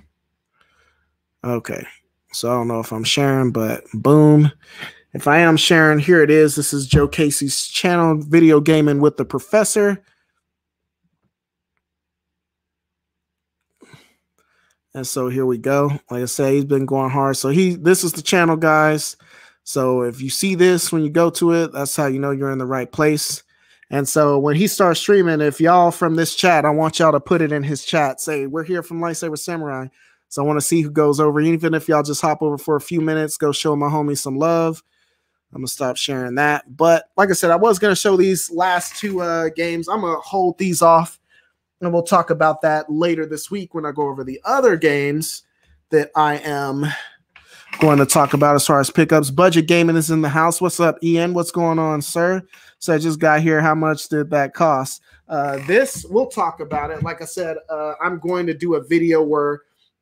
Okay. So I don't know if I'm sharing, but boom. If I am sharing, here it is. This is Joe Casey's channel, Video Gaming with the Professor. And so here we go. Like I say, he's been going hard. So he this is the channel, guys. So if you see this when you go to it, that's how you know you're in the right place. And so when he starts streaming, if y'all from this chat, I want y'all to put it in his chat. Say, we're here from Lightsaber Samurai. So I want to see who goes over. Even if y'all just hop over for a few minutes, go show my homie some love. I'm gonna stop sharing that. But like I said, I was gonna show these last two uh, games. I'm gonna hold these off, and we'll talk about that later this week when I go over the other games that I am going to talk about as far as pickups. Budget gaming is in the house. What's up, Ian? What's going on, sir? So I just got here. How much did that cost? Uh, this we'll talk about it. Like I said, uh, I'm going to do a video where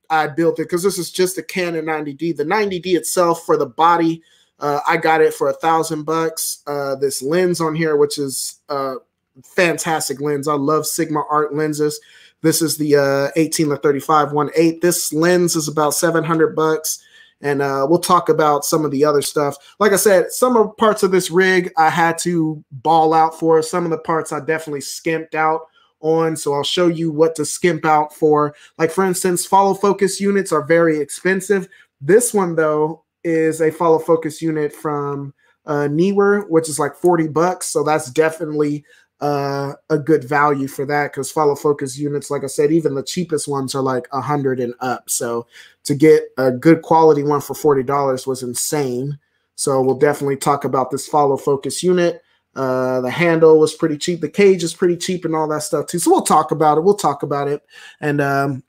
I built it because this is just a Canon 90D. The 90D itself for the body, uh, I got it for a thousand bucks. Uh, this lens on here, which is a fantastic lens. I love Sigma Art lenses. This is the uh, 18 to 35 1.8. This lens is about 700 bucks. And uh, we'll talk about some of the other stuff. Like I said, some of parts of this rig I had to ball out for. Some of the parts I definitely skimped out on. So I'll show you what to skimp out for. Like for instance, follow focus units are very expensive. This one though is a follow focus unit from uh, Neewer, which is like 40 bucks. So that's definitely uh, a good value for that because follow focus units, like I said, even the cheapest ones are like a hundred and up. So to get a good quality one for $40 was insane. So we'll definitely talk about this follow focus unit. Uh, the handle was pretty cheap. The cage is pretty cheap and all that stuff too. So we'll talk about it. We'll talk about it. And um,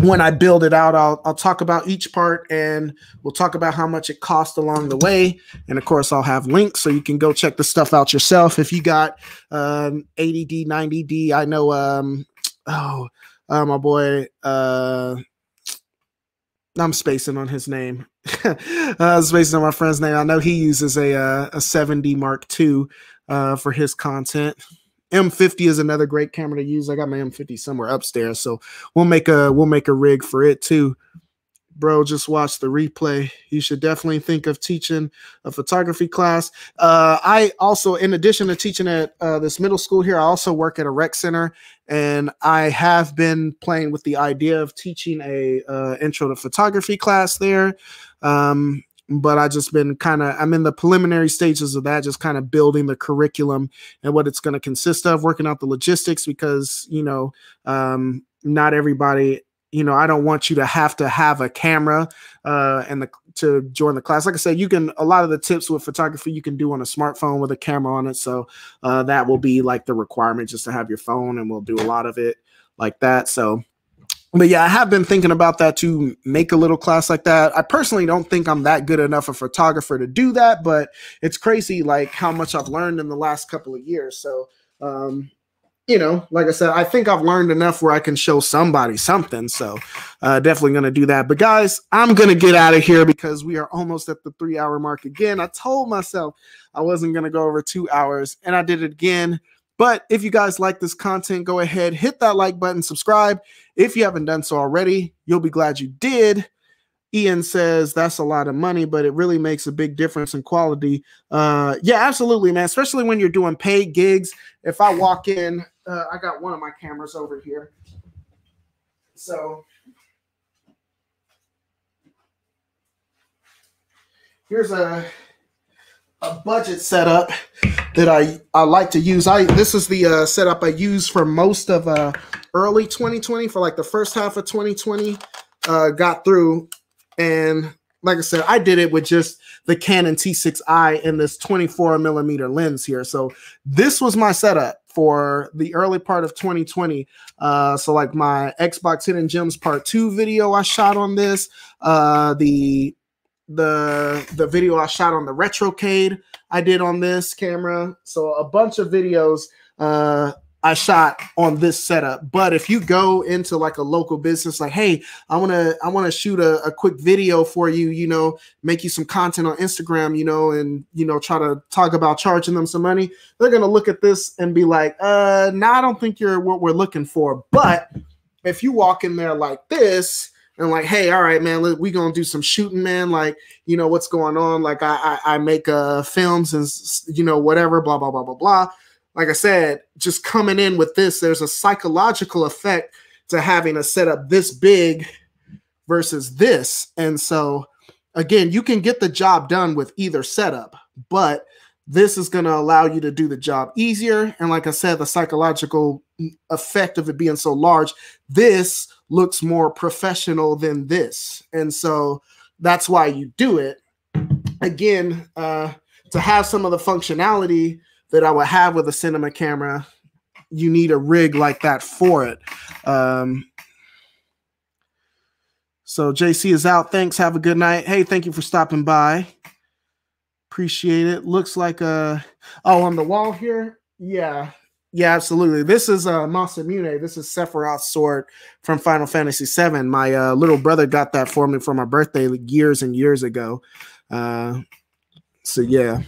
when I build it out, I'll, I'll talk about each part and we'll talk about how much it cost along the way. And of course, I'll have links so you can go check the stuff out yourself. If you got um, 80D, 90D, I know, um, oh, uh, my boy, uh, I'm spacing on his name. uh, spacing on my friend's name. I know he uses a uh, a 70 Mark II uh, for his content. M50 is another great camera to use. I got my M50 somewhere upstairs, so we'll make a we'll make a rig for it too. Bro, just watch the replay. You should definitely think of teaching a photography class. Uh, I also, in addition to teaching at uh, this middle school here, I also work at a rec center, and I have been playing with the idea of teaching a uh, intro to photography class there. Um, but I just been kind of I'm in the preliminary stages of that, just kind of building the curriculum and what it's going to consist of, working out the logistics because you know um, not everybody you know i don't want you to have to have a camera uh and the to join the class. Like i said you can a lot of the tips with photography you can do on a smartphone with a camera on it so uh that will be like the requirement just to have your phone and we'll do a lot of it like that so but yeah, I have been thinking about that to make a little class like that. I personally don't think I'm that good enough a photographer to do that, but it's crazy like how much I've learned in the last couple of years. So, um, you know, like I said, I think I've learned enough where I can show somebody something. So, uh, definitely going to do that. But guys, I'm going to get out of here because we are almost at the three hour mark again. I told myself I wasn't going to go over two hours, and I did it again. But if you guys like this content, go ahead, hit that like button, subscribe. If you haven't done so already, you'll be glad you did. Ian says that's a lot of money, but it really makes a big difference in quality. Uh, yeah, absolutely, man. Especially when you're doing paid gigs. If I walk in, uh, I got one of my cameras over here. So here's a a budget setup that I, I like to use. I this is the uh, setup I use for most of uh, early 2020 for like the first half of 2020. Uh, got through, and like I said, I did it with just the Canon T6i and this 24 millimeter lens here. So this was my setup for the early part of 2020. Uh, so like my Xbox Hidden Gems Part Two video I shot on this. Uh, the the the video I shot on the Retrocade I did on this camera. So a bunch of videos uh, I shot on this setup. But if you go into like a local business, like, hey, I want to I want to shoot a, a quick video for you, you know, make you some content on Instagram, you know, and you know, try to talk about charging them some money, they're gonna look at this and be like, uh, no, nah, I don't think you're what we're looking for. But if you walk in there like this, and like, hey, all right, man, we gonna do some shooting, man. Like, you know what's going on? Like, I I, I make uh films and you know whatever, blah blah blah blah blah. Like I said, just coming in with this, there's a psychological effect to having a setup this big versus this, and so again, you can get the job done with either setup, but this is going to allow you to do the job easier. And like I said, the psychological effect of it being so large, this looks more professional than this. And so that's why you do it. Again, uh, to have some of the functionality that I would have with a cinema camera, you need a rig like that for it. Um, so JC is out. Thanks. Have a good night. Hey, thank you for stopping by. Appreciate it. Looks like a oh on the wall here. Yeah, yeah, absolutely. This is uh Masamune. This is Sephiroth's sword from Final Fantasy VII. My uh, little brother got that for me for my birthday years and years ago. Uh, so yeah.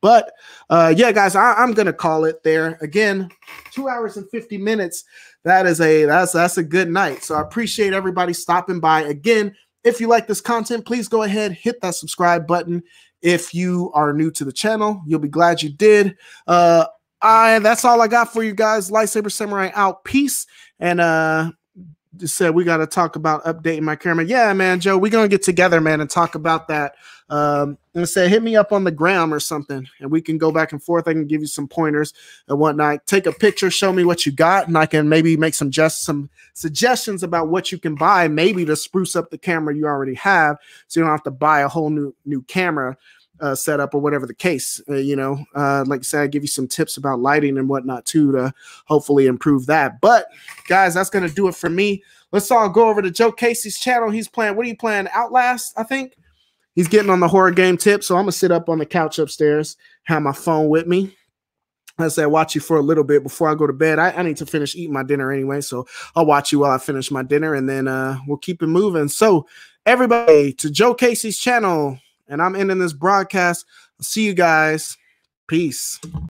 But uh, yeah, guys, I, am gonna call it there. Again, two hours and 50 minutes. That is a that's that's a good night. So I appreciate everybody stopping by. Again, if you like this content, please go ahead, hit that subscribe button. If you are new to the channel, you'll be glad you did. Uh, I that's all I got for you guys. Lightsaber Samurai out. Peace. And uh just said we got to talk about updating my camera. Yeah, man, Joe, we're gonna get together, man, and talk about that. Um, and say hit me up on the gram or something, and we can go back and forth. I can give you some pointers and whatnot. Take a picture, show me what you got, and I can maybe make some just some suggestions about what you can buy, maybe to spruce up the camera you already have, so you don't have to buy a whole new new camera uh, setup or whatever the case. Uh, you know, uh, like I said, I give you some tips about lighting and whatnot too to hopefully improve that. But guys, that's gonna do it for me. Let's all go over to Joe Casey's channel. He's playing. What are you playing? Outlast, I think. He's getting on the horror game tip. So I'm gonna sit up on the couch upstairs, have my phone with me. I said, watch you for a little bit before I go to bed. I, I, need to finish eating my dinner anyway, so I'll watch you while I finish my dinner, and then uh, we'll keep it moving. So, everybody, to Joe Casey's channel, and I'm ending this broadcast. See you guys. Peace.